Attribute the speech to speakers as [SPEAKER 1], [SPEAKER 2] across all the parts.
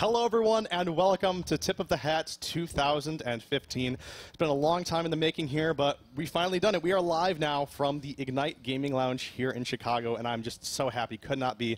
[SPEAKER 1] Hello, everyone, and welcome to Tip of the Hats 2015. It's been a long time in the making here, but we finally done it. We are live now from the Ignite Gaming Lounge here in Chicago, and I'm just so happy. Could not be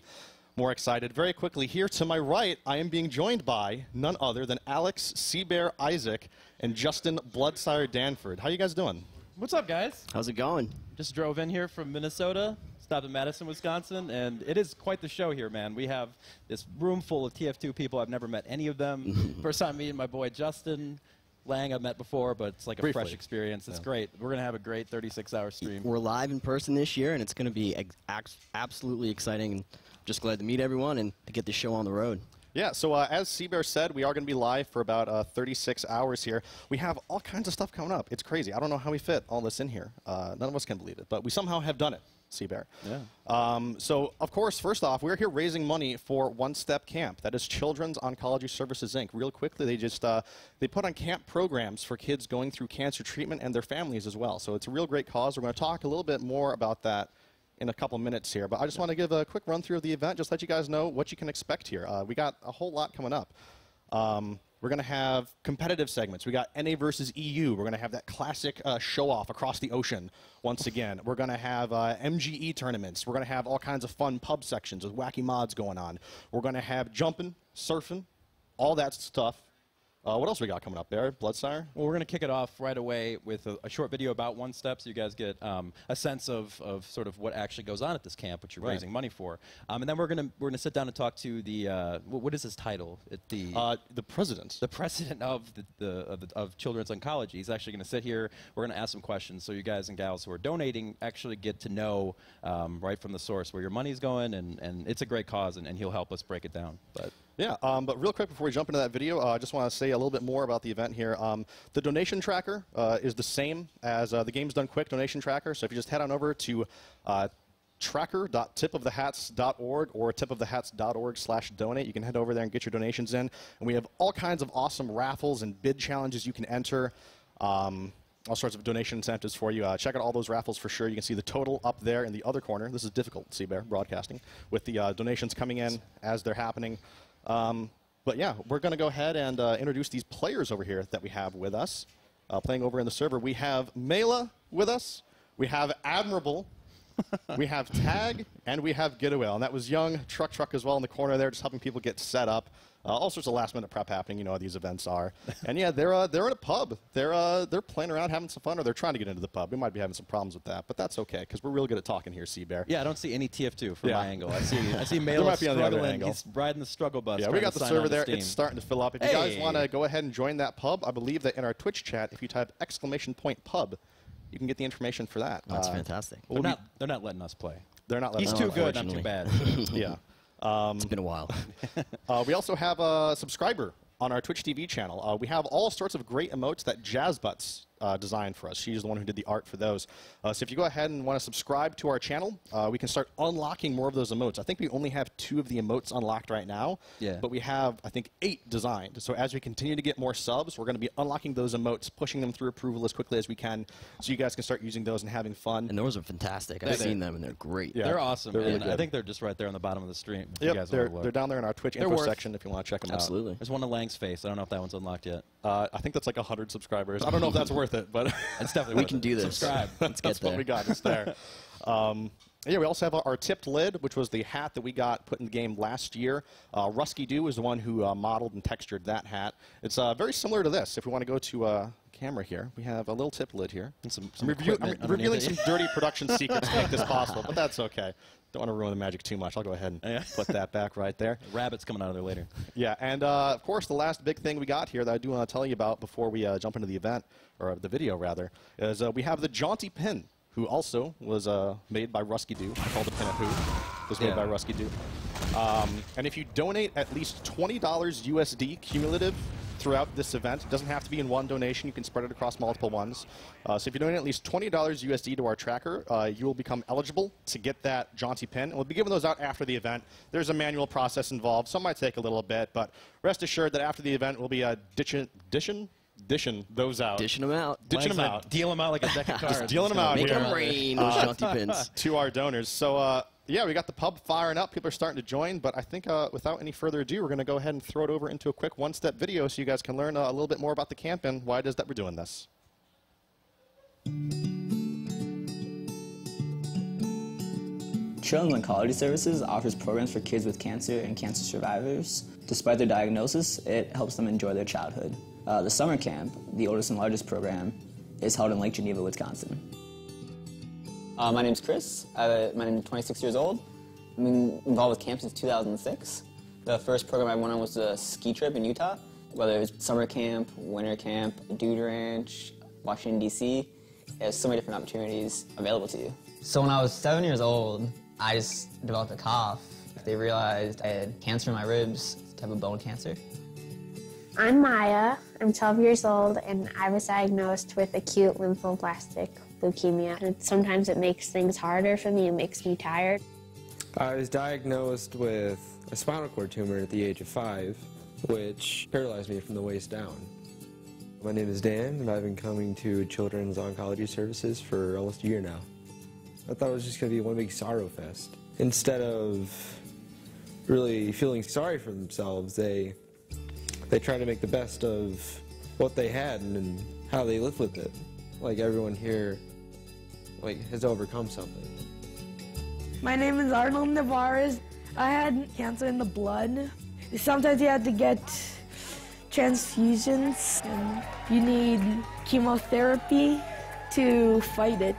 [SPEAKER 1] more excited. Very quickly, here to my right, I am being joined by none other than Alex Seabear Isaac and Justin Bloodsire Danford. How you guys doing?
[SPEAKER 2] What's up, guys?
[SPEAKER 3] How's it going?
[SPEAKER 2] Just drove in here from Minnesota, stopped in Madison, Wisconsin, and it is quite the show here, man. We have this room full of TF2 people. I've never met any of them. First time meeting my boy Justin. Lang I've met before, but it's like a
[SPEAKER 1] Briefly.
[SPEAKER 2] fresh experience. It's
[SPEAKER 1] Yeah.
[SPEAKER 2] great. We're going to have a great 36-hour stream.
[SPEAKER 3] We're live in person this year, and it's going to be ex- ax- absolutely exciting. And just glad to meet everyone and to get the show on the road.
[SPEAKER 1] Yeah, so uh, as Seabear said, we are going to be live for about uh, 36 hours here. We have all kinds of stuff coming up. It's crazy. I don't know how we fit all this in here. Uh, none of us can believe it, but we somehow have done it, Seabear.
[SPEAKER 2] Yeah.
[SPEAKER 1] Um, so, of course, first off, we're here raising money for One Step Camp. That is Children's Oncology Services Inc. Real quickly, they just uh, they put on camp programs for kids going through cancer treatment and their families as well. So it's a real great cause. We're going to talk a little bit more about that in a couple minutes here. But I just want to give a quick run through of the event, just let you guys know what you can expect here. Uh, we got a whole lot coming up. Um, we're going to have competitive segments. We got NA versus EU. We're going to have that classic uh, show off across the ocean once again. We're going to have uh, MGE tournaments. We're going to have all kinds of fun pub sections with wacky mods going on. We're going to have jumping, surfing, all that stuff. Uh, what else we got coming up there? Bloodsire?
[SPEAKER 2] Well, we're going to kick it off right away with a, a short video about One Step so you guys get um, a sense of, of sort of what actually goes on at this camp, which you're
[SPEAKER 1] Right.
[SPEAKER 2] raising money for. Um, and then we're going to we're gonna sit down and talk to the, uh, what is his title? It, the,
[SPEAKER 1] Uh, the president.
[SPEAKER 2] the president of the, the, of, the of Children's Oncology. He's actually going to sit here. We're going to ask some questions so you guys and gals who are donating actually get to know um, right from the source where your money's going, and, and it's a great cause, and, and he'll help us break it down. But
[SPEAKER 1] Yeah, um, but real quick before we jump into that video, uh, I just want to say a little bit more about the event here. Um, the donation tracker uh, is the same as uh, the Games Done Quick donation tracker. So if you just head on over to uh, tracker.tipofthehats.org or tipofthehats.org slash donate, you can head over there and get your donations in. And we have all kinds of awesome raffles and bid challenges you can enter. Um, all sorts of donation incentives for you. Uh, check out all those raffles for sure. You can see the total up there in the other corner. This is difficult, Seabear, broadcasting, with the uh, donations coming in as they're happening. Um, but yeah, we're going to go ahead and uh, introduce these players over here that we have with us. Uh, playing over in the server, we have Mela with us. We have Admirable. we have Tag, and we have Getaway. And that was Young Truck Truck as well in the corner there, just helping people get set up. Uh, all sorts of last minute prep happening. You know how these events are. and yeah, they're uh, they're in a pub. They're uh, they're playing around, having some fun, or they're trying to get into the pub. We might be having some problems with that, but that's okay because we're real good at talking here, Seabear.
[SPEAKER 2] yeah, I don't see any TF2 from
[SPEAKER 1] Yeah.
[SPEAKER 2] my angle. I see I see
[SPEAKER 1] There might be on the other
[SPEAKER 2] struggling.
[SPEAKER 1] angle.
[SPEAKER 2] He's riding the struggle bus.
[SPEAKER 1] Yeah, we got the server there.
[SPEAKER 2] Steam.
[SPEAKER 1] It's starting to fill up. If you guys want to go ahead and join that pub, I believe that in our Twitch chat, if you type exclamation point pub, you can get the information for that.
[SPEAKER 3] That's
[SPEAKER 1] Uh,
[SPEAKER 3] fantastic.
[SPEAKER 2] They're not, they're not letting us play.
[SPEAKER 1] They're not letting
[SPEAKER 2] He's too good, I'm too bad.
[SPEAKER 1] yeah.
[SPEAKER 3] It's been a while.
[SPEAKER 1] Uh, we also have a subscriber on our Twitch TV channel. Uh, we have all sorts of great emotes that Jazz Butts uh, designed for us. She's the one who did the art for those. Uh, so if you go ahead and want to subscribe to our channel, uh, we can start unlocking more of those emotes. I think we only have two of the emotes unlocked right now.
[SPEAKER 2] Yeah.
[SPEAKER 1] But we have, I think, eight designed. So as we continue to get more subs, we're going to be unlocking those emotes, pushing them through approval as quickly as we can, so you guys can start using those and having fun.
[SPEAKER 3] And those are fantastic. I've
[SPEAKER 2] They're-
[SPEAKER 3] seen them, and they're great.
[SPEAKER 1] Yeah.
[SPEAKER 2] they're awesome,
[SPEAKER 1] they're really
[SPEAKER 2] I think they're just right there on the bottom of the stream. If you
[SPEAKER 1] Yep,
[SPEAKER 2] guys
[SPEAKER 1] they're,
[SPEAKER 2] want to
[SPEAKER 1] they're down there in our Twitch
[SPEAKER 2] They're
[SPEAKER 1] info
[SPEAKER 2] worth-
[SPEAKER 1] section if you want to check them out.
[SPEAKER 3] Absolutely.
[SPEAKER 2] There's one of Lang's face. I don't know if that one's unlocked yet.
[SPEAKER 1] Uh, I think that's like 100 subscribers. I don't know if that's worth it, but
[SPEAKER 2] It's definitely
[SPEAKER 3] We can
[SPEAKER 2] it.
[SPEAKER 3] do this.
[SPEAKER 2] Subscribe.
[SPEAKER 3] Let's get
[SPEAKER 1] that's what
[SPEAKER 3] there.
[SPEAKER 1] we got. It's there. Um, yeah, we also have our, our tipped lid, which was the hat that we got put in the game last year. Uh, Rusky Doo is the one who uh, modeled and textured that hat. It's uh, very similar to this. If we want to go to uh, camera here, we have a little tipped lid here.
[SPEAKER 2] And some, some
[SPEAKER 1] I'm, review- I'm
[SPEAKER 2] equipment
[SPEAKER 1] revealing some dirty production secrets to make this possible, but that's okay. Don't want to ruin the magic too much. I'll go ahead and
[SPEAKER 2] Yeah.
[SPEAKER 1] put that back right there.
[SPEAKER 2] Rabbits coming out of there later.
[SPEAKER 1] Yeah, and uh, of course, the last big thing we got here that I do want to tell you about before we uh, jump into the event, or the video rather, is uh, we have the Jaunty Pin, who also was uh, made by Rusky Doo. I Called the Pin of Who. It Was made
[SPEAKER 2] Yeah.
[SPEAKER 1] by Rusky Doo. Um, and if you donate at least $20 USD cumulative throughout this event, it doesn't have to be in one donation. You can spread it across multiple ones. Uh, so if you donate at least $20 USD to our tracker, uh, you will become eligible to get that jaunty pin. And we'll be giving those out after the event. There's a manual process involved. Some might take a little bit, but rest assured that after the event, we'll be uh, ditching, dishing, dishing those out.
[SPEAKER 3] Dishing them out.
[SPEAKER 1] Dishing
[SPEAKER 2] Lang's
[SPEAKER 1] them out.
[SPEAKER 2] Deal them out like a deck of cards.
[SPEAKER 1] dealing
[SPEAKER 2] It's
[SPEAKER 1] 'em
[SPEAKER 2] gonna
[SPEAKER 1] out
[SPEAKER 3] Make
[SPEAKER 1] here.
[SPEAKER 3] them rain, those jaunty pins.
[SPEAKER 1] to our donors. So uh,
[SPEAKER 4] yeah, we got the pub firing up. People are starting to join, but I think uh, without any further ado, we're going to go ahead and throw it over into a quick one-step video so you guys can learn uh, a little bit more about the camp and why it is that we're doing this.
[SPEAKER 5] Children's Oncology Services offers programs for kids with cancer and cancer survivors. Despite their diagnosis, it helps them enjoy their childhood. Uh, the summer camp, the oldest and largest program, is held in Lake Geneva, Wisconsin. Uh, my name's Chris. Uh, my name is 26 years old. I've been involved with camp since 2006. The first program I went on was a ski trip in Utah, whether it was summer camp, winter camp, dude ranch, Washington, D.C. There's so many different opportunities available to you.
[SPEAKER 6] So when I was seven years old, I just developed a cough. They realized I had cancer in my ribs, a type of bone cancer.
[SPEAKER 7] I'm Maya. I'm 12 years old, and I was diagnosed with acute lymphoblastic leukemia. Sometimes it makes things harder for me. It makes me tired.
[SPEAKER 8] I was diagnosed with a spinal cord tumor at the age of five, which paralyzed me from the waist down. My name is Dan, and I've been coming to Children's Oncology Services for almost a year now. I thought it was just going to be one big sorrow fest. Instead of really feeling sorry for themselves, they they try to make the best of what they had and, and how they live with it. Like everyone here, like has overcome something.
[SPEAKER 9] My name is Arnold Navarez. I had cancer in the blood. Sometimes you have to get transfusions and you need chemotherapy to fight it.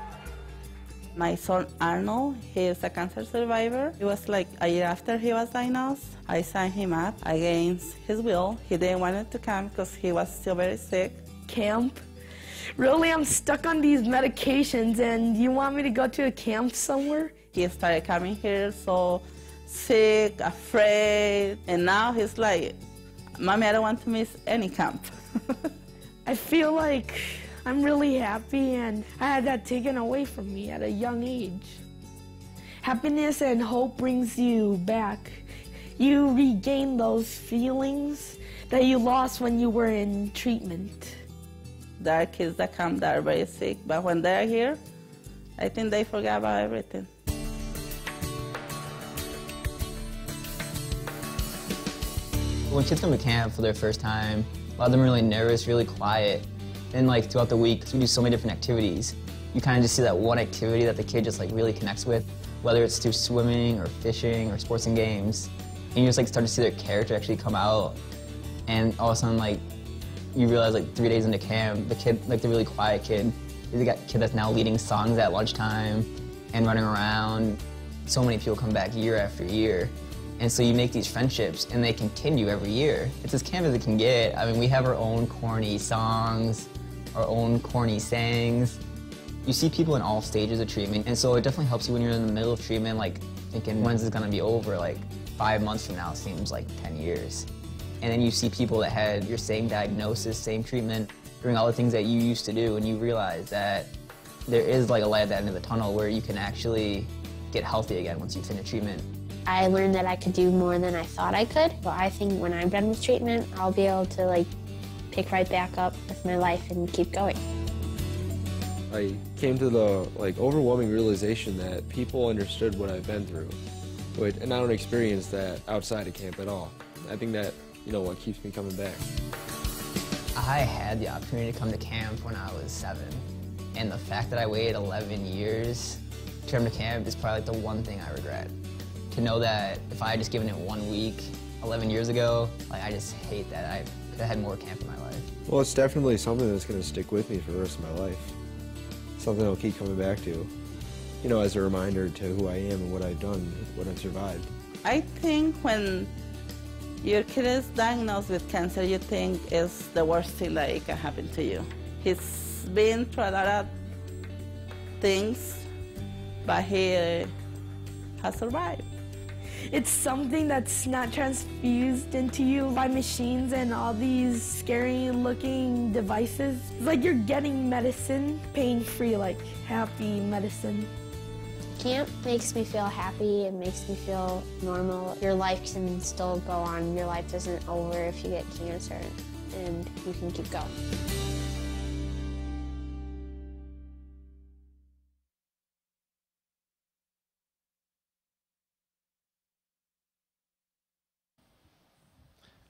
[SPEAKER 10] My son Arnold, he is a cancer survivor. It was like a year after he was diagnosed. I signed him up against his will. He didn't want to come because he was still very sick.
[SPEAKER 9] Camp. Really, I'm stuck on these medications, and you want me to go to a camp somewhere?
[SPEAKER 10] He started coming here so sick, afraid, and now he's like, Mommy, I don't want to miss any camp.
[SPEAKER 9] I feel like I'm really happy, and I had that taken away from me at a young age. Happiness and hope brings you back. You regain those feelings that you lost when you were in treatment.
[SPEAKER 10] There are kids that come that are very sick, but when they're here, I think they forget about everything.
[SPEAKER 6] When kids come to camp for their first time, a lot of them are really nervous, really quiet. And like throughout the week, we do so many different activities. You kind of just see that one activity that the kid just like really connects with, whether it's through swimming or fishing or sports and games. And you just like start to see their character actually come out. And all of a sudden, like you realize like three days into camp, the kid, like the really quiet kid, is the kid that's now leading songs at lunchtime and running around. So many people come back year after year. And so you make these friendships and they continue every year. It's as camp as it can get. I mean, we have our own corny songs, our own corny sayings. You see people in all stages of treatment, and so it definitely helps you when you're in the middle of treatment, like thinking, when's this gonna be over? Like five months from now seems like 10 years. And then you see people that had your same diagnosis, same treatment, doing all the things that you used to do, and you realize that there is like a light at the end of the tunnel where you can actually get healthy again once you finish treatment.
[SPEAKER 7] I learned that I could do more than I thought I could. But I think when I'm done with treatment, I'll be able to like pick right back up with my life and keep going.
[SPEAKER 8] I came to the like overwhelming realization that people understood what I've been through, which, and I don't experience that outside of camp at all. I think that you know what keeps me coming back.
[SPEAKER 6] I had the opportunity to come to camp when I was seven, and the fact that I waited 11 years to come to camp is probably like the one thing I regret. To know that if I had just given it one week 11 years ago, like I just hate that I could have had more camp in my life.
[SPEAKER 8] Well, it's definitely something that's going to stick with me for the rest of my life. Something I'll keep coming back to, you know, as a reminder to who I am and what I've done, what I've survived.
[SPEAKER 10] I think when your kid is diagnosed with cancer, you think is the worst thing that it can happen to you. He's been through a lot of things, but he has survived.
[SPEAKER 9] It's something that's not transfused into you by machines and all these scary looking devices. It's like you're getting medicine, pain free, like happy medicine.
[SPEAKER 7] Camp makes me feel happy It makes me feel normal. Your life can still go on. Your life isn't over if you get cancer and you can keep going.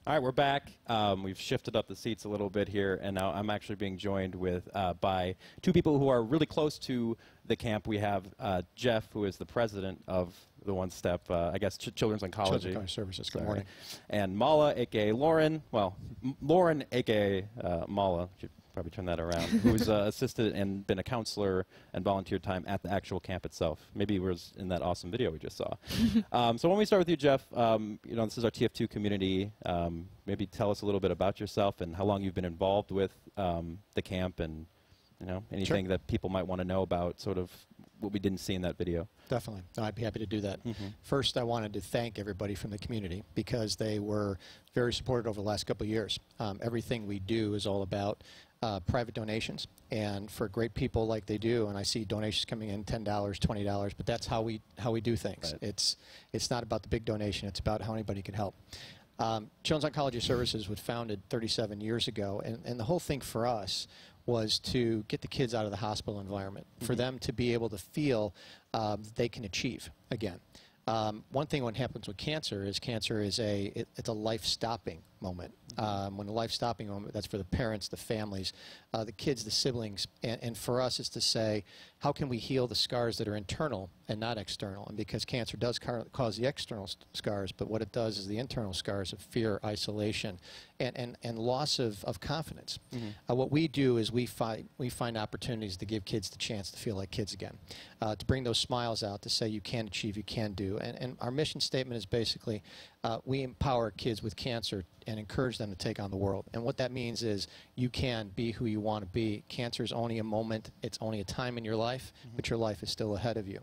[SPEAKER 2] All right, we're back. Um, we've shifted up the seats a little bit here, and now I'm actually being joined with uh, by two people who are really close to the camp. We have uh, Jeff, who is the president of the One Step, uh, I guess, Ch- Children's Oncology.
[SPEAKER 11] Children's Oncology Services. Good
[SPEAKER 2] Sorry.
[SPEAKER 11] morning.
[SPEAKER 2] And Mala, aka Lauren. Well, M- Lauren, aka uh, Mala. Should probably turn that around. who's uh, assisted and been a counselor and volunteered time at the actual camp itself. Maybe it was in that awesome video we just saw. um, so when we start with you, Jeff, um, you know this is our TF2 community. Um, maybe tell us a little bit about yourself and how long you've been involved with um, the camp and you know anything that people might want to know about sort of what we didn't see in that video.
[SPEAKER 11] Definitely. No, I'd be happy to do that.
[SPEAKER 2] Mhm.
[SPEAKER 11] First, I wanted to thank everybody from the community because they were very supportive over the last couple of years. Um, everything we do is all about uh, private donations, and for great people like they do, and I see donations coming in ten dollars, twenty dollars, but that's how we how we do things.
[SPEAKER 2] Right.
[SPEAKER 11] It's it's not about the big donation; it's about how anybody can help. Um, Children's Oncology Services was founded 37 years ago, and, and the whole thing for us was to get the kids out of the hospital environment, for them to be able to feel um, that they can achieve again. Um, one thing what happens with cancer is cancer is a it, it's a life-stopping moment. Um, when the life-stopping moment, that's for the parents, the families, uh, the kids, the siblings, and, and for us is to say, how can we heal the scars that are internal and not external? And because cancer does car- cause the external scars, but what it does is the internal scars of fear, isolation, and, and, and loss of, of confidence. Uh, what we do is we find, we find opportunities to give kids the chance to feel like kids again, uh, to bring those smiles out, to say you can achieve, you can do. And, and our mission statement is basically uh, we empower kids with cancer and encourage them to take on the world. And what that means is you can be who you want to be. Cancer is only a moment, it's only a time in your life, but your life is still ahead of you.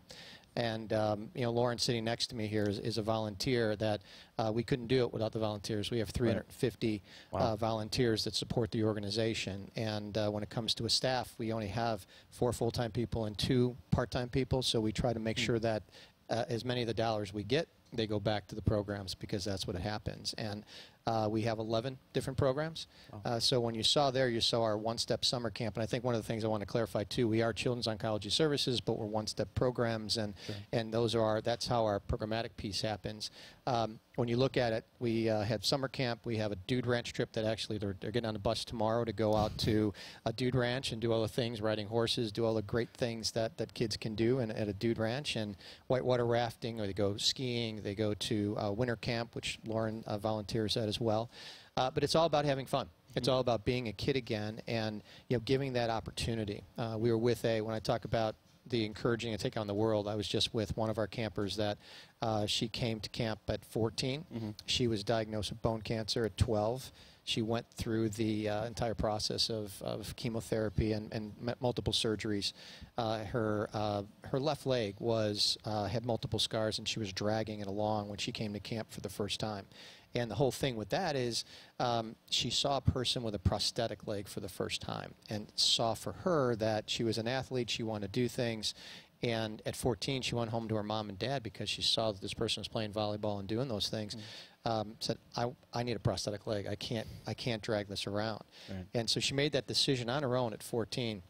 [SPEAKER 11] And um, you know, Lauren sitting next to me here is, is a volunteer that uh, we couldn't do it without the volunteers. We have 350
[SPEAKER 2] Wow.
[SPEAKER 11] uh, volunteers that support the organization. And uh, when it comes to a staff, we only have four full-time people and two part-time people. So we try to make sure that uh, as many of the dollars we get, they go back to the programs because that's what happens. And uh, we have 11 different programs. Uh, so when you saw there, you saw our one-step summer camp. And I think one of the things I want to clarify too, we are Children's Oncology Services, but we're one-step programs, and and those are our, that's how our programmatic piece happens. Um, when you look at it, we uh, had summer camp. We have a dude ranch trip that actually they're, they're getting on a bus tomorrow to go out to a dude ranch and do all the things, riding horses, do all the great things that, that kids can do in, at a dude ranch, and whitewater rafting, or they go skiing. They go to uh, winter camp, which Lauren uh, volunteers at as well. Uh, but it's all about having fun. It's all about being a kid again and you know giving that opportunity. Uh, we were with a when I talk about the encouraging to take on the world. I was just with one of our campers that uh, she came to camp at 14. She was diagnosed with bone cancer at 12. She went through the uh, entire process of, of chemotherapy and, and multiple surgeries. Uh, her uh, her left leg was uh, had multiple scars, and she was dragging it along when she came to camp for the first time. And the whole thing with that is um, she saw a person with a prosthetic leg for the first time and saw for her that she was an athlete, she wanted to do things. And at 14, she went home to her mom and dad because she saw that this person was playing volleyball and doing those things. Um, said, I, I need a prosthetic leg. I can't, I can't drag this around.
[SPEAKER 2] Right.
[SPEAKER 11] And so she made that decision on her own at 14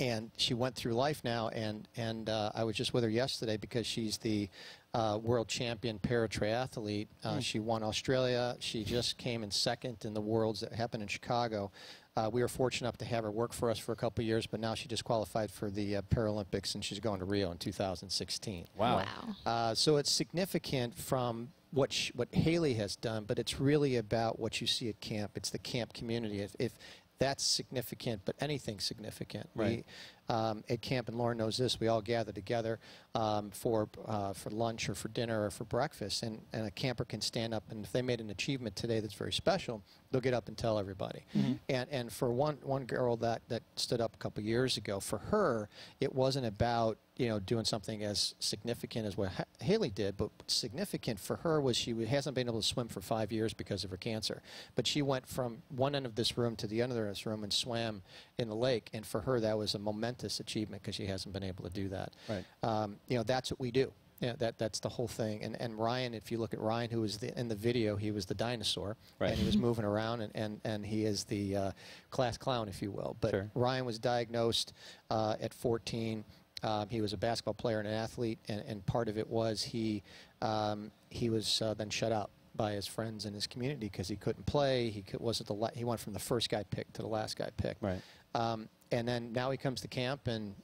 [SPEAKER 11] and she went through life now and and uh, I was just with her yesterday because she's the uh, world champion para triathlete. Uh, She won Australia. She just came in second in the worlds that happened in Chicago. Uh, we were fortunate enough to have her work for us for a couple of years, but now she just qualified for the uh, Paralympics and she's going to Rio in 2016.
[SPEAKER 2] Wow.
[SPEAKER 11] Uh, so it's significant from what sh- what Haley has done, but it's really about what you see at camp. It's the camp community. If, if that's significant, but anything significant,
[SPEAKER 2] Right.
[SPEAKER 11] we um, at camp, and Lauren knows this. We all gather together um, for uh, for lunch or for dinner or for breakfast, and, and a camper can stand up and if they made an achievement today that's very special, they'll get up and tell everybody. And and for one one girl that that stood up a couple years ago, for her, it wasn't about you know doing something as significant as what ha- Haley did, but significant for her was she hasn't been able to swim for five years because of her cancer. But she went from one end of this room to the other end of this room and swam in the lake, and for her that was a momentous achievement because she hasn't been able to do that.
[SPEAKER 2] Right.
[SPEAKER 11] Um, you know that's what we do. Yeah, that that's the whole thing. And and Ryan, if you look at Ryan, who was the, in the video, he was the dinosaur,
[SPEAKER 2] Right.
[SPEAKER 11] and he was moving around, and, and, and he is the uh, class clown, if you will. But
[SPEAKER 2] Sure.
[SPEAKER 11] Ryan was diagnosed uh, at 14. Um, he was a basketball player and an athlete, and, and part of it was he um, he was uh, then shut out by his friends and his community because he couldn't play. He could, wasn't the la- he went from the first guy picked to the last guy picked.
[SPEAKER 2] Right.
[SPEAKER 11] Um, and then now he comes to camp and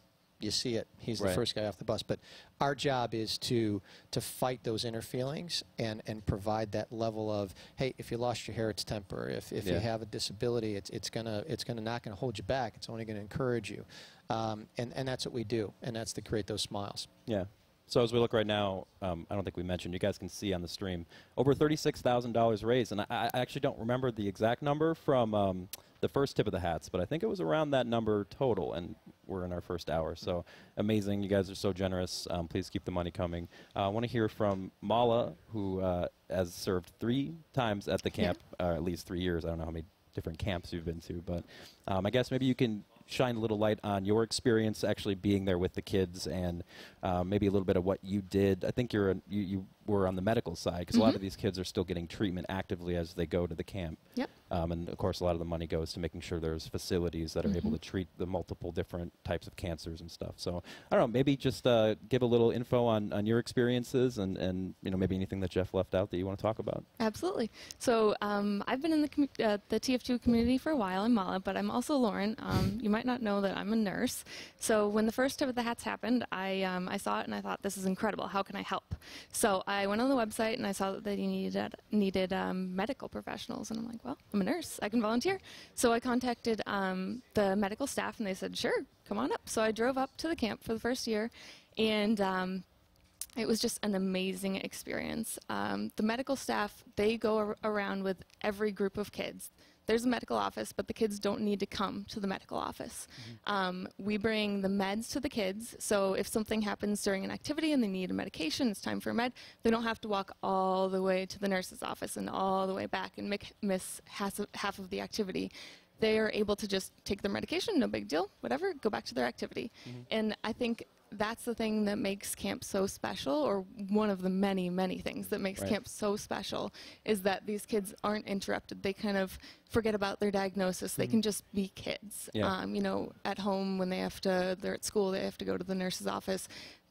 [SPEAKER 11] you see it. He's the first guy off the bus. But our job is to to fight those inner feelings and, and provide that level of hey, if you lost your hair, it's temporary. If, if
[SPEAKER 2] Yeah.
[SPEAKER 11] you have a disability, it's it's gonna it's gonna not gonna hold you back. It's only gonna encourage you. Um, and and that's what we do. And that's to create those smiles.
[SPEAKER 2] Yeah. So as we look right now, um, I don't think we mentioned. You guys can see on the stream over thirty-six thousand dollars raised, and I, I actually don't remember the exact number from um, the first tip of the hats, but I think it was around that number total. And we're in our first hour, so amazing! You guys are so generous. Um, please keep the money coming. Uh, I want to hear from Mala, who uh, has served three times at the camp, uh, at least three years. I don't know how many different camps you've been to, but um, I guess maybe you can shine a little light on your experience actually being there with the kids and um, maybe a little bit of what you did. I think you're a, you, you were on the medical side because a lot of these kids are still getting treatment actively as they go to the camp.
[SPEAKER 12] Yep.
[SPEAKER 2] Um, and of course, a lot of the money goes to making sure there's facilities that are able
[SPEAKER 12] Mhm.
[SPEAKER 2] to treat the multiple different types of cancers and stuff. So I don't know, maybe just uh, give a little info on, on your experiences and, and you know maybe anything that Jeff left out that you want to talk about.
[SPEAKER 12] Absolutely. So um, I've been in the commu- uh, the TF2 community for a while. I'm Mala, but I'm also Lauren. Um, you might not know that I'm a nurse. So when the first tip of the hats happened, I um, I saw it and I thought this is incredible. How can I help? So I went on the website and I saw that they needed needed um, medical professionals, and I'm like, well, I'm a nurse. I can volunteer. So I contacted um, the medical staff, and they said, sure, come on up. So I drove up to the camp for the first year, and um, it was just an amazing experience. Um, the medical staff, they go ar- around with every group of kids. There's a medical office, but the kids don't need to come to the medical office. Um, we bring the meds to the kids, so if something happens during an activity and they need a medication, it's time for a med, they don't have to walk all the way to the nurse's office and all the way back and make, miss half of, half of the activity. They are able to just take their medication, no big deal, whatever, go back to their activity. And I think that's the thing that makes camp so special, or one of the many, many things that makes
[SPEAKER 13] Right.
[SPEAKER 12] camp so special, is that these kids aren't interrupted. They kind of forget about their diagnosis. They
[SPEAKER 13] Mhm.
[SPEAKER 12] can just be kids.
[SPEAKER 13] Yeah.
[SPEAKER 12] Um, you know, at home when they have to, they're at school, they have to go to the nurse's office.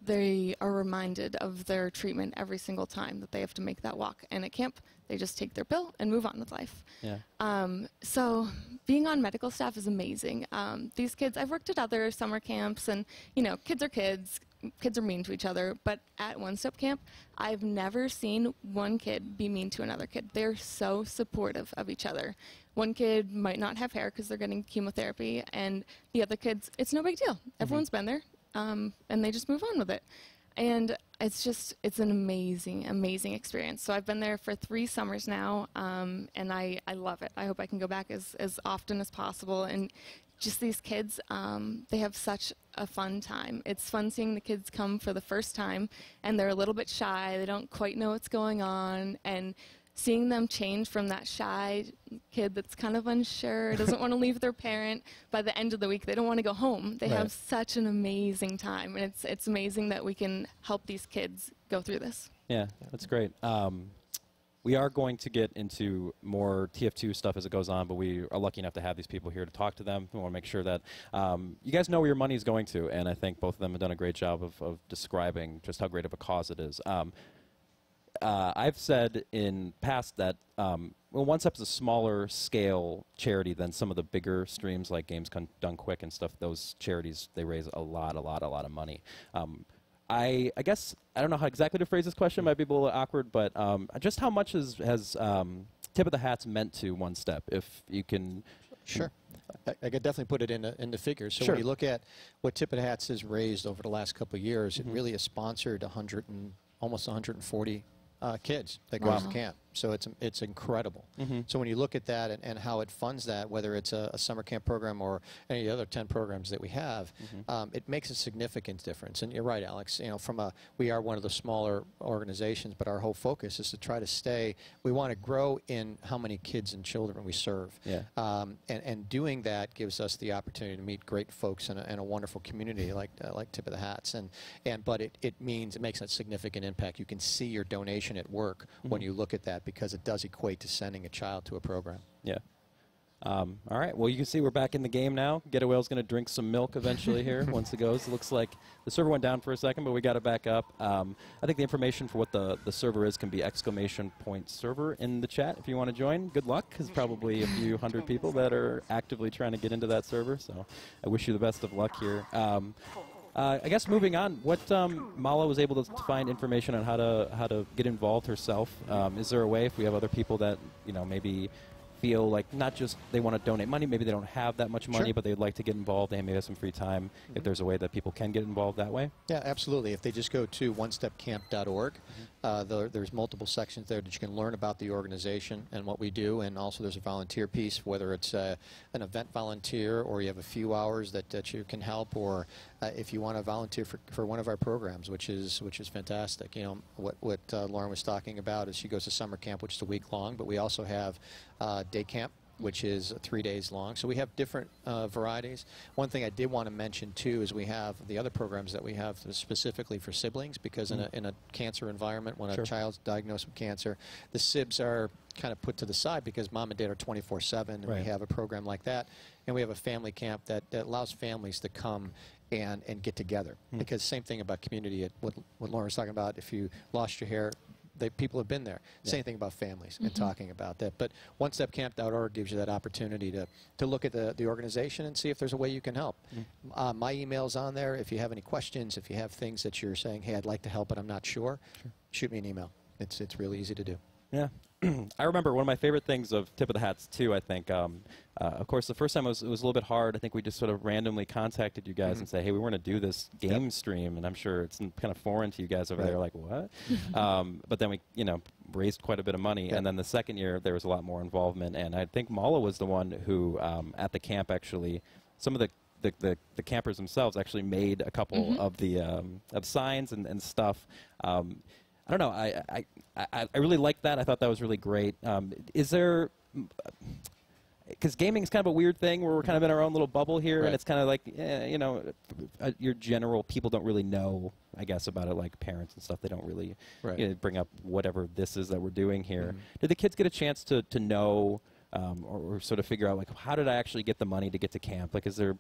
[SPEAKER 12] They are reminded of their treatment every single time that they have to make that walk. And at camp, they just take their pill and move on with life.
[SPEAKER 2] Yeah.
[SPEAKER 12] Um, so being on medical staff is amazing. Um, these kids, I've worked at other summer camps, and you know, kids are kids. Kids are mean to each other, but at One Step Camp, I've never seen one kid be mean to another kid. They're so supportive of each other. One kid might not have hair because they're getting chemotherapy, and the other kids, it's no big deal. Everyone's been there, um, and they just move on with it. And it's just, it's an amazing, amazing experience. So I've been there for three summers now, um, and I, I love it. I hope I can go back as, as often as possible. And just these kids, um, they have such a fun time. It's fun seeing the kids come for the first time, and they're a little bit shy. They don't quite know what's going on, and seeing them change from that shy kid that's kind of unsure, doesn't want to leave their parent. By the end of the week, they don't want to go home. They
[SPEAKER 2] Right.
[SPEAKER 12] have such an amazing time, and it's it's amazing that we can help these kids go through this.
[SPEAKER 2] Yeah, that's great. Um, we are going to get into more TF2 stuff as it goes on, but we are lucky enough to have these people here to talk to them. We want to make sure that um, you guys know where your money is going to, and I think both of them have done a great job of, of describing just how great of a cause it is. Um, uh, I've said in past that um, well, One Step is a smaller scale charity than some of the bigger streams like Games Con- Done Quick and stuff. Those charities they raise a lot, a lot, a lot of money. Um, I, I guess I don't know how exactly to phrase this question. Might be a little awkward, but um, just how much has, has um, Tip of the Hats meant to One Step? If you can,
[SPEAKER 11] Sure. I, I could definitely put it in in the figures. So
[SPEAKER 2] Sure.
[SPEAKER 11] when you look at what Tip of the Hats has raised over the last couple of years,
[SPEAKER 2] Mm-hmm.
[SPEAKER 11] it really has sponsored 100 and almost 140 uh, kids that go
[SPEAKER 2] Wow.
[SPEAKER 11] to camp. So it's it's incredible.
[SPEAKER 2] Mhm.
[SPEAKER 11] So when you look at that and, and how it funds that, whether it's a, a summer camp program or any of the other 10 programs that we have,
[SPEAKER 2] Mm-hmm.
[SPEAKER 11] um, it makes a significant difference. And you're right, Alex. You know, from a we are one of the smaller organizations, but our whole focus is to try to stay. We want to grow in how many kids and children we serve.
[SPEAKER 2] Yeah.
[SPEAKER 11] Um, and, and doing that gives us the opportunity to meet great folks in a, wonderful community like uh, like Tip of the Hats. And, and but it, it means it makes a significant impact. You can see your donation at work when
[SPEAKER 2] Mhm.
[SPEAKER 11] you look at that because it does equate to sending a child to a program.
[SPEAKER 2] Yeah. Um, all right. Well, you can see we're back in the game now. Get a Whale's going to drink some milk eventually here once it goes. It looks like the server went down for a second, but we got it back up. Um, I think the information for what the, the server is can be exclamation point server in the chat if you want to join. Good luck. There's probably a few hundred people that are actively trying to get into that server. So I wish you the best of luck here. Um, uh, I guess moving on, what um, Mala was able to find information on how to how to get involved herself. Um, is there a way if we have other people that you know maybe feel like not just they want to donate money, maybe they don't have that much money,
[SPEAKER 11] Sure.
[SPEAKER 2] but they'd like to get involved. They may have some free time. If there's a way that people can get involved that way.
[SPEAKER 11] Yeah, absolutely. If they just go to onestepcamp.org, uh, there, there's multiple sections there that you can learn about the organization and what we do, and also there's a volunteer piece, whether it's uh, an event volunteer or you have a few hours that, that you can help, or uh, if you want to volunteer for, for one of our programs, which is which is fantastic. You know what what uh, Lauren was talking about is she goes to summer camp, which is a week long, but we also have uh, day camp which is three days long. So we have different uh, varieties. One thing I did want to mention too is we have the other programs that we have specifically for siblings because in, a, in a cancer environment, when
[SPEAKER 2] Sure.
[SPEAKER 11] a child's diagnosed with cancer, the SIBs are kind of put to the side because mom and dad are 24/7, and
[SPEAKER 2] Right.
[SPEAKER 11] we have a program like that, and we have a family camp that, that allows families to come. And, and get together hmm. because same thing about community. It, what, what Lauren was talking about. If you lost your hair, they, people have been there. Same thing about families and mm-hmm. talking about that. But onestepcamp.org gives you that opportunity to, to look at the, the organization and see if there's a way you can help. Hmm. Uh, my email's on there. If you have any questions, if you have things that you're saying, hey, I'd like to help, but I'm not sure, shoot me an email. It's, it's really easy to do.
[SPEAKER 2] Yeah. I remember one of my favorite things of Tip of the Hats too. I think, um, uh, of course, the first time it was, it was a little bit hard. I think we just sort of randomly contacted you guys and said, "Hey, we want to do this game stream," and I'm sure it's kind of foreign to you guys over
[SPEAKER 11] Right.
[SPEAKER 2] there. Like, what? um, but then we, you know, raised quite a bit of money, and then the second year there was a lot more involvement, and I think Mala was the one who, um, at the camp, actually, some of the the, the, the campers themselves actually made a couple of the um, of signs and, and stuff. Um, I don't know. I, I, I, I really liked that. I thought that was really great. Um, is there because gaming is kind of a weird thing where we're kind of in our own little bubble here,
[SPEAKER 11] Right.
[SPEAKER 2] and it's kind of like eh, you know, uh, your general people don't really know, I guess, about it. Like parents and stuff, they don't really
[SPEAKER 11] Right.
[SPEAKER 2] you know, bring up whatever this is that we're doing here. Did the kids get a chance to to know? Um, or, or sort of figure out like how did I actually get the money to get to camp? Like, is there?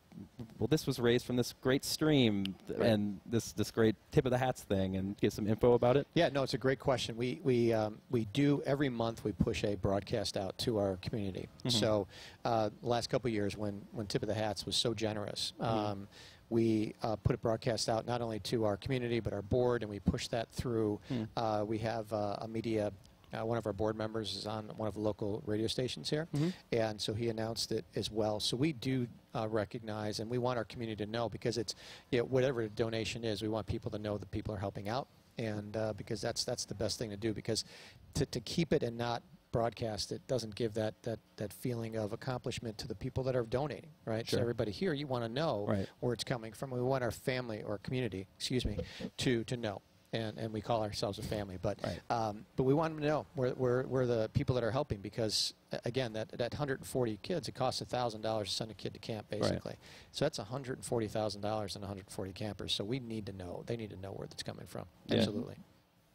[SPEAKER 2] Well, this was raised from this great stream th-
[SPEAKER 11] Right.
[SPEAKER 2] and this this great tip of the hats thing, and get some info about it.
[SPEAKER 11] Yeah, no, it's a great question. We we um, we do every month we push a broadcast out to our community. So, uh, last couple of years when when Tip of the Hats was so generous. Um, we uh, put a broadcast out not only to our community but our board, and we push that through. Uh, we have uh, a media. Uh, one of our board members is on one of the local radio stations here, and so he announced it as well. So we do uh, recognize, and we want our community to know because it's, you know, whatever the donation is, we want people to know that people are helping out. And uh, because that's that's the best thing to do because to, to keep it and not broadcast it doesn't give that, that, that feeling of accomplishment to the people that are donating right? So everybody here you want to know
[SPEAKER 2] Right.
[SPEAKER 11] where it's coming from. We want our family or community excuse me to to know and, and we call ourselves a family. But
[SPEAKER 2] Right.
[SPEAKER 11] um, but we want them to know we're, we're, we're the people that are helping because again that, that 140 kids it costs $1000 to send a kid to camp basically. So that's $140000 and 140 campers. So we need to know they need to know where that's coming from.
[SPEAKER 2] Yeah.
[SPEAKER 11] absolutely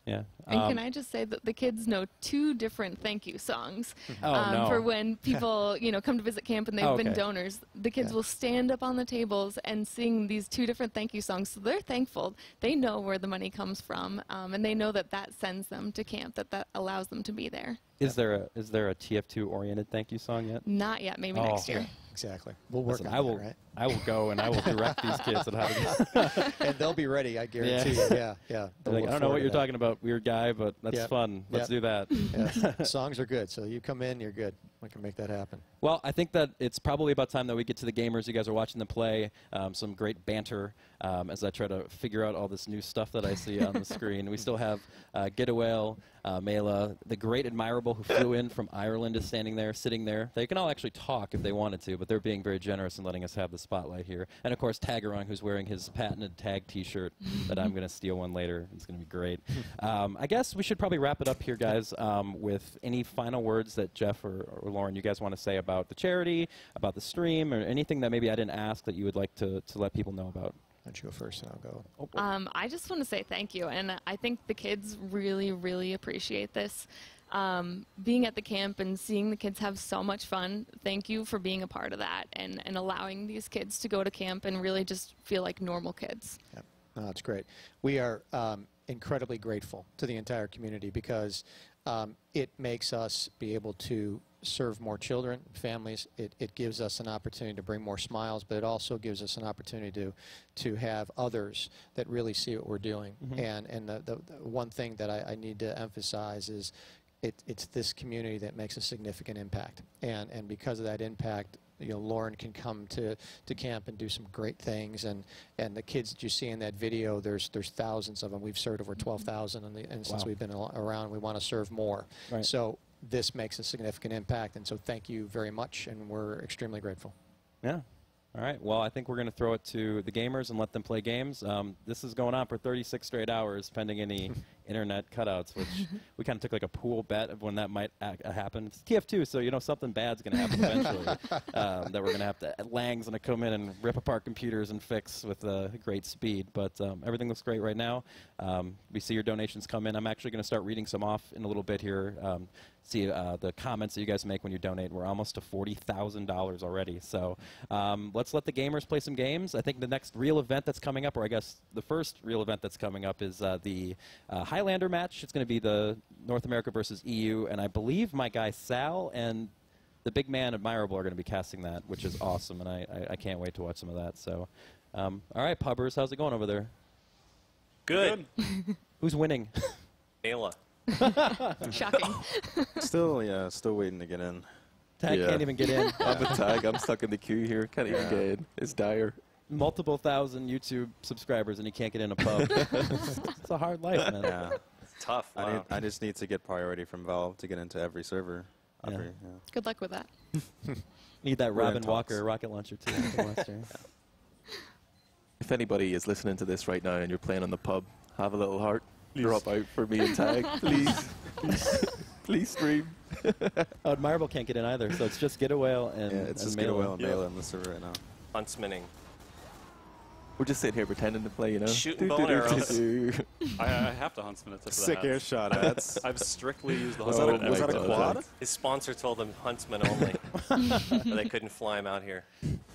[SPEAKER 2] Yeah.
[SPEAKER 12] And
[SPEAKER 2] Um,
[SPEAKER 12] can I just say that the kids know two different thank you songs
[SPEAKER 2] Oh,
[SPEAKER 12] um,
[SPEAKER 2] no.
[SPEAKER 12] for when people you know come to visit camp and they've
[SPEAKER 2] Oh,
[SPEAKER 12] been donors. The kids
[SPEAKER 11] Yeah.
[SPEAKER 12] will stand up on the tables and sing these two different thank you songs. So they're thankful. They know where the money comes from, um, and they know that that sends them to camp. That that allows them to be there.
[SPEAKER 2] Is there a is there a TF2 oriented thank you song yet?
[SPEAKER 12] Not yet. Maybe
[SPEAKER 2] Oh,
[SPEAKER 12] next year.
[SPEAKER 11] exactly we'll work
[SPEAKER 2] Listen,
[SPEAKER 11] on
[SPEAKER 2] I will
[SPEAKER 11] that right
[SPEAKER 2] I will go and I will direct these kids on how to.
[SPEAKER 11] and they'll be ready. I guarantee
[SPEAKER 2] Yeah.
[SPEAKER 11] you. Yeah, yeah.
[SPEAKER 2] Like, I don't know what you're
[SPEAKER 11] that.
[SPEAKER 2] talking about, weird guy, but that's
[SPEAKER 11] Yep.
[SPEAKER 2] fun. Let's
[SPEAKER 11] Yep.
[SPEAKER 2] do that.
[SPEAKER 11] Yeah. Songs are good, so you come in, you're good. We can make that happen.
[SPEAKER 2] Well, I think that it's probably about time that we get to the gamers. You guys are watching the play. Um, some great banter um, as I try to figure out all this new stuff that I see on the screen. We still have uh, uh, Mela, the great admirable who flew in from Ireland is standing there, sitting there. They can all actually talk if they wanted to, but they're being very generous in letting us have the spotlight here. And of course, Tagarong, who's wearing his patented tag T-shirt that I'm going to steal one later. It's going to be great. Um, I guess we should probably wrap it up here, guys, um, with any final words that Jeff or, or Lauren, you guys want to say about the charity, about the stream, or anything that maybe I didn't ask that you would like to, to let people know about.
[SPEAKER 11] Why don't you go first, and I'll go.
[SPEAKER 2] Oh,
[SPEAKER 12] Um, I just want to say thank you, and I think the kids really, really appreciate this. um, being at the camp and seeing the kids have so much fun. Thank you for being a part of that and, and allowing these kids to go to camp and really just feel like normal kids.
[SPEAKER 11] Yep. No, that's great. We are um, incredibly grateful to the entire community because um, it makes us be able to serve more children, families. It, it gives us an opportunity to bring more smiles, but it also gives us an opportunity to, to have others that really see what we're doing.
[SPEAKER 2] Mhm.
[SPEAKER 11] And, and the, the, the one thing that I, I need to emphasize is it, it's this community that makes a significant impact. And, and because of that impact, you know, Lauren can come to, to camp and do some great things. And, and the kids that you see in that video, there's, there's thousands of them. We've served over 12,000 and, the, and since
[SPEAKER 2] Wow.
[SPEAKER 11] we've been around, we want to serve more.
[SPEAKER 2] Right.
[SPEAKER 11] So this makes a significant impact. And so thank you very much, and we're extremely grateful.
[SPEAKER 2] Yeah. All right. Well, I think we're going to throw it to the gamers and let them play games. Um, this is going on for 36 straight hours, pending any internet cutouts, which we kind of took like a pool bet of when that might happen. It's TF2, so you know something bad's going to happen eventually. um, that we're going to have to Lang's going to come in and rip apart computers and fix with uh, great speed. But um, everything looks great right now. Um, we see your donations come in. I'm actually going to start reading some off in a little bit here. See uh, the comments that you guys make when you donate. We're almost to forty thousand dollars already. So um, let's let the gamers play some games. I think the next real event that's coming up, or I guess the first real event that's coming up, is uh, the uh, Highlander match. It's going to be the North America versus EU, and I believe my guy Sal and the big man admirable are going to be casting that, which is awesome, and I, I, I can't wait to watch some of that. So, um, all right, pubbers, how's it going over there?
[SPEAKER 13] Good.
[SPEAKER 2] Who's winning?
[SPEAKER 13] Ayla.
[SPEAKER 12] Shocking.
[SPEAKER 14] Still, yeah, still waiting to get in.
[SPEAKER 2] Tag
[SPEAKER 14] Yeah.
[SPEAKER 2] can't even get in.
[SPEAKER 15] I'm a tag. I'm stuck in the queue here. Can't even
[SPEAKER 14] Yeah.
[SPEAKER 15] get in. It's dire.
[SPEAKER 2] multiple thousand YouTube subscribers and you can't get in a pub. it's a hard life, man.
[SPEAKER 14] Yeah.
[SPEAKER 13] It's tough.
[SPEAKER 14] I, need, I just need to get priority from Valve to get into every server.
[SPEAKER 2] Yeah.
[SPEAKER 14] Every, yeah.
[SPEAKER 12] Good luck with that.
[SPEAKER 2] Need that
[SPEAKER 14] We're
[SPEAKER 2] Robin. Walker rocket launcher too. from last year.
[SPEAKER 15] If anybody is listening to this right now and you're playing on the pub, have a little heart. Drop out for me and tag, please. please. Please stream.
[SPEAKER 2] oh, Admirable can't get in either, so it's just Get a Whale and
[SPEAKER 14] Yeah, it's
[SPEAKER 2] and
[SPEAKER 14] just get a whale and mail in the server right now.
[SPEAKER 13] Huntsmaning.
[SPEAKER 15] We're just sitting here pretending to play, you know.
[SPEAKER 13] Shooting
[SPEAKER 15] Do,
[SPEAKER 13] bow and arrows.
[SPEAKER 15] do, do.
[SPEAKER 13] I, I have to huntsman it to the
[SPEAKER 14] Sick
[SPEAKER 13] hats.
[SPEAKER 14] airshot hats.
[SPEAKER 13] I've strictly used the
[SPEAKER 14] Was that a-
[SPEAKER 13] huntsman.
[SPEAKER 14] was that a quad?
[SPEAKER 13] His sponsor told him huntsman only. Or they couldn't fly him out here.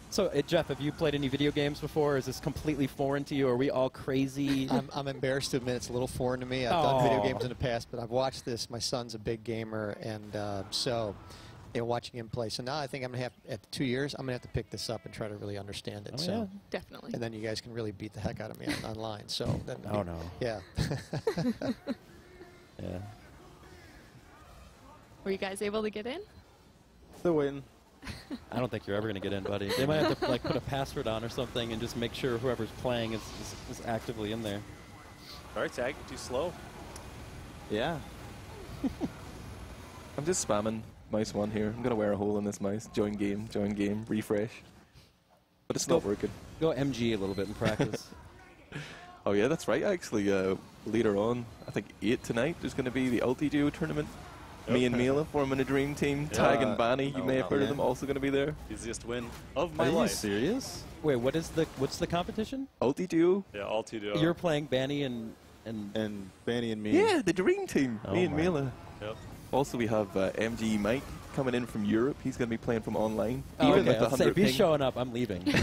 [SPEAKER 2] So, uh, Jeff, have you played any video games before? Is this completely foreign to you? Are we all crazy?
[SPEAKER 11] I'm, I'm embarrassed to admit it's a little foreign to me. I've done video games in the past, but I've watched this. My son's a big gamer, and uh, so you know, watching him play. So now I think I'm gonna have at two years. I'm gonna have to pick this up and try to really understand it.
[SPEAKER 2] Oh,
[SPEAKER 11] so
[SPEAKER 2] yeah.
[SPEAKER 12] Definitely.
[SPEAKER 11] and then you guys can really beat the heck out of me on, online. So then,
[SPEAKER 2] Oh, no.
[SPEAKER 11] yeah.
[SPEAKER 2] yeah.
[SPEAKER 12] Were you guys able to get in?
[SPEAKER 14] The waiting.
[SPEAKER 2] I don't think you're ever going to get in, buddy. They might have to like put a password on or something and just make sure whoever's playing is, is, is actively in there.
[SPEAKER 13] All right, tag. Too slow.
[SPEAKER 14] Yeah.
[SPEAKER 15] I'm just spamming mouse one here. I'm gonna wear a hole in this mouse. Join game, join game, refresh. But it's not working.
[SPEAKER 2] Go MG a little bit in practice.
[SPEAKER 15] Oh yeah, that's right. Actually, uh, later on, I think eight tonight. There's going to be the Ulti Duo tournament. Me and Mila forming a dream team.
[SPEAKER 13] Yeah.
[SPEAKER 15] Tag and Banny, you
[SPEAKER 13] Oh,
[SPEAKER 15] may have heard
[SPEAKER 13] yeah.
[SPEAKER 15] of them. Also going to be there.
[SPEAKER 13] Easiest win of my life.
[SPEAKER 2] Are you
[SPEAKER 13] life.
[SPEAKER 2] serious? Wait, what is the what's the competition?
[SPEAKER 15] Ulti Duo.
[SPEAKER 13] Yeah, all Duo.
[SPEAKER 2] You're playing Banny and and
[SPEAKER 14] and Banny and me.
[SPEAKER 15] Yeah, the dream team.
[SPEAKER 2] Oh
[SPEAKER 15] me and
[SPEAKER 2] my.
[SPEAKER 15] Mila.
[SPEAKER 13] Yep.
[SPEAKER 15] Also, we have uh, MG Mike coming in from Europe. He's going to be playing from online.
[SPEAKER 2] Oh,
[SPEAKER 15] Even
[SPEAKER 2] okay.
[SPEAKER 15] with the
[SPEAKER 2] I'll say,
[SPEAKER 15] 100
[SPEAKER 2] if he's
[SPEAKER 15] ping.
[SPEAKER 2] showing up, I'm leaving before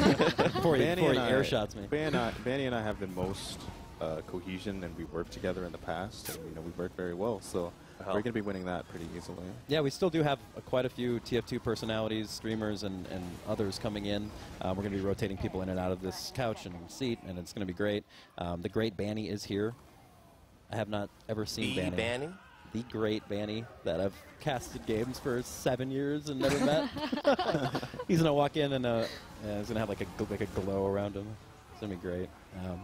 [SPEAKER 2] he,
[SPEAKER 14] Banny
[SPEAKER 2] before he
[SPEAKER 14] and I-
[SPEAKER 2] air shots me.
[SPEAKER 14] Banny and, I, Banny and I have the most uh, cohesion, and we worked together in the past, and you know we work very well. So we're going to be winning that pretty easily.
[SPEAKER 2] Yeah, we still do have uh, quite a few TF2 personalities, streamers, and, and others coming in. Um, we're going to be rotating people in and out of this couch and seat, and it's going to be great. Um, the great Banny is here. I have not ever seen
[SPEAKER 13] The
[SPEAKER 2] Banny.
[SPEAKER 13] Banny?
[SPEAKER 2] The great Banny that I've casted games for seven years and never met. he's going to walk in and uh, yeah, he's going to have like a, gl- like a glow around him. It's going to be great. Um,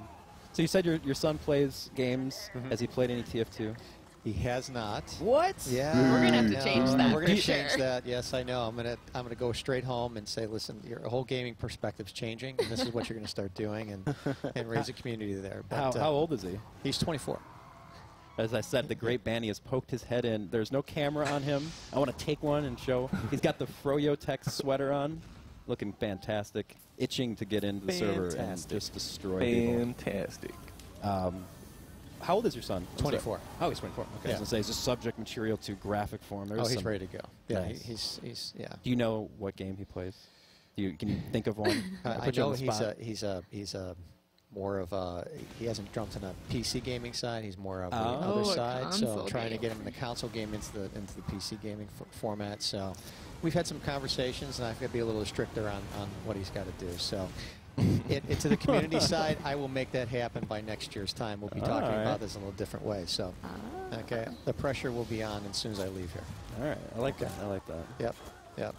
[SPEAKER 2] so you said your, your son plays games.
[SPEAKER 11] Mhm.
[SPEAKER 2] Has he played any TF2?
[SPEAKER 11] He has not.
[SPEAKER 2] What?
[SPEAKER 11] Yeah,
[SPEAKER 12] We're gonna have to
[SPEAKER 11] No,
[SPEAKER 12] change that
[SPEAKER 11] We're gonna change
[SPEAKER 12] sure.
[SPEAKER 11] that. Yes, I know. I'm gonna I'm gonna go straight home and say, listen, your whole gaming perspective's changing, and this is what you're gonna start doing, and and raise a community there. But,
[SPEAKER 2] How,
[SPEAKER 11] uh,
[SPEAKER 2] how old is he?
[SPEAKER 11] He's 24.
[SPEAKER 2] As I said, the great Banny has poked his head in. There's no camera on him. I want to take one and show. He's got the Froyo Tech sweater on, looking fantastic, itching to get into the server and just destroy people.
[SPEAKER 15] Fantastic.
[SPEAKER 2] Um, how old is your son? I'm sorry.
[SPEAKER 11] 24.
[SPEAKER 2] Oh, he's 24. Okay. I
[SPEAKER 11] Yeah.
[SPEAKER 2] was gonna say, is this subject material to graphic form? There's
[SPEAKER 11] Oh, he's ready to go. Yeah, he-
[SPEAKER 2] Nice.
[SPEAKER 11] he's he's yeah.
[SPEAKER 2] Do you know what game he plays? Do you can you think of one?
[SPEAKER 11] I, I
[SPEAKER 2] put you on
[SPEAKER 11] know he's a he's a he's a more of a he hasn't jumped on a PC gaming side. He's more of the
[SPEAKER 2] Oh.
[SPEAKER 11] other side. So trying to get him in the console game into the into the PC gaming format. So we've had some conversations, and I've got to be a little stricter on on what he's got to do. So. it, it, to the community side, I will make that happen by next year's time. We'll be talking
[SPEAKER 2] All right.
[SPEAKER 11] about this in a little different way. So, ah. okay, the pressure will be on as soon as I leave here.
[SPEAKER 2] All right, I like that. I like that.
[SPEAKER 11] Yep, yep.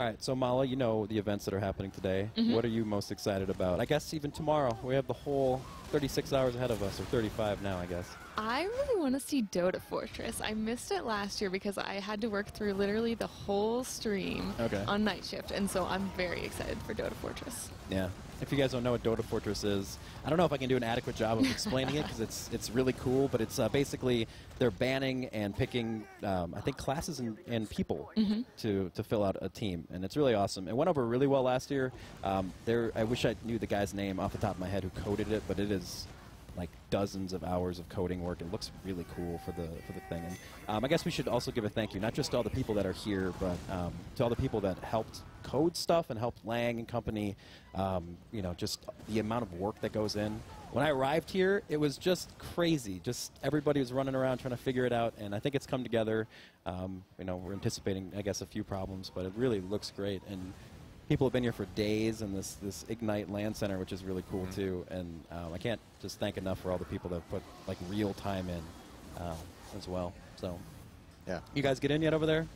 [SPEAKER 2] All right, so Mala, you know the events that are happening today.
[SPEAKER 12] Mhm.
[SPEAKER 2] What are you most excited about? I guess even tomorrow. We have the whole 36 hours ahead of us, or 35 now, I guess.
[SPEAKER 12] I really want to see Dota Fortress. I missed it last year because I had to work through literally the whole stream
[SPEAKER 2] Okay.
[SPEAKER 12] on night shift, and so I'm very excited for Dota Fortress.
[SPEAKER 2] Yeah. If you guys don't know what Dota Fortress is, I don't know if I can do an adequate job of explaining it because it's it's really cool. But it's uh, basically they're banning and picking, um, I think, classes and, and people
[SPEAKER 12] Mhm.
[SPEAKER 2] to to fill out a team, and it's really awesome. It went over really well last year. Um, there, I wish I knew the guy's name off the top of my head who coded it, but it is like dozens of hours of coding work. It looks really cool for the for the thing. And um, I guess we should also give a thank you not just to all the people that are here, but um, to all the people that helped code stuff and helped Lang and company. Um, you know, just the amount of work that goes in. When I arrived here, it was just crazy. Just everybody was running around trying to figure it out, and I think it's come together. Um, you know, we're anticipating, I guess, a few problems, but it really looks great. And people have been here for days in this this Ignite Land Center, which is really cool too. And um, I can't just thank enough for all the people that put like real time in um, as well. So,
[SPEAKER 11] yeah,
[SPEAKER 2] you guys get in yet over there?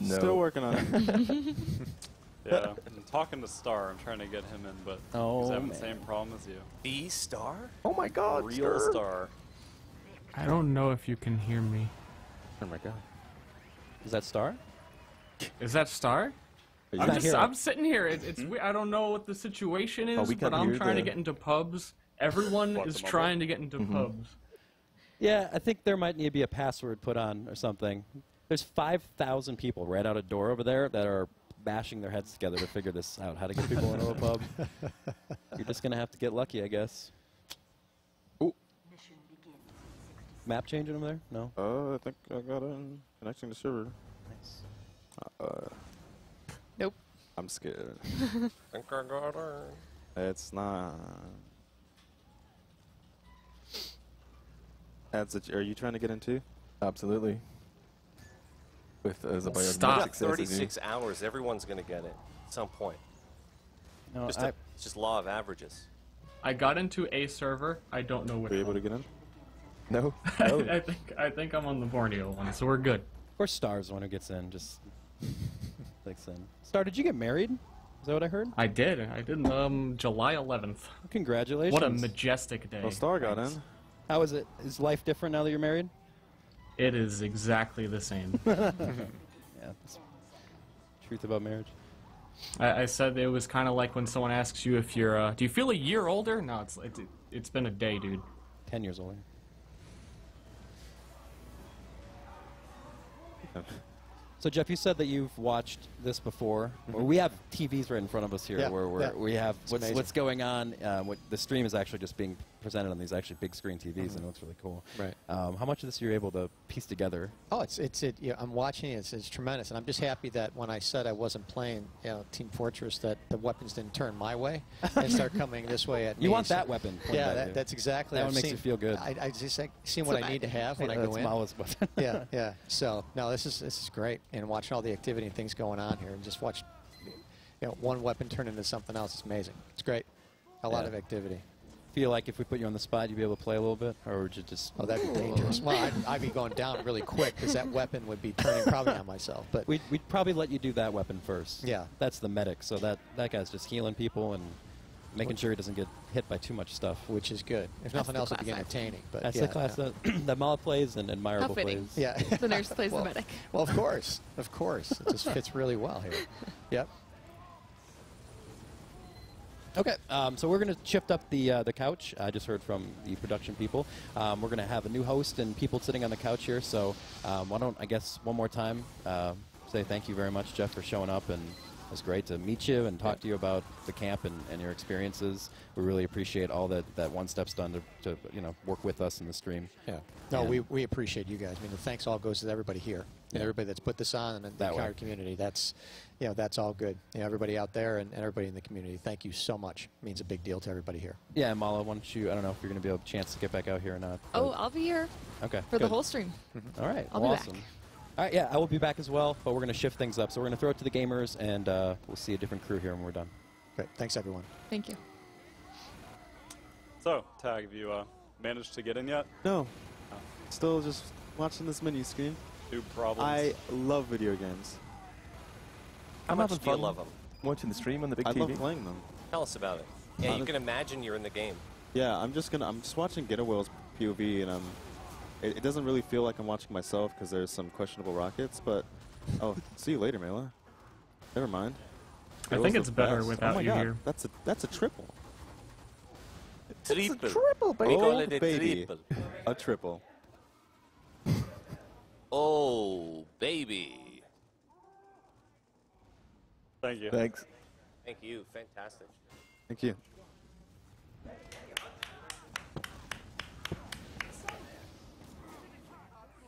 [SPEAKER 15] No.
[SPEAKER 14] Still working on it.
[SPEAKER 16] Yeah, I'm talking to Star. I'm trying to get him in, but
[SPEAKER 2] Oh,
[SPEAKER 16] he's having
[SPEAKER 2] man.
[SPEAKER 16] the same problem as you.
[SPEAKER 13] The Star?
[SPEAKER 2] Oh my God,
[SPEAKER 13] Real
[SPEAKER 2] Star.
[SPEAKER 13] Star.
[SPEAKER 17] I don't know if you can hear me.
[SPEAKER 14] Oh my god.
[SPEAKER 2] Is that Star?
[SPEAKER 17] Is that Star?
[SPEAKER 2] You
[SPEAKER 17] I'm just
[SPEAKER 2] hear
[SPEAKER 17] I'm sitting here. It, it's we- I don't know what the situation is,
[SPEAKER 2] Oh, we
[SPEAKER 17] but I'm
[SPEAKER 2] hear
[SPEAKER 17] trying to get into pubs. Everyone is trying to get into
[SPEAKER 2] Mhm.
[SPEAKER 17] pubs.
[SPEAKER 2] Yeah, I think there might need to be a password put on or something. There's 5,000 people right out a door over there that are bashing their heads together to figure this out, how to get people into a pub. You're just going to have to get lucky, I guess. Ooh. Map changing over there? No?
[SPEAKER 14] Uh, I think I got in connecting to server.
[SPEAKER 2] Nice.
[SPEAKER 14] Uh,
[SPEAKER 12] Nope.
[SPEAKER 14] I'm scared.
[SPEAKER 13] Think I got her.
[SPEAKER 14] It's not. Ads that, are you trying to get into?
[SPEAKER 15] Absolutely. With as a
[SPEAKER 13] We got 36 hours. Everyone's going to get it at some point.
[SPEAKER 17] No,
[SPEAKER 13] just
[SPEAKER 17] I-
[SPEAKER 13] a, it's just law of averages.
[SPEAKER 17] I got into a server. I don't know which.
[SPEAKER 14] Were you able
[SPEAKER 17] one.
[SPEAKER 14] to get in?
[SPEAKER 15] No.
[SPEAKER 17] I think I think I'm on the Borneo one, so we're good.
[SPEAKER 2] Of course, Star's the one who gets in, just clicks in. Star, did you get married? Is that what I heard?
[SPEAKER 17] I did. I did. Um, July 11th.
[SPEAKER 2] Congratulations.
[SPEAKER 17] What a majestic day.
[SPEAKER 14] Well, Star got
[SPEAKER 17] Thanks.
[SPEAKER 14] in.
[SPEAKER 2] How is it? Is life different now that you're married?
[SPEAKER 17] It is exactly the same.
[SPEAKER 2] yeah, that's truth about marriage.
[SPEAKER 17] I, I said it was kind of like when someone asks you if you're. Uh, do you feel a year older? No, it's it's it's been a day, dude.
[SPEAKER 2] Ten years older. So Jeff, you said that you've watched this before. Well, we have TVs right in front of us here,
[SPEAKER 11] Yeah,
[SPEAKER 2] where we're,
[SPEAKER 11] yeah.
[SPEAKER 2] we have what's, what's going on. Um, what, the stream is actually just being presented on these actually big screen TVs, and it looks really cool.
[SPEAKER 11] Right.
[SPEAKER 2] Um, how much of this are you're able to piece together?
[SPEAKER 11] Oh, it's it's it. You know, I'm watching it. It's, it's tremendous, and I'm just happy that when I said I wasn't playing, you know, Team Fortress, that the weapons didn't turn my way and start coming this way at me.
[SPEAKER 2] You want
[SPEAKER 11] So-
[SPEAKER 2] that weapon pointed
[SPEAKER 11] Yeah, that, that's exactly.
[SPEAKER 2] That
[SPEAKER 11] I've
[SPEAKER 2] one makes
[SPEAKER 11] seen-
[SPEAKER 2] you feel good.
[SPEAKER 11] I, I just like seeing what I need to have when
[SPEAKER 2] Yeah,
[SPEAKER 11] I go
[SPEAKER 2] that's
[SPEAKER 11] in.
[SPEAKER 2] Mala's weapon.
[SPEAKER 11] yeah, yeah. So no, this is this is great, and watching all the activity and things going on here, and just watch, you know, one weapon turn into something else. It's amazing. It's great. A lot
[SPEAKER 2] Yeah.
[SPEAKER 11] of activity.
[SPEAKER 2] Feel like if we put you on the spot, you'd be able to play a little bit, or would you just?
[SPEAKER 11] Oh, that'd be dangerous. Well, I'd, I'd be going down really quick because that weapon would be turning probably on myself. But
[SPEAKER 2] we'd, we'd probably let you do that weapon first.
[SPEAKER 11] Yeah.
[SPEAKER 2] That's the medic. So that, that guy's just healing people and making sure he doesn't get hit by too much stuff.
[SPEAKER 11] Which is good. If
[SPEAKER 2] That's
[SPEAKER 11] nothing else, it'd be entertaining. But
[SPEAKER 2] That's
[SPEAKER 11] yeah,
[SPEAKER 2] the class
[SPEAKER 11] yeah.
[SPEAKER 2] that, that Mala plays and admirable plays.
[SPEAKER 11] Yeah.
[SPEAKER 12] The nurse plays the medic.
[SPEAKER 11] Well, of course, of course, it just fits really well here. Yep.
[SPEAKER 2] Okay, um, so we're going to shift up the uh, the couch. I just heard from the production people. Um, we're going to have a new host and people sitting on the couch here. So um, why don't I guess one more time uh, say thank you very much, Jeff, for showing up and was great to meet you and talk to you about the camp and, and your experiences. We really appreciate all that, that One Step's done to, to you know work with us in the stream.
[SPEAKER 11] Yeah. No,
[SPEAKER 2] And-
[SPEAKER 11] we, we appreciate you guys. I mean, the thanks all goes to everybody here, and everybody that's put this on, and the
[SPEAKER 2] That
[SPEAKER 11] entire
[SPEAKER 2] way.
[SPEAKER 11] community. That's, you know, that's all good. You know, everybody out there and, and everybody in the community. Thank you so much. It means a big deal to everybody here.
[SPEAKER 2] Yeah, Mala, why don't you? I don't know if you're going to be able a chance to get back out here or not.
[SPEAKER 12] Oh, I'll be here
[SPEAKER 2] okay.
[SPEAKER 12] for the whole stream.
[SPEAKER 2] All right.
[SPEAKER 12] I'll
[SPEAKER 2] well,
[SPEAKER 12] be back.
[SPEAKER 2] awesome. All right, yeah, I will be back as well, but we're going to shift things up. So we're going to throw it to the gamers, and uh, we'll see a different crew here when we're done.
[SPEAKER 11] Great. Thanks, everyone.
[SPEAKER 12] Thank you.
[SPEAKER 16] So, Tag, have you uh, managed to get in yet?
[SPEAKER 1] No. Still just watching this menu screen.
[SPEAKER 16] New problems.
[SPEAKER 1] I love video games.
[SPEAKER 13] How
[SPEAKER 15] I'm
[SPEAKER 13] much
[SPEAKER 15] having
[SPEAKER 13] do you love them?
[SPEAKER 15] Watching the stream on the big
[SPEAKER 1] I
[SPEAKER 15] TV.
[SPEAKER 1] love playing them.
[SPEAKER 13] Tell us about it. Yeah, you can imagine you're in the game.
[SPEAKER 1] Yeah, I'm just gonna. I'm just watching Get a Whale's POV, and I'm. It, it doesn't really feel like I'm watching myself because there's some questionable rockets. But oh, see you later, Mela. Never mind.
[SPEAKER 17] I
[SPEAKER 1] It
[SPEAKER 17] think it's better
[SPEAKER 1] best.
[SPEAKER 17] without
[SPEAKER 1] oh my
[SPEAKER 17] you
[SPEAKER 1] God,
[SPEAKER 17] here.
[SPEAKER 1] That's a that's a triple.
[SPEAKER 13] Triple.
[SPEAKER 15] triple,
[SPEAKER 13] We call
[SPEAKER 1] Oh, baby.
[SPEAKER 13] triple.
[SPEAKER 1] A triple.
[SPEAKER 13] Oh, baby.
[SPEAKER 16] Thank you.
[SPEAKER 15] Thanks.
[SPEAKER 13] Thank you. Fantastic.
[SPEAKER 1] Thank you.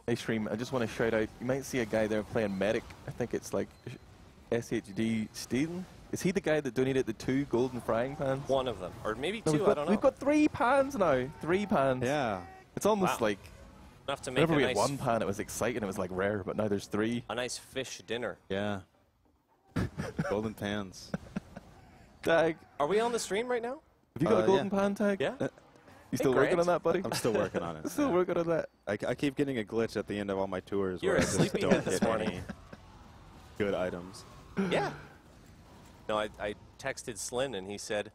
[SPEAKER 15] Hey, stream. I just want to shout out. You might see a guy there playing medic. I think it's like SHD Steven. Is he the guy that donated the two golden frying pans?
[SPEAKER 13] One of them, or maybe
[SPEAKER 15] No,
[SPEAKER 13] two.
[SPEAKER 15] we've got,
[SPEAKER 13] I don't know.
[SPEAKER 15] We've got three pans now. Three pans.
[SPEAKER 1] Yeah.
[SPEAKER 15] It's almost
[SPEAKER 13] Wow.
[SPEAKER 15] like
[SPEAKER 13] Enough to make
[SPEAKER 15] whenever
[SPEAKER 13] a
[SPEAKER 15] we
[SPEAKER 13] nice,
[SPEAKER 15] had one pan, it was exciting. It was like rare, but now there's three.
[SPEAKER 13] a nice fish dinner.
[SPEAKER 1] Yeah. Golden pans.
[SPEAKER 15] Tag.
[SPEAKER 13] Are we on the stream right now?
[SPEAKER 15] Have you got
[SPEAKER 1] Uh,
[SPEAKER 15] a golden
[SPEAKER 1] yeah.
[SPEAKER 15] pan tag?
[SPEAKER 13] Yeah.
[SPEAKER 15] You still working on that, buddy?
[SPEAKER 1] I'm still working on it.
[SPEAKER 15] still
[SPEAKER 1] yeah.
[SPEAKER 15] working on that.
[SPEAKER 1] I, I keep getting a glitch at the end of all my tours
[SPEAKER 13] You're
[SPEAKER 1] where
[SPEAKER 13] a
[SPEAKER 1] I just don't
[SPEAKER 13] this
[SPEAKER 1] get any good items.
[SPEAKER 13] Yeah. No, I, I texted Slyn and he said,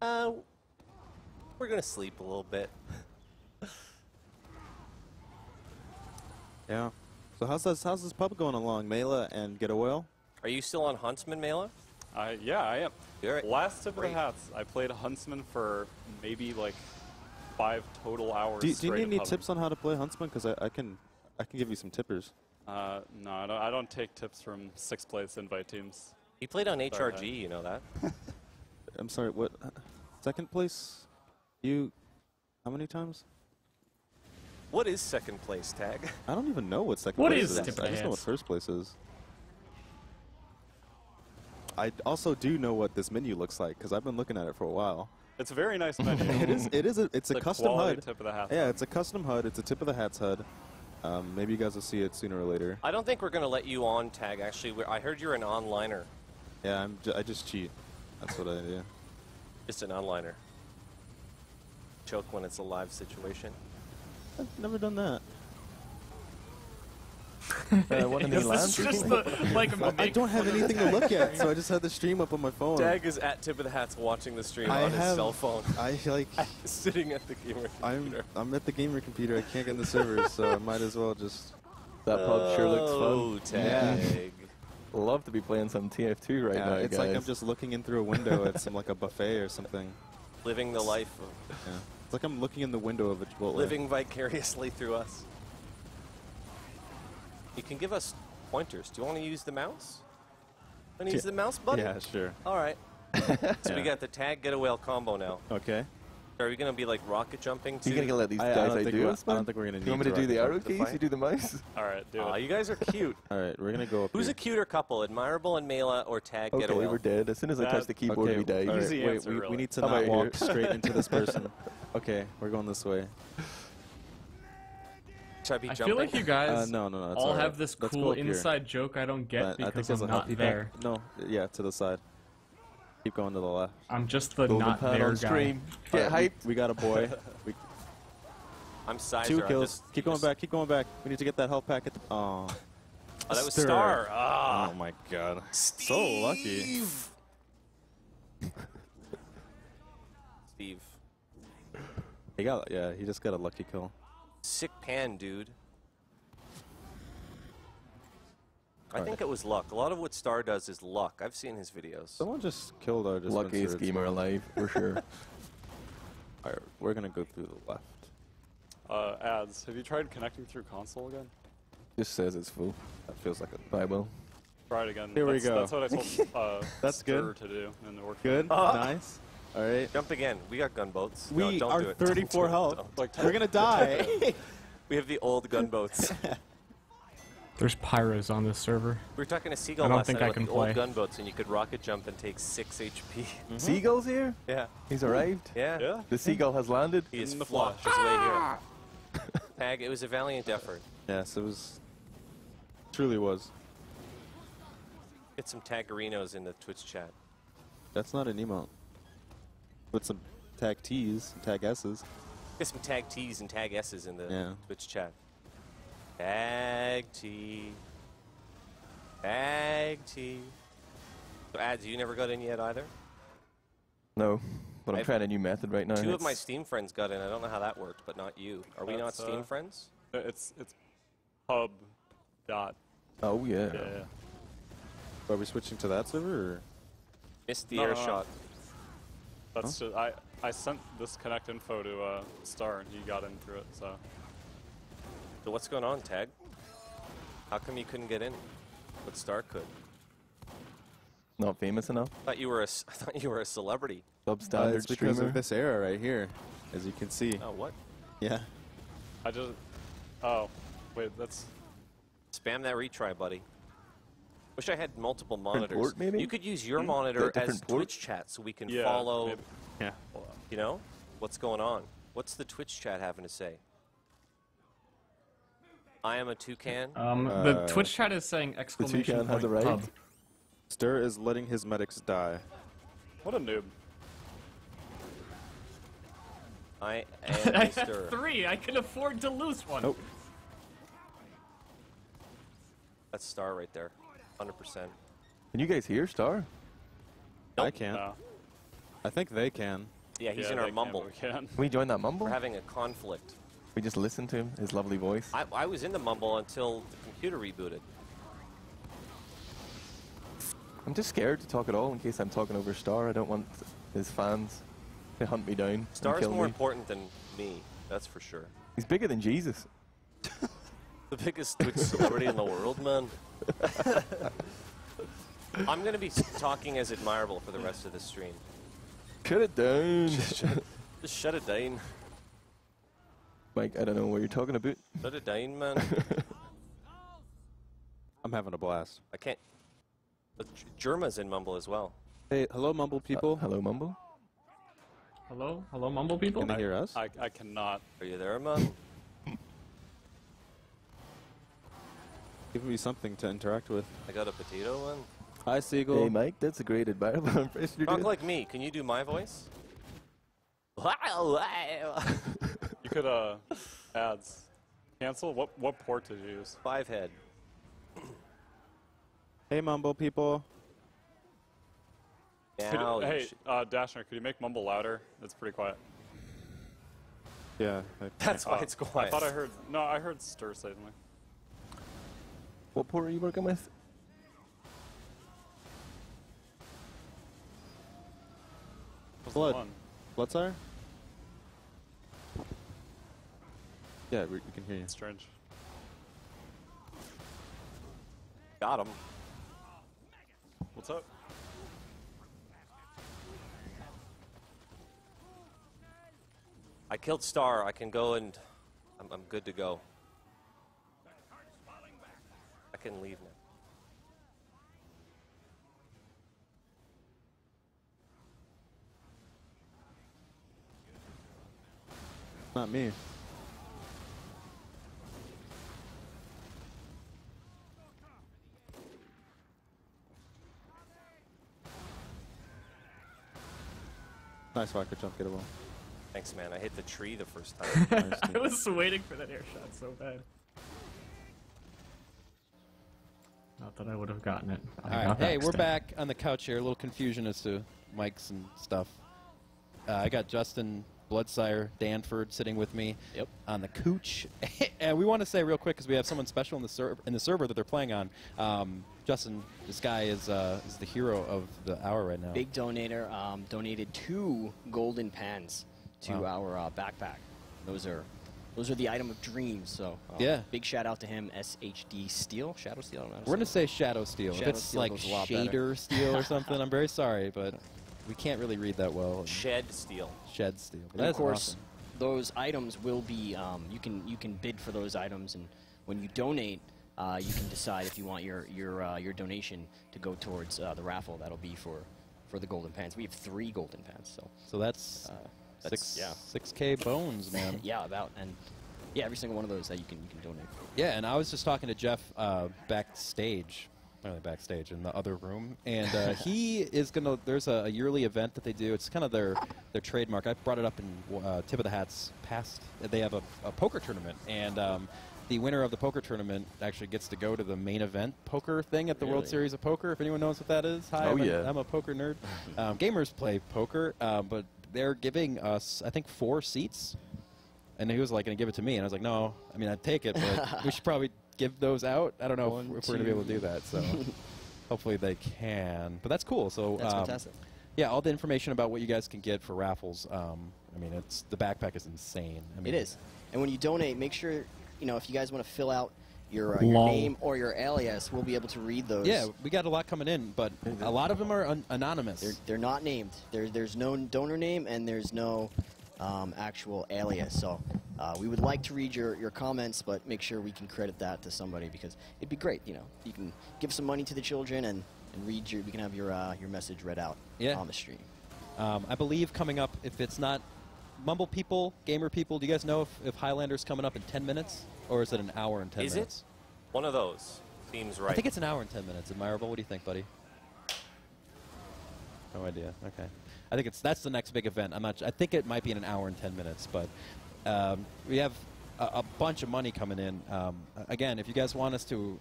[SPEAKER 13] uh, we're going to sleep a little bit.
[SPEAKER 1] Yeah. So how's this how's this pub going along, Mela and Get a Whale?
[SPEAKER 13] Are you still on Huntsman, Mela?
[SPEAKER 16] Uh, yeah, I am.
[SPEAKER 13] All right.
[SPEAKER 16] Last tip
[SPEAKER 13] Great.
[SPEAKER 16] of the hats. I played Huntsman for maybe like five total hours.
[SPEAKER 1] Do, you- do you need any
[SPEAKER 16] hubbing.
[SPEAKER 1] tips on how to play Huntsman? Because I, I can I can give you some tippers.
[SPEAKER 16] Uh, no, I don't, I don't take tips from six place invite teams.
[SPEAKER 13] He played on
[SPEAKER 16] Sorry,
[SPEAKER 13] HRG, you know that?
[SPEAKER 1] I'm sorry. What? Second place? You? How many times?
[SPEAKER 13] What is second place tag?
[SPEAKER 1] I don't even know what second
[SPEAKER 17] What
[SPEAKER 1] place
[SPEAKER 17] is
[SPEAKER 1] is.
[SPEAKER 17] second
[SPEAKER 1] I just know what first place is. I also do know what this menu looks like because I've been looking at it for a while.
[SPEAKER 16] It's a very nice menu.
[SPEAKER 1] it is. It is. A, it's a custom
[SPEAKER 16] quality
[SPEAKER 1] HUD.
[SPEAKER 16] tip of the hat.
[SPEAKER 1] Yeah, it's a custom HUD. It's a tip of the hats HUD. Um, maybe you guys will see it sooner or later.
[SPEAKER 13] I don't think we're going to let you on tag, actually. We're- I heard you're an onliner.
[SPEAKER 1] Yeah, I'm j- I just cheat. That's what I do.
[SPEAKER 13] Just an onliner. Choke when it's a live situation.
[SPEAKER 1] I've never done that.
[SPEAKER 15] Uh, one in the land
[SPEAKER 17] just the, like
[SPEAKER 1] I don't have anything to look at, so I just had the stream up on my phone.
[SPEAKER 13] Dag is at Tip of the Hats watching the stream
[SPEAKER 1] I
[SPEAKER 13] on his cell phone.
[SPEAKER 1] I like.
[SPEAKER 13] sitting at the gamer
[SPEAKER 1] I'm. I'm at the gamer computer. I can't get in the servers, so I might as well just.
[SPEAKER 15] That pub sure looks
[SPEAKER 13] Oh,
[SPEAKER 15] fun.
[SPEAKER 13] tag.
[SPEAKER 15] Love to be playing some TF2 right
[SPEAKER 1] yeah,
[SPEAKER 15] now,
[SPEAKER 1] it's
[SPEAKER 15] guys.
[SPEAKER 1] like I'm just looking in through a window at some like a buffet or something.
[SPEAKER 13] Living the life of
[SPEAKER 1] Yeah, it's like I'm looking in the window of a Chipotle.
[SPEAKER 13] living vicariously through us. You can give us pointers. Do you want to use the mouse? Want to use the mouse button?
[SPEAKER 1] Yeah, sure.
[SPEAKER 13] All right. So we got the tag get a whale combo now.
[SPEAKER 1] Okay.
[SPEAKER 13] Are we going to be like rocket jumping?
[SPEAKER 15] you
[SPEAKER 13] too?
[SPEAKER 15] gonna let these
[SPEAKER 1] I- I
[SPEAKER 15] guys
[SPEAKER 1] don't think
[SPEAKER 15] outdo
[SPEAKER 1] we're-
[SPEAKER 15] us,
[SPEAKER 1] I don't think we're gonna
[SPEAKER 15] You want me to
[SPEAKER 1] to
[SPEAKER 15] do the
[SPEAKER 1] rocket
[SPEAKER 15] arrow keys?
[SPEAKER 1] fight.
[SPEAKER 15] You do the mouse?
[SPEAKER 16] All right, do
[SPEAKER 13] Aw,
[SPEAKER 16] it.
[SPEAKER 13] you guys are cute.
[SPEAKER 1] All right, we're gonna go up
[SPEAKER 13] Who's
[SPEAKER 1] here.
[SPEAKER 13] a cuter couple, Admirable and Mela or Tag
[SPEAKER 15] Okay,
[SPEAKER 13] Get a Whale?
[SPEAKER 15] we're dead. As soon as I touch the keyboard,
[SPEAKER 1] okay,
[SPEAKER 15] we die.
[SPEAKER 1] all right,
[SPEAKER 16] Easy
[SPEAKER 1] wait,
[SPEAKER 16] answer,
[SPEAKER 1] we, we need to
[SPEAKER 15] How
[SPEAKER 1] not walk
[SPEAKER 15] here?
[SPEAKER 1] straight into this person. Okay, we're going this way.
[SPEAKER 13] Should I be
[SPEAKER 17] I feel like you guys
[SPEAKER 1] Uh, no, no, no. It's
[SPEAKER 17] all
[SPEAKER 1] all right.
[SPEAKER 17] have this
[SPEAKER 1] Let's go
[SPEAKER 17] cool
[SPEAKER 1] up here.
[SPEAKER 17] inside joke I don't get
[SPEAKER 1] But
[SPEAKER 17] because
[SPEAKER 1] there's
[SPEAKER 17] I'm
[SPEAKER 1] a
[SPEAKER 17] not there.
[SPEAKER 1] pack. No, yeah, to the side. Keep going to the left.
[SPEAKER 17] I'm just the
[SPEAKER 15] Golden
[SPEAKER 17] not
[SPEAKER 15] pan
[SPEAKER 17] there guy.
[SPEAKER 15] stream. Get
[SPEAKER 1] All right,
[SPEAKER 15] hyped.
[SPEAKER 1] we, we got a boy. we,
[SPEAKER 13] I'm Sizer.
[SPEAKER 1] two kills.
[SPEAKER 13] just-
[SPEAKER 1] keep going
[SPEAKER 13] just-
[SPEAKER 1] back. Keep going back. We need to get that health pack. At the, oh.
[SPEAKER 13] Oh, that was
[SPEAKER 1] Stir.
[SPEAKER 13] Star. Ah.
[SPEAKER 1] Oh my god. So lucky.
[SPEAKER 13] Steve.
[SPEAKER 1] He got yeah. He just got a lucky kill.
[SPEAKER 13] Sick pan, dude. I think it was luck. A lot of what Star does is luck. I've seen his videos.
[SPEAKER 1] Someone just killed our dispenser.
[SPEAKER 15] Luckiest
[SPEAKER 1] It's
[SPEAKER 15] gamer
[SPEAKER 1] fine.
[SPEAKER 15] alive, for sure.
[SPEAKER 1] All right, we're gonna go through the left.
[SPEAKER 16] Uh, ads. Have you tried connecting through console again?
[SPEAKER 15] Just says it's full.
[SPEAKER 1] That feels like a
[SPEAKER 15] Bible.
[SPEAKER 16] Try it again.
[SPEAKER 1] Here we go.
[SPEAKER 16] That's what I told uh,
[SPEAKER 1] That's
[SPEAKER 16] Star
[SPEAKER 1] good.
[SPEAKER 16] to do, and it worked.
[SPEAKER 1] Good.
[SPEAKER 13] Ah.
[SPEAKER 1] Nice. All right.
[SPEAKER 13] Jump again. We got gunboats.
[SPEAKER 1] We
[SPEAKER 13] no, don't
[SPEAKER 1] are
[SPEAKER 13] do it.
[SPEAKER 1] 34
[SPEAKER 13] do it.
[SPEAKER 1] health.
[SPEAKER 13] Don't.
[SPEAKER 1] Like, We're gonna die.
[SPEAKER 13] we have the old gunboats.
[SPEAKER 17] There's pyros on this server.
[SPEAKER 13] We were talking to Seagull
[SPEAKER 17] I don't
[SPEAKER 13] last
[SPEAKER 17] think
[SPEAKER 13] night
[SPEAKER 17] I can
[SPEAKER 13] the
[SPEAKER 17] play.
[SPEAKER 13] old gunboats, and you could rocket jump and take six HP.
[SPEAKER 15] Mm-hmm. Seagull's here?
[SPEAKER 13] Yeah.
[SPEAKER 15] He's arrived?
[SPEAKER 13] Yeah.
[SPEAKER 16] Yeah.
[SPEAKER 15] The seagull has landed?
[SPEAKER 13] He is
[SPEAKER 16] In the
[SPEAKER 13] his way here. Tag, it was a valiant effort.
[SPEAKER 1] yes, it was. Truly was.
[SPEAKER 13] Get some taggerinos in the Twitch chat.
[SPEAKER 1] That's not an emote. With some tag T's, and tag S's.
[SPEAKER 13] Get some tag T's and tag S's in the
[SPEAKER 1] Yeah.
[SPEAKER 13] Twitch chat. Tag T. Tag T. So ads, you never got in yet either?
[SPEAKER 15] No, but I'm
[SPEAKER 13] I've-
[SPEAKER 15] trying a new method right now.
[SPEAKER 13] Two of my Steam friends got in. I don't know how that worked, but not you. Are we not Steam
[SPEAKER 16] uh,
[SPEAKER 13] friends?
[SPEAKER 16] It's it's pub dot.
[SPEAKER 15] Oh, yeah.
[SPEAKER 16] Yeah. yeah.
[SPEAKER 1] Are we switching to that server? Or?
[SPEAKER 13] Missed the
[SPEAKER 16] No,
[SPEAKER 13] air
[SPEAKER 16] no, no.
[SPEAKER 13] shot.
[SPEAKER 16] That's just I I sent this connect info to uh, Star and he got in through it. So
[SPEAKER 13] So what's going on, Tag? How come you couldn't get in? But Star could.
[SPEAKER 15] Not famous enough.
[SPEAKER 13] I thought you were a, s- I thought you were a celebrity.
[SPEAKER 1] Uh,
[SPEAKER 15] Substandard
[SPEAKER 1] it's because
[SPEAKER 15] streamer.
[SPEAKER 1] of this era right here, as you can see.
[SPEAKER 13] Oh, what?
[SPEAKER 1] Yeah.
[SPEAKER 16] I just oh wait that's
[SPEAKER 13] Spam that retry, buddy. Wish I had multiple monitors.
[SPEAKER 15] port, maybe?
[SPEAKER 13] You could use your
[SPEAKER 15] Hmm?
[SPEAKER 13] monitor as
[SPEAKER 15] port?
[SPEAKER 13] Twitch chat so we can
[SPEAKER 16] Yeah,
[SPEAKER 13] follow,
[SPEAKER 16] maybe.
[SPEAKER 1] Yeah.
[SPEAKER 13] you know, what's going on. What's the Twitch chat having to say? I am a toucan.
[SPEAKER 17] Um, the
[SPEAKER 1] Uh,
[SPEAKER 17] Twitch chat is saying exclamation the
[SPEAKER 15] toucan has
[SPEAKER 17] point
[SPEAKER 15] arrived.
[SPEAKER 17] pub.
[SPEAKER 1] Star is letting his medics die.
[SPEAKER 16] what a noob.
[SPEAKER 13] I
[SPEAKER 17] I
[SPEAKER 13] am
[SPEAKER 17] have
[SPEAKER 13] Mr.
[SPEAKER 17] three. I can afford to lose one.
[SPEAKER 1] Nope.
[SPEAKER 13] That's Star right there. 100%.
[SPEAKER 15] Can you guys hear Star?
[SPEAKER 1] I can't.
[SPEAKER 16] No.
[SPEAKER 1] I think they can.
[SPEAKER 13] Yeah, he's
[SPEAKER 16] Yeah,
[SPEAKER 13] in
[SPEAKER 16] they
[SPEAKER 13] our
[SPEAKER 16] can,
[SPEAKER 13] mumble.
[SPEAKER 16] We can.
[SPEAKER 15] Can we join that mumble?
[SPEAKER 13] We're having a conflict.
[SPEAKER 15] We just listen to him, his lovely voice.
[SPEAKER 13] I, I was in the mumble until the computer rebooted.
[SPEAKER 15] I'm just scared to talk at all in case I'm talking over Star. I don't want his fans to hunt me down. and
[SPEAKER 13] Star's more
[SPEAKER 15] me.
[SPEAKER 13] important than me, that's for sure.
[SPEAKER 15] He's bigger than Jesus.
[SPEAKER 13] The biggest Twitch celebrity in the world, man. I'm gonna be talking as admirable for the rest of the stream.
[SPEAKER 15] Cut it down.
[SPEAKER 13] Just shut it down.
[SPEAKER 15] Mike, I don't know what you're talking about.
[SPEAKER 13] Shut it down, man.
[SPEAKER 1] I'm having a blast.
[SPEAKER 13] I can't. But J- Jerma's in Mumble as well.
[SPEAKER 1] Hey, hello, Mumble people.
[SPEAKER 15] Uh, hello, Mumble.
[SPEAKER 17] Hello, hello, mumble people.
[SPEAKER 1] Can they hear us?
[SPEAKER 16] I I cannot.
[SPEAKER 13] Are you there, man?
[SPEAKER 1] Give me something to interact with.
[SPEAKER 13] I got a potato one.
[SPEAKER 1] Hi, Seagull.
[SPEAKER 15] Hey, Mike, that's a great admirable impression
[SPEAKER 13] Talk
[SPEAKER 15] doing.
[SPEAKER 13] like me. Can you do my voice? Wow, wow.
[SPEAKER 16] You could uh ads cancel. What what port did you use?
[SPEAKER 13] Five head.
[SPEAKER 1] Hey, Mumble people.
[SPEAKER 16] Could- hey, uh, Dashner, could you make mumble louder? It's pretty quiet.
[SPEAKER 1] Yeah. I-
[SPEAKER 13] that's why
[SPEAKER 16] Oh,
[SPEAKER 13] it's quiet.
[SPEAKER 16] I thought I heard. No, I heard Star suddenly.
[SPEAKER 15] What port are you working with?
[SPEAKER 16] What's the
[SPEAKER 1] Blood.
[SPEAKER 16] one?
[SPEAKER 1] Bloodsire? Yeah, we, we can hear you.
[SPEAKER 16] Strange.
[SPEAKER 13] Got him.
[SPEAKER 16] What's up?
[SPEAKER 13] I killed Star. I can go and I'm, I'm good to go. I can leave now.
[SPEAKER 1] Not me. Nice Walker jump gettable.
[SPEAKER 13] Thanks, man. I hit the tree the first time.
[SPEAKER 1] Nice,
[SPEAKER 17] I was waiting for that air shot so bad. Not that I would have gotten it. I
[SPEAKER 2] All right. Hey, we're back on the couch here. A little confusion as to mics and stuff. Uh, I got Justin Bloodsire Danford sitting with me
[SPEAKER 3] Yep.
[SPEAKER 2] on the couch, and we want to say real quick because we have someone special in the server in the server that they're playing on. Um, Justin, this guy is uh, is the hero of the hour right now.
[SPEAKER 3] Big donator um, donated two golden pens to
[SPEAKER 2] Wow.
[SPEAKER 3] our uh, backpack. Those are those are the item of dreams. So um,
[SPEAKER 2] Yeah.
[SPEAKER 3] big shout out to him, SHD Steel, Shadow Steel. I don't know
[SPEAKER 2] We're gonna
[SPEAKER 3] say
[SPEAKER 2] say Shadow Steel.
[SPEAKER 3] Shadow
[SPEAKER 2] if it's
[SPEAKER 3] Steel
[SPEAKER 2] like
[SPEAKER 3] lot better.
[SPEAKER 2] Shader Steel or something, I'm very sorry, but we can't really read that well.
[SPEAKER 13] Shed steel.
[SPEAKER 2] Shed Steel. But
[SPEAKER 3] And of course,
[SPEAKER 2] awesome.
[SPEAKER 3] those items will be um, you can you can bid for those items, and when you donate, uh, you can decide if you want your your uh, your donation to go towards uh, the raffle. That'll be for for the golden pants. We have three golden pants, so
[SPEAKER 2] So that's,
[SPEAKER 3] uh,
[SPEAKER 2] six
[SPEAKER 3] yeah
[SPEAKER 2] six k bones, man.
[SPEAKER 3] yeah about and yeah every single one of those that you can you can donate.
[SPEAKER 2] Yeah, and I was just talking to Jeff uh, backstage, really backstage, in the other room, and uh, he is gonna. There's a, a yearly event that they do. It's kind of their their trademark. I brought it up in uh, Tip of the Hats past. They have a, a poker tournament, and um, the winner of the poker tournament actually gets to go to the main event poker thing at the World Series of Poker. If anyone knows what that is, hi.
[SPEAKER 15] Oh,
[SPEAKER 2] I'm, a,
[SPEAKER 15] yeah.
[SPEAKER 2] I'm a poker nerd. um, gamers play poker, uh, but they're giving us, I think, four seats and he was like, "Gonna give it to me," and I was like, "No, I mean, I'd take it, but we should probably give those out. I don't know
[SPEAKER 3] One,
[SPEAKER 2] if, if we're gonna be able to do that. So hopefully they can. But that's cool. So
[SPEAKER 3] That's
[SPEAKER 2] um,
[SPEAKER 3] fantastic.
[SPEAKER 2] Yeah, all the information about what you guys can get for raffles. Um, I mean, it's the backpack is insane. I mean,
[SPEAKER 3] it is, and when you donate, make sure you know if you guys want to fill out your, uh, your name or your alias, we'll be able to read those.
[SPEAKER 2] Yeah, we got a lot coming in, but a lot of them are un- anonymous.
[SPEAKER 3] They're, they're not named. There, there's no donor name and there's no um, actual alias. So uh, we would like to read your, your comments, but make sure we can credit that to somebody because it'd be great. You know, you can give some money to the children and, and read your. We can have your uh, your message read out
[SPEAKER 2] Yeah.
[SPEAKER 3] on the stream.
[SPEAKER 2] Um, I believe coming up, if it's not Mumble people, gamer people, do you guys know if, if Highlander's coming up in 10 minutes? Or is it an hour and 10
[SPEAKER 13] Is
[SPEAKER 2] minutes?
[SPEAKER 13] it? One of those. Seems right.
[SPEAKER 2] I think it's an hour and 10 minutes. Admirable, what do you think, buddy? No idea. Okay. I think it's that's the next big event. I'm not. I think it might be in an hour and 10 minutes, but um, we have a, a bunch of money coming in. Um, again, if you guys want us to,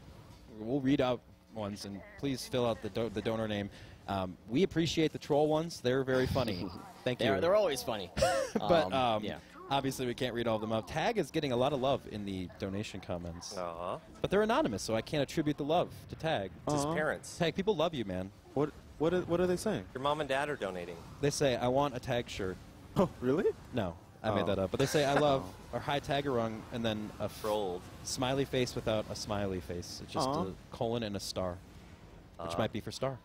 [SPEAKER 2] we'll read out ones and please fill out the do- the donor name. Um, we appreciate the troll ones. They're very funny. Thank you.
[SPEAKER 3] They're, they're always funny.
[SPEAKER 2] but
[SPEAKER 3] Um,
[SPEAKER 2] um,
[SPEAKER 3] yeah.
[SPEAKER 2] obviously we can't read all of them out. Tag is getting a lot of love in the donation comments.
[SPEAKER 13] Aw.
[SPEAKER 2] But they're anonymous, so I can't attribute the love to Tag.
[SPEAKER 13] It's his parents.
[SPEAKER 2] Tag, people love you, man.
[SPEAKER 1] What what are, what are they saying?
[SPEAKER 13] Your mom and dad are donating.
[SPEAKER 2] They say, I want a Tag shirt.
[SPEAKER 1] Oh, really?
[SPEAKER 2] No, I
[SPEAKER 1] Oh.
[SPEAKER 2] made that up. But they say, I love or hi Tagarung, and then a f-
[SPEAKER 13] Trolled.
[SPEAKER 2] smiley face without a smiley face. It's just
[SPEAKER 1] Aw.
[SPEAKER 2] a colon and a star, which
[SPEAKER 13] Uh,
[SPEAKER 2] might be for star.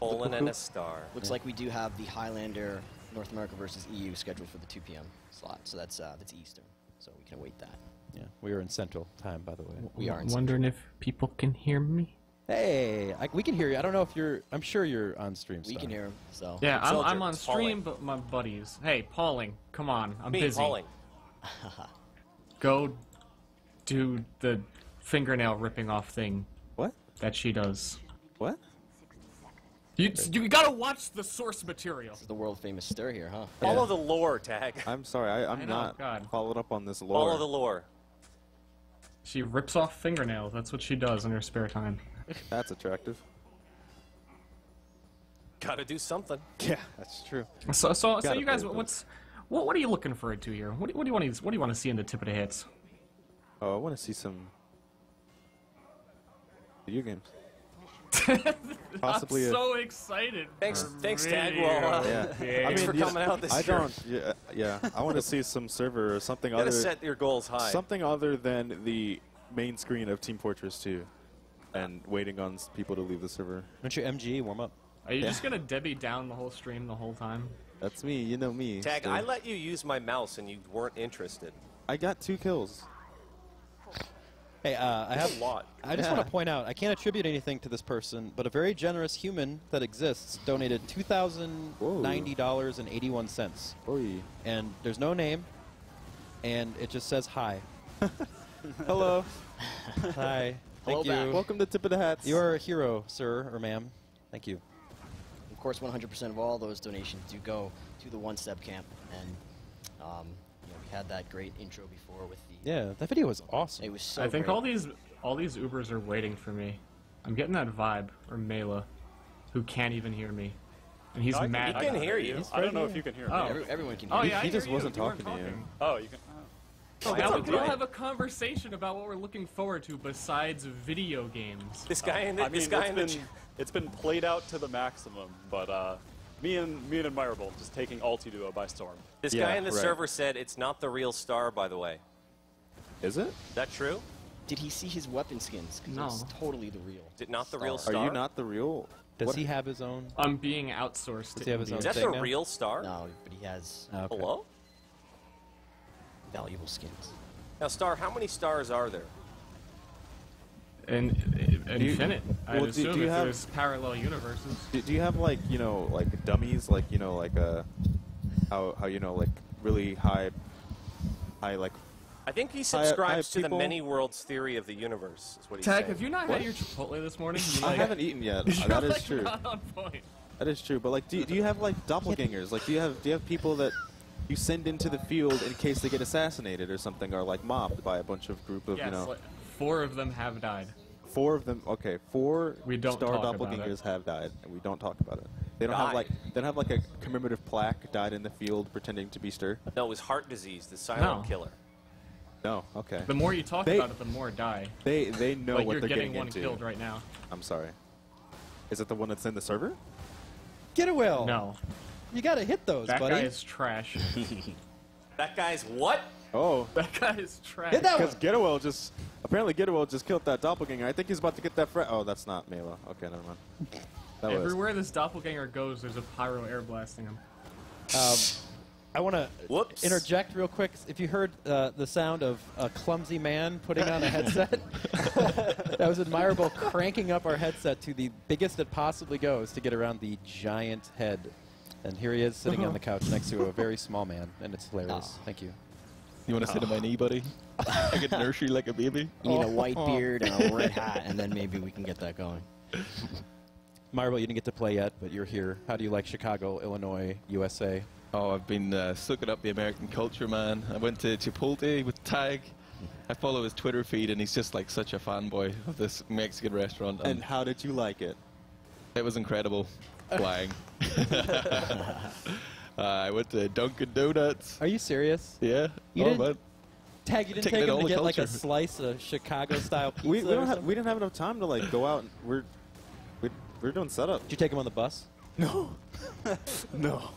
[SPEAKER 13] Colon and a star.
[SPEAKER 3] Looks like we do have the Highlander North America versus EU scheduled for the 2 p.m. slot. So that's uh, that's Eastern. So we can await that.
[SPEAKER 2] Yeah, we are in Central Time, by the way.
[SPEAKER 3] We are in
[SPEAKER 17] Wondering if people can hear me.
[SPEAKER 2] Hey, I, we can hear you. I don't know if you're. I'm sure you're on stream.
[SPEAKER 3] We can hear him. So
[SPEAKER 17] Yeah, I'm,
[SPEAKER 13] Soldier,
[SPEAKER 17] I'm on
[SPEAKER 13] it's Pauling.
[SPEAKER 17] stream, but my buddies. Hey, Pauling, come on, I'm
[SPEAKER 13] Me,
[SPEAKER 17] busy.
[SPEAKER 13] Pauling.
[SPEAKER 17] Go do the fingernail ripping off thing.
[SPEAKER 1] What?
[SPEAKER 17] That she does.
[SPEAKER 1] What?
[SPEAKER 17] You, you gotta watch the source material.
[SPEAKER 3] the world famous Star here, huh?
[SPEAKER 13] Follow the lore, Tag.
[SPEAKER 1] I'm sorry, I, I'm
[SPEAKER 17] I
[SPEAKER 1] not
[SPEAKER 17] God.
[SPEAKER 1] followed up on this lore.
[SPEAKER 13] Follow the lore.
[SPEAKER 17] She rips off fingernails. That's what she does in her spare time.
[SPEAKER 1] That's attractive.
[SPEAKER 13] Gotta do something.
[SPEAKER 2] Yeah, that's true.
[SPEAKER 17] So, so, so
[SPEAKER 1] Gotta
[SPEAKER 17] you guys, what's what, what are you looking forward to here? What, do- what do you want to what do you want to see in the tip of the hits?
[SPEAKER 1] Oh, I want to see some video games. Possibly.
[SPEAKER 17] I'm
[SPEAKER 1] a-
[SPEAKER 17] so excited.
[SPEAKER 13] Thanks, thanks, Tag.
[SPEAKER 17] video
[SPEAKER 13] Well, uh,
[SPEAKER 1] yeah.
[SPEAKER 13] thanks for coming out this
[SPEAKER 1] I
[SPEAKER 13] year.
[SPEAKER 1] don't. Yeah, yeah. I want to see some server or something
[SPEAKER 13] You gotta
[SPEAKER 1] other.
[SPEAKER 13] set your goals high.
[SPEAKER 1] Something other than the main screen of Team Fortress 2, and waiting on people to leave the server.
[SPEAKER 2] Don't you MG warm up?
[SPEAKER 17] Are you
[SPEAKER 1] Yeah.
[SPEAKER 17] just gonna Debbie down the whole stream the whole time?
[SPEAKER 1] That's me. You know me.
[SPEAKER 13] Tag,
[SPEAKER 1] Stu.
[SPEAKER 13] I let you use my mouse and you weren't interested.
[SPEAKER 1] I got two kills.
[SPEAKER 2] Hey, uh, I have
[SPEAKER 13] a lot.
[SPEAKER 2] I just
[SPEAKER 1] Yeah.
[SPEAKER 2] want to point out I can't attribute anything to this person, but a very generous human that exists donated two thousand ninety dollars and eighty-one cents.
[SPEAKER 1] Oy.
[SPEAKER 2] And there's no name, and it just says hi.
[SPEAKER 1] Hello.
[SPEAKER 2] hi.
[SPEAKER 3] Hello
[SPEAKER 2] Thank
[SPEAKER 3] back.
[SPEAKER 2] you.
[SPEAKER 1] Welcome to Tip of the Hats.
[SPEAKER 2] You are a hero, sir or ma'am. Thank you.
[SPEAKER 3] Of course, 100% of all those donations do go to the One Step Camp, and um, you know, we had that great intro before with the.
[SPEAKER 2] Yeah, that video was awesome.
[SPEAKER 3] It was so.
[SPEAKER 17] I think
[SPEAKER 3] great.
[SPEAKER 17] all these all these Ubers are waiting for me. I'm getting that vibe, or Mela, who can't even hear me, and he's
[SPEAKER 16] I can-
[SPEAKER 17] mad.
[SPEAKER 16] He can hear you. I don't know if you can hear me.
[SPEAKER 17] Oh.
[SPEAKER 3] Every- everyone can
[SPEAKER 17] Oh
[SPEAKER 3] hear
[SPEAKER 17] yeah,
[SPEAKER 1] He
[SPEAKER 17] I
[SPEAKER 1] just
[SPEAKER 17] hear
[SPEAKER 1] wasn't
[SPEAKER 17] you. You weren't
[SPEAKER 1] talking to you.
[SPEAKER 16] Oh, you can.
[SPEAKER 17] So
[SPEAKER 13] Oh,
[SPEAKER 17] now we can
[SPEAKER 13] okay.
[SPEAKER 17] have a conversation about what we're looking forward to besides video games.
[SPEAKER 13] This guy in the,
[SPEAKER 16] I mean,
[SPEAKER 13] this guy
[SPEAKER 16] it's
[SPEAKER 13] in the
[SPEAKER 16] been it's been played out to the maximum, but uh, me and me and Admirable just taking Ultiduo by storm.
[SPEAKER 13] This
[SPEAKER 1] Yeah,
[SPEAKER 13] guy in the
[SPEAKER 1] right.
[SPEAKER 13] server said it's not the real star, by the way.
[SPEAKER 1] Is it?
[SPEAKER 13] Is that true?
[SPEAKER 3] Did he see his weapon skins? 'Cause
[SPEAKER 17] No.
[SPEAKER 3] It's totally the real.
[SPEAKER 13] Is it not the real
[SPEAKER 3] star.
[SPEAKER 13] star?
[SPEAKER 1] Are you not the real?
[SPEAKER 2] Does
[SPEAKER 1] what-
[SPEAKER 2] he have his own?
[SPEAKER 17] I'm being outsourced.
[SPEAKER 2] Does
[SPEAKER 17] to
[SPEAKER 2] he have his own
[SPEAKER 13] Is that
[SPEAKER 2] thing
[SPEAKER 13] the
[SPEAKER 2] now?
[SPEAKER 13] real star?
[SPEAKER 3] No, but he has
[SPEAKER 2] okay.
[SPEAKER 13] Hello?
[SPEAKER 3] Valuable skins.
[SPEAKER 13] Now, Star, how many stars are there?
[SPEAKER 17] And uh,
[SPEAKER 1] Do you-
[SPEAKER 17] infinite. I'd
[SPEAKER 1] well, do-
[SPEAKER 17] assume
[SPEAKER 1] do you
[SPEAKER 17] if
[SPEAKER 1] have-
[SPEAKER 17] there's parallel universes.
[SPEAKER 1] Do, do you have like you know like dummies like you know like uh how how you know like really high high like
[SPEAKER 13] I think he
[SPEAKER 1] I- I
[SPEAKER 13] subscribes
[SPEAKER 1] have
[SPEAKER 13] to the many worlds theory of the universe. Is what he's
[SPEAKER 17] Tag,
[SPEAKER 13] saying.
[SPEAKER 17] have you not
[SPEAKER 1] What?
[SPEAKER 17] had your Chipotle this morning? You,
[SPEAKER 1] I haven't eaten yet.
[SPEAKER 17] You're,
[SPEAKER 1] that is
[SPEAKER 17] like,
[SPEAKER 1] true.
[SPEAKER 17] Not on point.
[SPEAKER 1] That is true. But like, do, do you have like doppelgangers? Like, do you have do you have people that you send into the field in case they get assassinated or something, or like mobbed by a bunch of group of
[SPEAKER 17] Yes,
[SPEAKER 1] you know
[SPEAKER 17] like, four of them have died.
[SPEAKER 1] four of them? Okay, four
[SPEAKER 17] We don't
[SPEAKER 1] star
[SPEAKER 17] talk about
[SPEAKER 1] doppelgangers
[SPEAKER 17] it.
[SPEAKER 1] have died, and we don't talk about it. They don't have like they don't have like a commemorative plaque. Died in the field pretending to be Star.
[SPEAKER 13] No, it was heart disease, the silent
[SPEAKER 17] No.
[SPEAKER 13] killer.
[SPEAKER 1] No. Okay.
[SPEAKER 17] The more you talk
[SPEAKER 1] They-
[SPEAKER 17] about it, the more die.
[SPEAKER 1] They they know
[SPEAKER 17] like
[SPEAKER 1] what
[SPEAKER 17] you're
[SPEAKER 1] they're
[SPEAKER 17] getting,
[SPEAKER 1] getting
[SPEAKER 17] one
[SPEAKER 1] into.
[SPEAKER 17] killed right now.
[SPEAKER 1] I'm sorry. Is it the one that's in the server?
[SPEAKER 2] Get a Whale.
[SPEAKER 17] No,
[SPEAKER 2] You gotta hit those,
[SPEAKER 17] that
[SPEAKER 2] buddy.
[SPEAKER 17] guy is trash.
[SPEAKER 13] That guy's what?
[SPEAKER 1] Oh,
[SPEAKER 17] that guy is trash.
[SPEAKER 2] Hit that
[SPEAKER 1] because
[SPEAKER 2] one.
[SPEAKER 1] Get a Whale just apparently Get a Whale just killed that doppelganger. I think he's about to get that. Fre- oh, that's not Mela. Okay, never mind. That was.
[SPEAKER 17] Everywhere this doppelganger goes, there's a pyro air blasting him.
[SPEAKER 2] Um, I want to interject real quick. If you heard uh, the sound of a clumsy man putting on a headset, that was admirable cranking up our headset to the biggest it possibly goes to get around the giant head. And here he is sitting on the couch next to a very small man, and it's hilarious. Thank you.
[SPEAKER 15] You want to sit on my knee, buddy? I could nurse you like a baby.
[SPEAKER 3] You need a white beard and a red hat, and then maybe we can get that going.
[SPEAKER 2] Marvel, you didn't get to play yet, but you're here. How do you like Chicago, Illinois, USA?
[SPEAKER 15] Oh, I've been uh, soaking up the American culture, man. I went to Chipotle with Tag. I follow his Twitter feed, and he's just like such a fanboy of this Mexican restaurant.
[SPEAKER 1] and how did you like it?
[SPEAKER 15] it was incredible. Flying. uh, I went to Dunkin' Donuts.
[SPEAKER 2] Are you serious?
[SPEAKER 15] Yeah.
[SPEAKER 2] You
[SPEAKER 15] oh,
[SPEAKER 2] didn't-
[SPEAKER 15] man.
[SPEAKER 2] Tag, you didn't
[SPEAKER 15] Taking
[SPEAKER 2] take
[SPEAKER 15] in
[SPEAKER 2] him
[SPEAKER 15] all
[SPEAKER 2] to
[SPEAKER 15] the
[SPEAKER 2] get like a slice of Chicago-style pizza.
[SPEAKER 1] We, we don't have we didn't have enough time to like go out. And we're we, we're doing setup.
[SPEAKER 2] Did you take him on the bus?
[SPEAKER 1] No. no.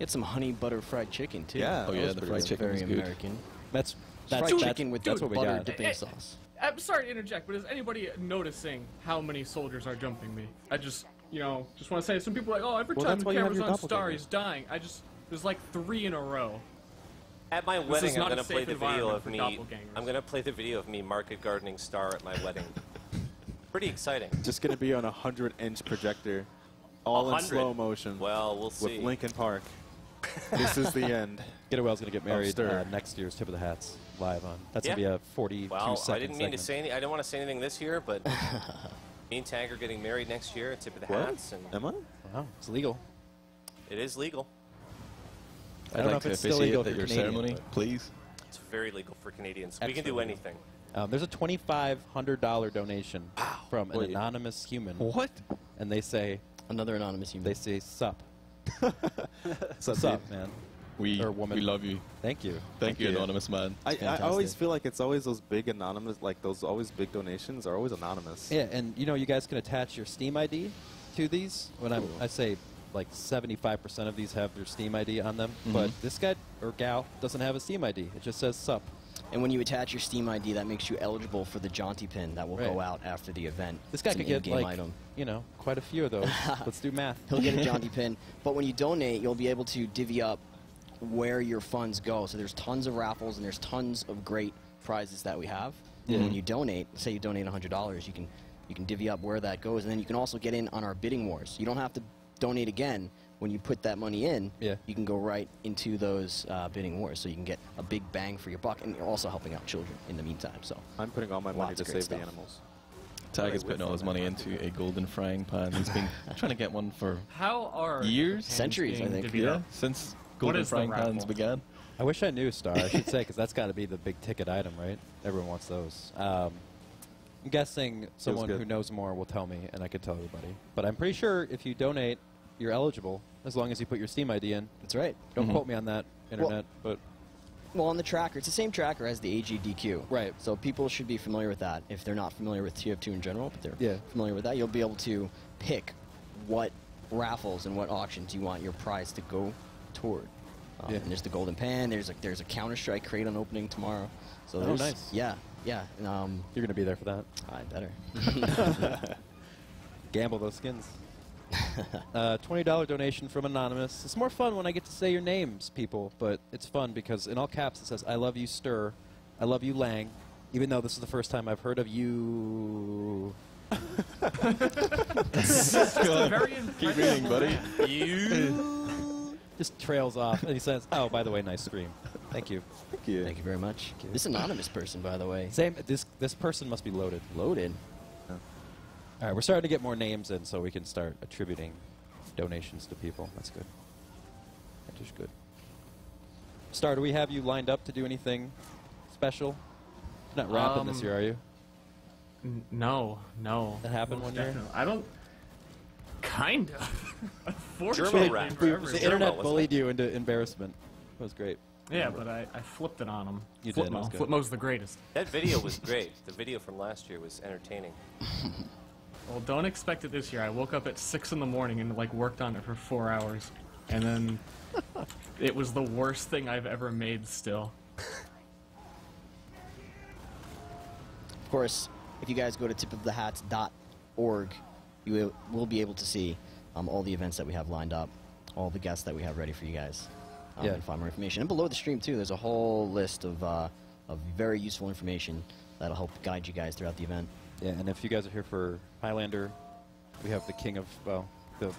[SPEAKER 3] Get some honey butter fried chicken too.
[SPEAKER 1] Yeah.
[SPEAKER 15] Oh,
[SPEAKER 1] that
[SPEAKER 15] yeah, the fried
[SPEAKER 1] good.
[SPEAKER 15] chicken
[SPEAKER 3] Very
[SPEAKER 15] was good.
[SPEAKER 3] American.
[SPEAKER 2] That's that's
[SPEAKER 3] fried
[SPEAKER 2] that's,
[SPEAKER 3] chicken with
[SPEAKER 2] that's what we
[SPEAKER 3] butter
[SPEAKER 2] got.
[SPEAKER 3] dipping
[SPEAKER 17] Eh,
[SPEAKER 3] sauce.
[SPEAKER 17] I'm sorry to interject, but is anybody noticing how many soldiers are jumping me? I just, you know, just want to say some people are like, oh, every
[SPEAKER 1] Well,
[SPEAKER 17] time the
[SPEAKER 1] why you have
[SPEAKER 17] camera's on Star, he's dying. I just, there's like three in a row.
[SPEAKER 13] At my
[SPEAKER 17] This
[SPEAKER 13] wedding, I'm going to play the video of me. I'm going to play the video of me market gardening Star at my wedding. Pretty exciting.
[SPEAKER 1] Just gonna be on a hundred inch projector, all in slow motion.
[SPEAKER 13] Well, we'll see.
[SPEAKER 1] With Lincoln Park. this is the end.
[SPEAKER 2] Get a Whale's gonna get married
[SPEAKER 1] Star.
[SPEAKER 2] uh, next year's Tip of the Hats live on. That's
[SPEAKER 13] Yeah.
[SPEAKER 2] gonna be a 42
[SPEAKER 13] Well,
[SPEAKER 2] second
[SPEAKER 13] I didn't mean to say any. I didn't want to say anything this year, but me and Tag are getting married next year at Tip of the
[SPEAKER 1] What?
[SPEAKER 13] Hats, and
[SPEAKER 1] Am I?
[SPEAKER 2] Wow, it's legal.
[SPEAKER 13] it is legal.
[SPEAKER 2] I
[SPEAKER 15] I'd
[SPEAKER 2] don't know if it's still legal
[SPEAKER 15] at
[SPEAKER 2] for
[SPEAKER 15] your
[SPEAKER 2] Canadian,
[SPEAKER 15] ceremony, please.
[SPEAKER 13] It's very legal for Canadians. we can do anything.
[SPEAKER 2] Um, there's a $2,500 donation from an
[SPEAKER 1] Wait.
[SPEAKER 2] anonymous human,
[SPEAKER 15] What?
[SPEAKER 2] and they say
[SPEAKER 3] Another anonymous human.
[SPEAKER 2] they say sup.
[SPEAKER 1] Sup,
[SPEAKER 2] sup, man.
[SPEAKER 15] We,
[SPEAKER 2] Or woman.
[SPEAKER 15] we love you.
[SPEAKER 2] Thank you.
[SPEAKER 15] Thank, you,
[SPEAKER 1] you.
[SPEAKER 15] anonymous man.
[SPEAKER 1] I, I always feel like it's always those big anonymous, like those always big donations are always anonymous.
[SPEAKER 2] Yeah, and you know you guys can attach your Steam ID to these. When I'm, I say like 75% of these have their Steam ID on them, mm-hmm. but this guy or gal doesn't have a Steam ID. It just says sup.
[SPEAKER 3] And when you attach your Steam ID, that makes you eligible for the Jaunty pin that will go out after the event.
[SPEAKER 2] This guy
[SPEAKER 3] It's
[SPEAKER 2] could get
[SPEAKER 3] in-game
[SPEAKER 2] like
[SPEAKER 3] item.
[SPEAKER 2] you know quite a few of those. Let's do math.
[SPEAKER 3] He'll get a Jaunty pin. But when you donate, you'll be able to divvy up where your funds go. So there's tons of raffles and there's tons of great prizes that we have. And when you donate, say you donate $100, you can you can divvy up where that goes, and then you can also get in on our bidding wars. You don't have to donate again when you put that money in.
[SPEAKER 2] Yeah.
[SPEAKER 3] You can go right into those uh, bidding wars, so you can get a big bang for your buck, and you're also helping out children in the meantime. So
[SPEAKER 1] I'm putting all my money to
[SPEAKER 3] of great
[SPEAKER 1] save the animals.
[SPEAKER 15] Tag is putting all his money into a golden frying pan. He's been trying to get one for
[SPEAKER 17] How are
[SPEAKER 15] Years?
[SPEAKER 3] Centuries, I think.
[SPEAKER 15] yeah since
[SPEAKER 17] What
[SPEAKER 15] golden
[SPEAKER 17] is the
[SPEAKER 15] frying pans began.
[SPEAKER 2] I wish I knew Star. I should say because that's got to be the big ticket item, right? Everyone wants those. Um, I'm guessing someone who knows more will tell me, and I could tell everybody. But I'm pretty sure if you donate, you're eligible as long as you put your Steam ID in.
[SPEAKER 3] that's right.
[SPEAKER 2] Don't
[SPEAKER 15] Mhm.
[SPEAKER 2] quote me on that, internet. but
[SPEAKER 3] Well, on the tracker, it's the same tracker as the AGDQ.
[SPEAKER 2] Right.
[SPEAKER 3] So people should be familiar with that if they're not familiar with TF2 in general, but they're
[SPEAKER 2] Yeah.
[SPEAKER 3] familiar with that. You'll be able to pick what raffles and what auctions you want your prize to go toward. Um,
[SPEAKER 2] Yeah.
[SPEAKER 3] And there's the golden pan. There's a there's a Counter Strike crate on opening tomorrow. So
[SPEAKER 2] Oh,
[SPEAKER 3] there's,
[SPEAKER 2] nice.
[SPEAKER 3] Yeah, yeah. and, Um,
[SPEAKER 2] You're going to be there for that.
[SPEAKER 3] I better.
[SPEAKER 2] Gamble those skins. uh, $20 donation from Anonymous. It's more fun when I get to say your names, people, but it's fun because in all caps it says, I love you, Star. I love you, Lang. Even though this is the first time I've heard of you.
[SPEAKER 17] very
[SPEAKER 15] Keep reading, buddy.
[SPEAKER 2] You. Just trails off. And he says, Oh, by the way, nice scream. Thank you.
[SPEAKER 1] Thank you.
[SPEAKER 3] Thank you very much. This anonymous person, by the way.
[SPEAKER 2] Same. This this person must be loaded.
[SPEAKER 3] Loaded.
[SPEAKER 2] All right, we're starting to get more names in, so we can start attributing donations to people. That's good. That is good. Star, do we have you lined up to do anything special? You're not rapping this
[SPEAKER 17] Um,
[SPEAKER 2] year, are you?
[SPEAKER 17] N- No, no.
[SPEAKER 2] That happened
[SPEAKER 17] Most
[SPEAKER 2] one year?
[SPEAKER 17] I don't. Kind of. Unfortunately,
[SPEAKER 13] German
[SPEAKER 2] The-
[SPEAKER 13] rap.
[SPEAKER 2] the internet
[SPEAKER 13] wasn't
[SPEAKER 2] bullied you into embarrassment. It was great.
[SPEAKER 17] Yeah, but I, I flipped it on him.
[SPEAKER 2] You did, it
[SPEAKER 17] Flipmo.
[SPEAKER 2] was good.
[SPEAKER 17] Flipmo's the greatest.
[SPEAKER 13] That video was great. The video from last year was entertaining.
[SPEAKER 17] Well, don't expect it this year. I woke up at six in the morning and like worked on it for four hours, and then it was the worst thing I've ever made. Still,
[SPEAKER 3] Of course, if you guys go to tipofthehats.org, you will, will be able to see um, all the events that we have lined up, all the guests that we have ready for you guys, um,
[SPEAKER 2] Yeah.
[SPEAKER 3] and find more information. And below the stream too, there's a whole list of uh, of very useful information that'll help guide you guys throughout the event.
[SPEAKER 2] Yeah, and if you guys are here for Highlander, we have the king of, well, the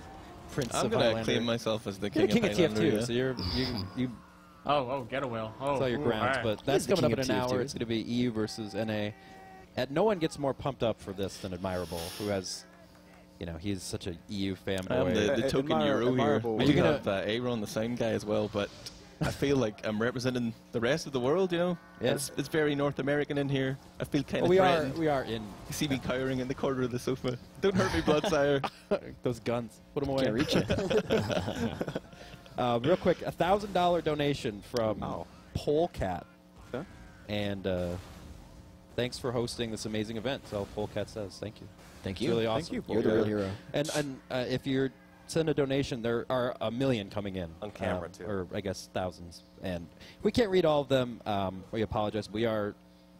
[SPEAKER 2] prince of
[SPEAKER 15] I'm
[SPEAKER 2] of
[SPEAKER 15] gonna
[SPEAKER 2] Highlander.
[SPEAKER 15] claim myself as the
[SPEAKER 2] You're
[SPEAKER 15] king,
[SPEAKER 2] the king
[SPEAKER 15] of
[SPEAKER 2] of
[SPEAKER 15] Highlander,
[SPEAKER 2] TF2,
[SPEAKER 15] yeah.
[SPEAKER 2] so you're, you, you
[SPEAKER 17] oh oh, get a whale. Oh,
[SPEAKER 2] That's all your
[SPEAKER 17] ooh,
[SPEAKER 2] grounds,
[SPEAKER 17] alright.
[SPEAKER 2] but that's coming up in an hour.
[SPEAKER 3] TF2.
[SPEAKER 2] It's going to be EU versus NA. And no one gets more pumped up for this than Admirable, who has, you know, he's such a EU fanboy.
[SPEAKER 15] I'm the, the
[SPEAKER 1] Uh,
[SPEAKER 15] token
[SPEAKER 1] admire-
[SPEAKER 15] Euro here. We do
[SPEAKER 2] gonna-
[SPEAKER 15] have uh, Aaron, the same guy, as well, but I feel like I'm representing the rest of the world, you know?
[SPEAKER 2] Yeah.
[SPEAKER 15] It's, it's very North American in here. I feel kind
[SPEAKER 2] Well,
[SPEAKER 15] of
[SPEAKER 2] we are we are in
[SPEAKER 15] You see me cowering in the corner of the sofa. Don't hurt me, Bloodsire.
[SPEAKER 2] those guns. Put them away.
[SPEAKER 3] Can't reach it.
[SPEAKER 2] uh, real quick, a thousand dollar donation from
[SPEAKER 1] Wow.
[SPEAKER 2] Polecat,
[SPEAKER 1] Okay.
[SPEAKER 2] and uh, thanks for hosting this amazing event. So Polecat says, thank you.
[SPEAKER 3] Thank
[SPEAKER 2] It's
[SPEAKER 3] you.
[SPEAKER 2] really
[SPEAKER 1] Thank
[SPEAKER 2] awesome.
[SPEAKER 1] you,
[SPEAKER 3] You're the real hero.
[SPEAKER 2] And and uh, if you're send a donation, there are a million coming in
[SPEAKER 13] On camera,
[SPEAKER 2] uh,
[SPEAKER 13] too.
[SPEAKER 2] or I guess thousands. And we can't read all of them. Um, we apologize. We are.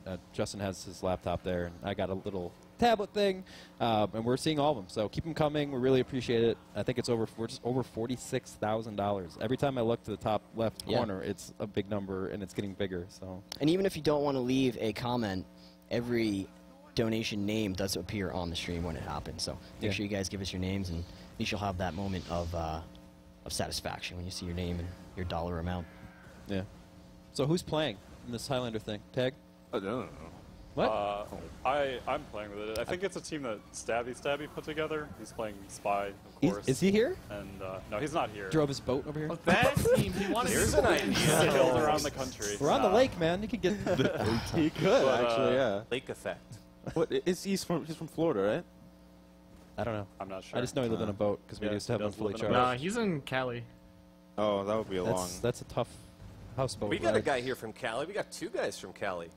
[SPEAKER 2] Uh, Justin has his laptop there, and I got a little tablet thing, um, and we're seeing all of them. So keep them coming. We really appreciate it. I think it's over. We're just over forty-six thousand dollars. Every time I look to the top left
[SPEAKER 3] Yeah.
[SPEAKER 2] corner, it's a big number, and it's getting bigger. So
[SPEAKER 3] And even if you don't want to leave a comment, every donation name does appear on the stream when it happens. So make
[SPEAKER 2] Yeah.
[SPEAKER 3] sure you guys give us your names, and you shall have that moment of uh, of satisfaction when you see your name and your dollar amount.
[SPEAKER 2] yeah. So who's playing in this Highlander thing? Tag.
[SPEAKER 1] Oh, no, no, no.
[SPEAKER 2] What?
[SPEAKER 16] Uh, I I'm playing with it. I think it's a team that Stabby Stabby put together. He's playing Spy, of course.
[SPEAKER 2] is he here?
[SPEAKER 16] And uh, no, he's not here.
[SPEAKER 2] Drove his boat over here.
[SPEAKER 17] Oh, that seems he wanted
[SPEAKER 13] Here's
[SPEAKER 17] to
[SPEAKER 13] an idea.
[SPEAKER 16] He's killed around the country.
[SPEAKER 2] We're on the
[SPEAKER 16] Uh,
[SPEAKER 2] lake, man. You could get.
[SPEAKER 1] He could
[SPEAKER 16] But,
[SPEAKER 1] actually,
[SPEAKER 16] uh,
[SPEAKER 1] yeah.
[SPEAKER 13] Lake effect.
[SPEAKER 1] What is he's from? He's from Florida, right?
[SPEAKER 2] I don't know.
[SPEAKER 16] I'm not sure.
[SPEAKER 2] I just know he lived on a
[SPEAKER 1] Uh,
[SPEAKER 2] boat because we used to have
[SPEAKER 16] he
[SPEAKER 2] one fully
[SPEAKER 16] live in a
[SPEAKER 2] charged.
[SPEAKER 16] boat.
[SPEAKER 17] Nah, he's in Cali.
[SPEAKER 1] Oh, that would be a long.
[SPEAKER 2] That's that's a tough houseboat.
[SPEAKER 13] We got a guy here from Cali. We got two guys from Cali.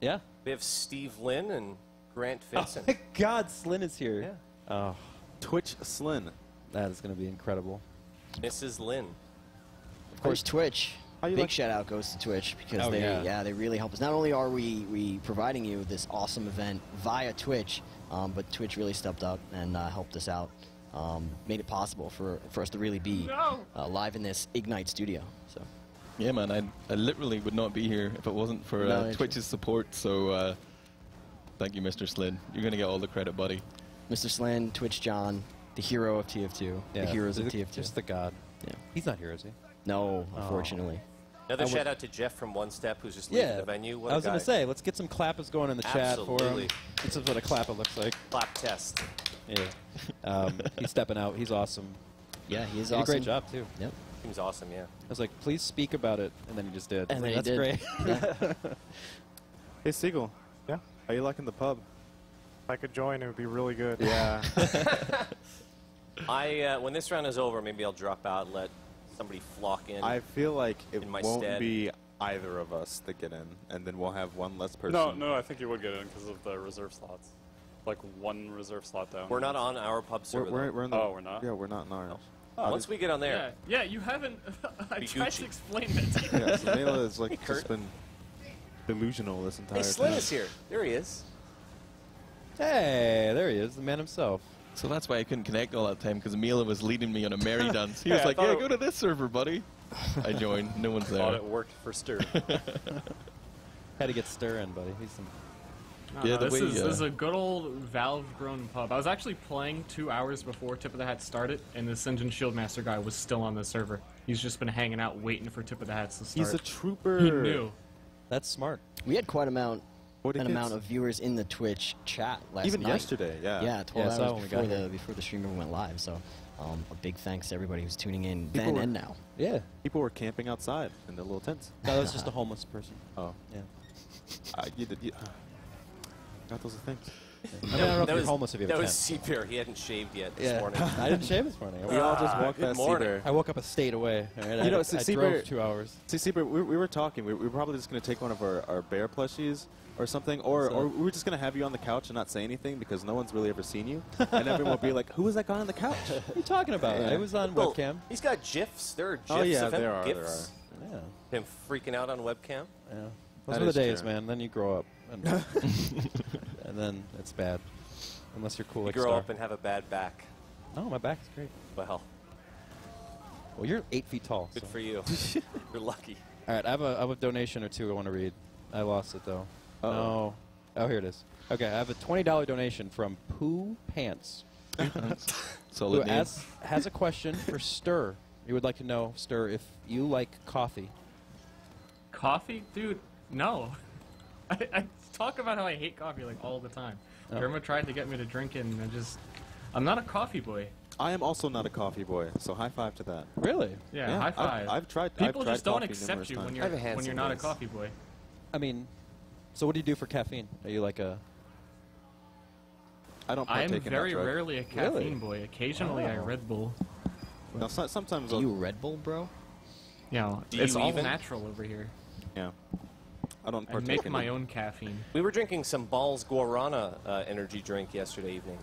[SPEAKER 2] Yeah.
[SPEAKER 13] We have Steve Lynn and Grant
[SPEAKER 2] Oh
[SPEAKER 13] Vincent.
[SPEAKER 2] my God, Slyn is here.
[SPEAKER 13] Yeah.
[SPEAKER 2] Oh,
[SPEAKER 1] Twitch Slin.
[SPEAKER 2] that is going to be incredible.
[SPEAKER 13] Mrs. Lynn.
[SPEAKER 3] Of course, Twitch. Big
[SPEAKER 1] like-
[SPEAKER 3] shout out goes to Twitch because
[SPEAKER 2] Oh,
[SPEAKER 3] they
[SPEAKER 2] yeah.
[SPEAKER 3] they really help us. Not only are we we providing you this awesome event via Twitch, um, but Twitch really stepped up and uh, helped us out, um, made it possible for for us to really be
[SPEAKER 17] No.
[SPEAKER 3] uh, live in this Ignite studio. So
[SPEAKER 15] Yeah, man, I, I literally would not be here if it wasn't for
[SPEAKER 3] No,
[SPEAKER 15] uh,
[SPEAKER 3] it's-
[SPEAKER 15] Twitch's support. So uh, thank you, Mr. Slid. You're gonna get all the credit, buddy.
[SPEAKER 3] Mr. Slin, Twitch John, the hero of TF2, the heroes of TF2.
[SPEAKER 2] Just the god.
[SPEAKER 3] Yeah.
[SPEAKER 2] He's not here, is he?
[SPEAKER 3] no, unfortunately.
[SPEAKER 13] Another
[SPEAKER 2] I
[SPEAKER 13] shout out to Jeff from One Step who's just leaving
[SPEAKER 2] Yeah.
[SPEAKER 13] the venue. What
[SPEAKER 2] I
[SPEAKER 13] a
[SPEAKER 2] was going to say, let's get some clappers going in the chat for
[SPEAKER 13] Absolutely.
[SPEAKER 2] him. This is what a clapper looks like.
[SPEAKER 13] Clap test.
[SPEAKER 2] Yeah. Um, he's stepping out. He's awesome.
[SPEAKER 3] Yeah, he is
[SPEAKER 2] Did a
[SPEAKER 3] awesome.
[SPEAKER 2] great job, too.
[SPEAKER 3] Yep.
[SPEAKER 13] Seems awesome, yeah.
[SPEAKER 2] I was like, please speak about it. And then he just did.
[SPEAKER 3] And then
[SPEAKER 2] like,
[SPEAKER 3] he
[SPEAKER 2] That's
[SPEAKER 3] did.
[SPEAKER 2] great.
[SPEAKER 1] Hey, Seagull.
[SPEAKER 18] Yeah?
[SPEAKER 1] Are you liking the pub?
[SPEAKER 18] If I could join, it would be really good.
[SPEAKER 1] Yeah.
[SPEAKER 13] I uh, when this round is over, maybe I'll drop out and let somebody flock in.
[SPEAKER 1] I feel like it
[SPEAKER 13] my
[SPEAKER 1] won't
[SPEAKER 13] stead.
[SPEAKER 1] be either of us that get in, and then we'll have one less person.
[SPEAKER 16] No, no, I think you would get in because of the reserve slots. like one reserve slot down.
[SPEAKER 13] We're not on our pub
[SPEAKER 1] We're,
[SPEAKER 13] server.
[SPEAKER 1] we're, we're in the,
[SPEAKER 16] Oh, we're not?
[SPEAKER 1] Yeah, we're not in ours.
[SPEAKER 13] Oh, once we get on there,
[SPEAKER 17] Yeah, yeah, you haven't. I
[SPEAKER 13] Be
[SPEAKER 17] tried
[SPEAKER 13] Gucci.
[SPEAKER 17] to explain it. to you.
[SPEAKER 1] Yeah, so Mela is like
[SPEAKER 13] Kurt.
[SPEAKER 1] just been delusional this entire
[SPEAKER 13] hey, Slin
[SPEAKER 1] time.
[SPEAKER 13] is here. There he is.
[SPEAKER 2] Hey, there he is, the man himself.
[SPEAKER 15] So that's why I couldn't connect all that time because Mila was leading me on a merry dance. He
[SPEAKER 13] Yeah,
[SPEAKER 15] was like,
[SPEAKER 13] thought
[SPEAKER 15] "Yeah, go to this server, buddy." I joined. No one's there.
[SPEAKER 13] Thought
[SPEAKER 15] there.
[SPEAKER 13] it worked for Star.
[SPEAKER 2] Had to get stirring, buddy. He's some.
[SPEAKER 17] No,
[SPEAKER 15] Yeah,
[SPEAKER 17] no,
[SPEAKER 15] the
[SPEAKER 17] this,
[SPEAKER 15] way,
[SPEAKER 17] is,
[SPEAKER 15] uh,
[SPEAKER 17] this is a good old Valve-grown pub. I was actually playing two hours before Tip of the Hat started, and the Sinjin Shieldmaster guy was still on the server. He's just been hanging out waiting for Tip of the Hats to start.
[SPEAKER 1] He's a trooper.
[SPEAKER 17] He knew.
[SPEAKER 2] That's smart.
[SPEAKER 3] We had quite amount,
[SPEAKER 1] What
[SPEAKER 3] an
[SPEAKER 1] did
[SPEAKER 3] amount of viewers in the Twitch chat last night.
[SPEAKER 1] Even
[SPEAKER 3] night.
[SPEAKER 1] yesterday, yeah.
[SPEAKER 3] Yeah, 12
[SPEAKER 2] Yeah,
[SPEAKER 3] hours
[SPEAKER 2] when
[SPEAKER 3] before the before the streamer went live. So, um, a big thanks to everybody who's tuning in
[SPEAKER 1] People
[SPEAKER 3] then
[SPEAKER 1] were-
[SPEAKER 3] and now.
[SPEAKER 2] Yeah.
[SPEAKER 1] People were camping outside in their little tents.
[SPEAKER 2] No, that was just a homeless person.
[SPEAKER 1] Oh.
[SPEAKER 2] Yeah.
[SPEAKER 1] Uh, you did, you, God, those are things.
[SPEAKER 2] I mean, I don't know if
[SPEAKER 13] that was,
[SPEAKER 2] homeless if you have
[SPEAKER 13] that
[SPEAKER 2] a
[SPEAKER 13] was
[SPEAKER 2] tent.
[SPEAKER 13] Seabear. He hadn't shaved yet this
[SPEAKER 2] Yeah.
[SPEAKER 13] morning.
[SPEAKER 2] I didn't shave this morning.
[SPEAKER 1] We all just
[SPEAKER 13] Ah,
[SPEAKER 1] walked
[SPEAKER 13] good
[SPEAKER 1] past
[SPEAKER 13] morning.
[SPEAKER 1] Seabear.
[SPEAKER 2] I woke up a state away. all right?
[SPEAKER 1] You
[SPEAKER 2] I,
[SPEAKER 1] know,
[SPEAKER 2] I,
[SPEAKER 1] see,
[SPEAKER 2] I
[SPEAKER 1] Seabear-
[SPEAKER 2] drove two hours.
[SPEAKER 1] See, Seabear, we, we were talking. We, we were probably just going to take one of our, our bear plushies or something, or,
[SPEAKER 2] What's
[SPEAKER 1] or we were just going to have you on the couch and not say anything because no one's really ever seen you. and everyone will be like, who was that guy on the couch?
[SPEAKER 2] What are you talking about?
[SPEAKER 1] Yeah.
[SPEAKER 2] I was on
[SPEAKER 13] Well,
[SPEAKER 2] webcam.
[SPEAKER 13] He's got gifs. There are gifs
[SPEAKER 1] Oh, yeah,
[SPEAKER 13] of him.
[SPEAKER 1] there are, there
[SPEAKER 13] gifs.
[SPEAKER 2] Yeah.
[SPEAKER 13] Him freaking out on webcam.
[SPEAKER 2] Yeah.
[SPEAKER 1] That
[SPEAKER 2] Those were the days,
[SPEAKER 1] true.
[SPEAKER 2] man. Then you grow up, and, and then it's bad. Unless you're cool
[SPEAKER 13] You
[SPEAKER 2] like
[SPEAKER 13] grow
[SPEAKER 2] Star.
[SPEAKER 13] up and have a bad back.
[SPEAKER 2] No, my back's great.
[SPEAKER 13] Well,
[SPEAKER 2] Well, you're eight feet tall.
[SPEAKER 13] good
[SPEAKER 2] so.
[SPEAKER 13] for you. You're lucky.
[SPEAKER 2] All right, I have a, I have a donation or two I want to read. I lost it though.
[SPEAKER 1] Uh-oh.
[SPEAKER 2] No. Oh, here it is. Okay, I have a twenty dollar donation from Pooh Pants, who
[SPEAKER 15] Solid name.
[SPEAKER 2] has, has a question for Stir. He would like to know, Stir, if you like coffee.
[SPEAKER 17] Coffee, dude? No. I, I talk about how I hate coffee like all the time.
[SPEAKER 2] Oh.
[SPEAKER 17] Irma tried to get me to drink it, and I just, I'm not a coffee boy.
[SPEAKER 1] I am also not a coffee boy, so high five to that.
[SPEAKER 2] Really?
[SPEAKER 17] Yeah,
[SPEAKER 1] Yeah,
[SPEAKER 17] high
[SPEAKER 1] I've-
[SPEAKER 17] five.
[SPEAKER 1] I've tried-
[SPEAKER 17] People
[SPEAKER 1] I've tried
[SPEAKER 17] just don't accept you
[SPEAKER 1] times.
[SPEAKER 17] when you're when you're not a coffee boy.
[SPEAKER 2] I mean, so what do you do for caffeine? Are you like a?
[SPEAKER 1] I don't
[SPEAKER 17] I am
[SPEAKER 1] partake in that
[SPEAKER 17] very
[SPEAKER 1] drug.
[SPEAKER 17] rarely a caffeine
[SPEAKER 2] Really?
[SPEAKER 17] boy. Occasionally, I
[SPEAKER 2] oh.
[SPEAKER 17] Red Bull.
[SPEAKER 1] No, so, sometimes
[SPEAKER 3] Do
[SPEAKER 1] I'll-
[SPEAKER 3] you Red Bull, bro?
[SPEAKER 17] You know,
[SPEAKER 13] Do
[SPEAKER 17] it's all
[SPEAKER 13] even?
[SPEAKER 17] natural over here.
[SPEAKER 1] Yeah. I don't
[SPEAKER 17] I
[SPEAKER 1] partake
[SPEAKER 17] make
[SPEAKER 1] in
[SPEAKER 17] my
[SPEAKER 1] it.
[SPEAKER 17] own caffeine.
[SPEAKER 13] We were drinking some Balls Guarana uh, energy drink yesterday evening.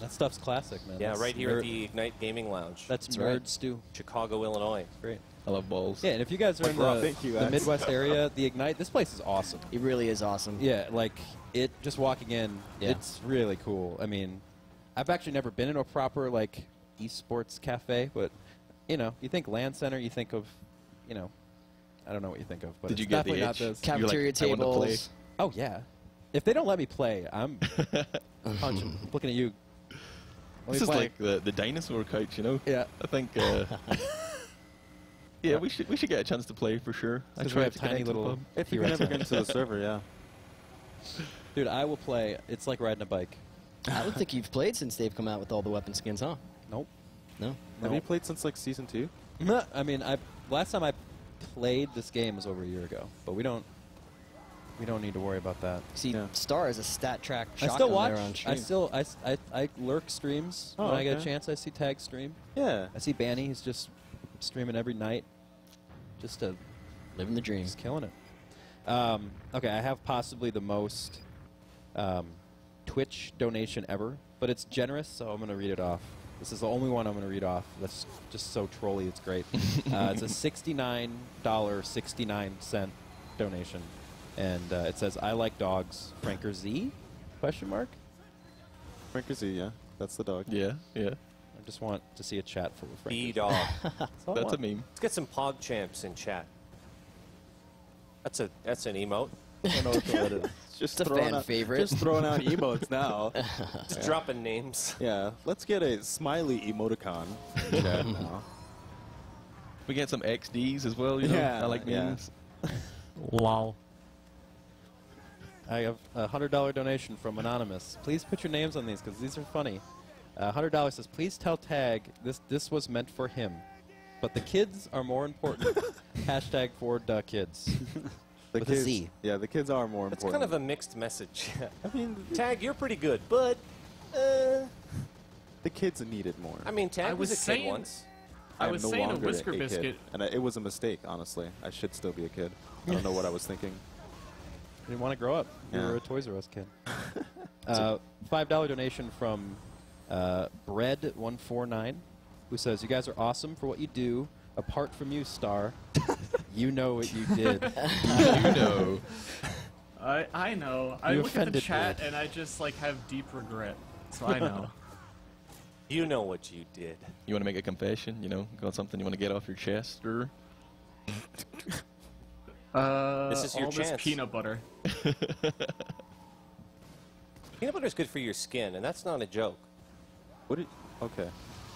[SPEAKER 2] That stuff's classic, man.
[SPEAKER 13] Yeah,
[SPEAKER 2] That's
[SPEAKER 13] right here at the Ignite Gaming Lounge.
[SPEAKER 2] That's,
[SPEAKER 3] That's
[SPEAKER 2] nerd
[SPEAKER 3] right.
[SPEAKER 2] stew.
[SPEAKER 13] Chicago, Illinois.
[SPEAKER 2] Great.
[SPEAKER 15] I love balls.
[SPEAKER 2] Yeah, and if you guys are in
[SPEAKER 1] Well,
[SPEAKER 2] the,
[SPEAKER 1] thank you,
[SPEAKER 2] the Midwest area, the Ignite, this place is awesome.
[SPEAKER 3] It really is awesome.
[SPEAKER 2] Yeah, like it. Just walking in,
[SPEAKER 3] Yeah.
[SPEAKER 2] it's really cool. I mean, I've actually never been in a proper like esports cafe, but you know, you think LAN center, you think of, you know, I don't know what you think of, but
[SPEAKER 15] Did
[SPEAKER 2] it's
[SPEAKER 15] you get the
[SPEAKER 2] definitely not
[SPEAKER 15] itch?
[SPEAKER 2] this.
[SPEAKER 15] You're like,
[SPEAKER 3] Cafeteria
[SPEAKER 15] "I wanna play."
[SPEAKER 3] tables.
[SPEAKER 2] Oh yeah, if they don't let me play, I'm punching. looking at you. Let
[SPEAKER 15] This is
[SPEAKER 2] play.
[SPEAKER 15] like the, the dinosaur couch, you know?
[SPEAKER 2] Yeah.
[SPEAKER 15] I think. Uh, yeah, we should we should get a chance to play for sure. I
[SPEAKER 2] we
[SPEAKER 15] tried to
[SPEAKER 2] tiny
[SPEAKER 15] connect to
[SPEAKER 2] little-
[SPEAKER 1] If you can
[SPEAKER 2] T-Rex
[SPEAKER 1] ever
[SPEAKER 2] now.
[SPEAKER 1] get into the server, yeah.
[SPEAKER 2] Dude, I will play. It's like riding a bike.
[SPEAKER 3] I don't think you've played since they've come out with all the weapon skins, huh?
[SPEAKER 2] Nope.
[SPEAKER 3] No.
[SPEAKER 1] Have
[SPEAKER 2] No.
[SPEAKER 1] you played since like season two?
[SPEAKER 2] I mean, I last time I played this game was over a year ago, but we don't we don't need to worry about that.
[SPEAKER 3] See,
[SPEAKER 1] Yeah.
[SPEAKER 3] Star is a stat track
[SPEAKER 2] I still watch.
[SPEAKER 3] there on
[SPEAKER 2] I
[SPEAKER 3] I,
[SPEAKER 2] I I, s- I, I lurk streams
[SPEAKER 1] Oh,
[SPEAKER 2] when I get a chance. I see Tag stream.
[SPEAKER 1] Yeah.
[SPEAKER 2] I see Banny. He's just streaming every night, just to
[SPEAKER 3] Living the dream.
[SPEAKER 2] Just killing it. Um, okay, I have possibly the most um, Twitch donation ever, but it's generous, so I'm going to read it off. This is the only one I'm going to read off. That's just so trolly. It's great. uh, it's a sixty-nine dollar sixty-nine cent donation, and uh, it says, "I like dogs." FrankerZ? Question mark.
[SPEAKER 1] FrankerZ, yeah. That's the dog.
[SPEAKER 15] Yeah, yeah.
[SPEAKER 2] I just want to see a chat full of Frankers.
[SPEAKER 13] B dog.
[SPEAKER 2] all I
[SPEAKER 15] That's a meme.
[SPEAKER 13] Let's get some Pog champs in chat. That's a that's an emote.
[SPEAKER 2] I don't know what that is.
[SPEAKER 1] Just
[SPEAKER 3] It's a
[SPEAKER 1] throwing
[SPEAKER 3] fan
[SPEAKER 1] out,
[SPEAKER 3] favorite.
[SPEAKER 1] Just throwing out emotes now.
[SPEAKER 13] Just dropping names.
[SPEAKER 1] Yeah, let's get a smiley emoticon. in chat now.
[SPEAKER 15] We get some XDs as well, you know?
[SPEAKER 1] Yeah,
[SPEAKER 15] I like
[SPEAKER 1] yeah.
[SPEAKER 15] memes.
[SPEAKER 17] Lol.
[SPEAKER 2] I have a hundred dollar donation from anonymous. Please put your names on these because these are funny. A hundred dollars says, "Please tell Tag this this was meant for him, but the kids are more important." Hashtag for the kids.
[SPEAKER 1] The
[SPEAKER 2] With
[SPEAKER 1] kids,
[SPEAKER 2] Z.
[SPEAKER 1] Yeah, the kids are more
[SPEAKER 13] That's
[SPEAKER 1] important.
[SPEAKER 13] It's kind of a mixed message.
[SPEAKER 1] I mean,
[SPEAKER 13] Tag, you're pretty good, but uh,
[SPEAKER 1] the kids need it more.
[SPEAKER 13] I mean, Tag
[SPEAKER 17] I
[SPEAKER 13] was,
[SPEAKER 17] was
[SPEAKER 13] a
[SPEAKER 17] saying-
[SPEAKER 13] kid once.
[SPEAKER 17] I
[SPEAKER 1] am
[SPEAKER 17] was
[SPEAKER 1] no
[SPEAKER 17] saying a Whisker
[SPEAKER 1] kid.
[SPEAKER 17] Biscuit.
[SPEAKER 1] and I, it was a mistake. Honestly, I should still be a kid. I don't know what I was thinking.
[SPEAKER 2] You didn't want to grow up. You
[SPEAKER 1] Yeah.
[SPEAKER 2] were a Toys R Us kid. Uh, Five dollar donation from uh, Bread one four nine, who says, "You guys are awesome for what you do. Apart from you, Star, you know what you did. you know."
[SPEAKER 17] I I know. I
[SPEAKER 2] You
[SPEAKER 17] look at the chat
[SPEAKER 2] Red.
[SPEAKER 17] and I just like have deep regret. So I know.
[SPEAKER 13] You know what you did.
[SPEAKER 15] You want to make a confession? You know, got something you want to get off your chest, or
[SPEAKER 17] Uh,
[SPEAKER 13] This is your
[SPEAKER 17] all this
[SPEAKER 13] chance.
[SPEAKER 17] peanut butter.
[SPEAKER 13] Peanut butter is good for your skin, and that's not a joke.
[SPEAKER 1] What? Did, okay.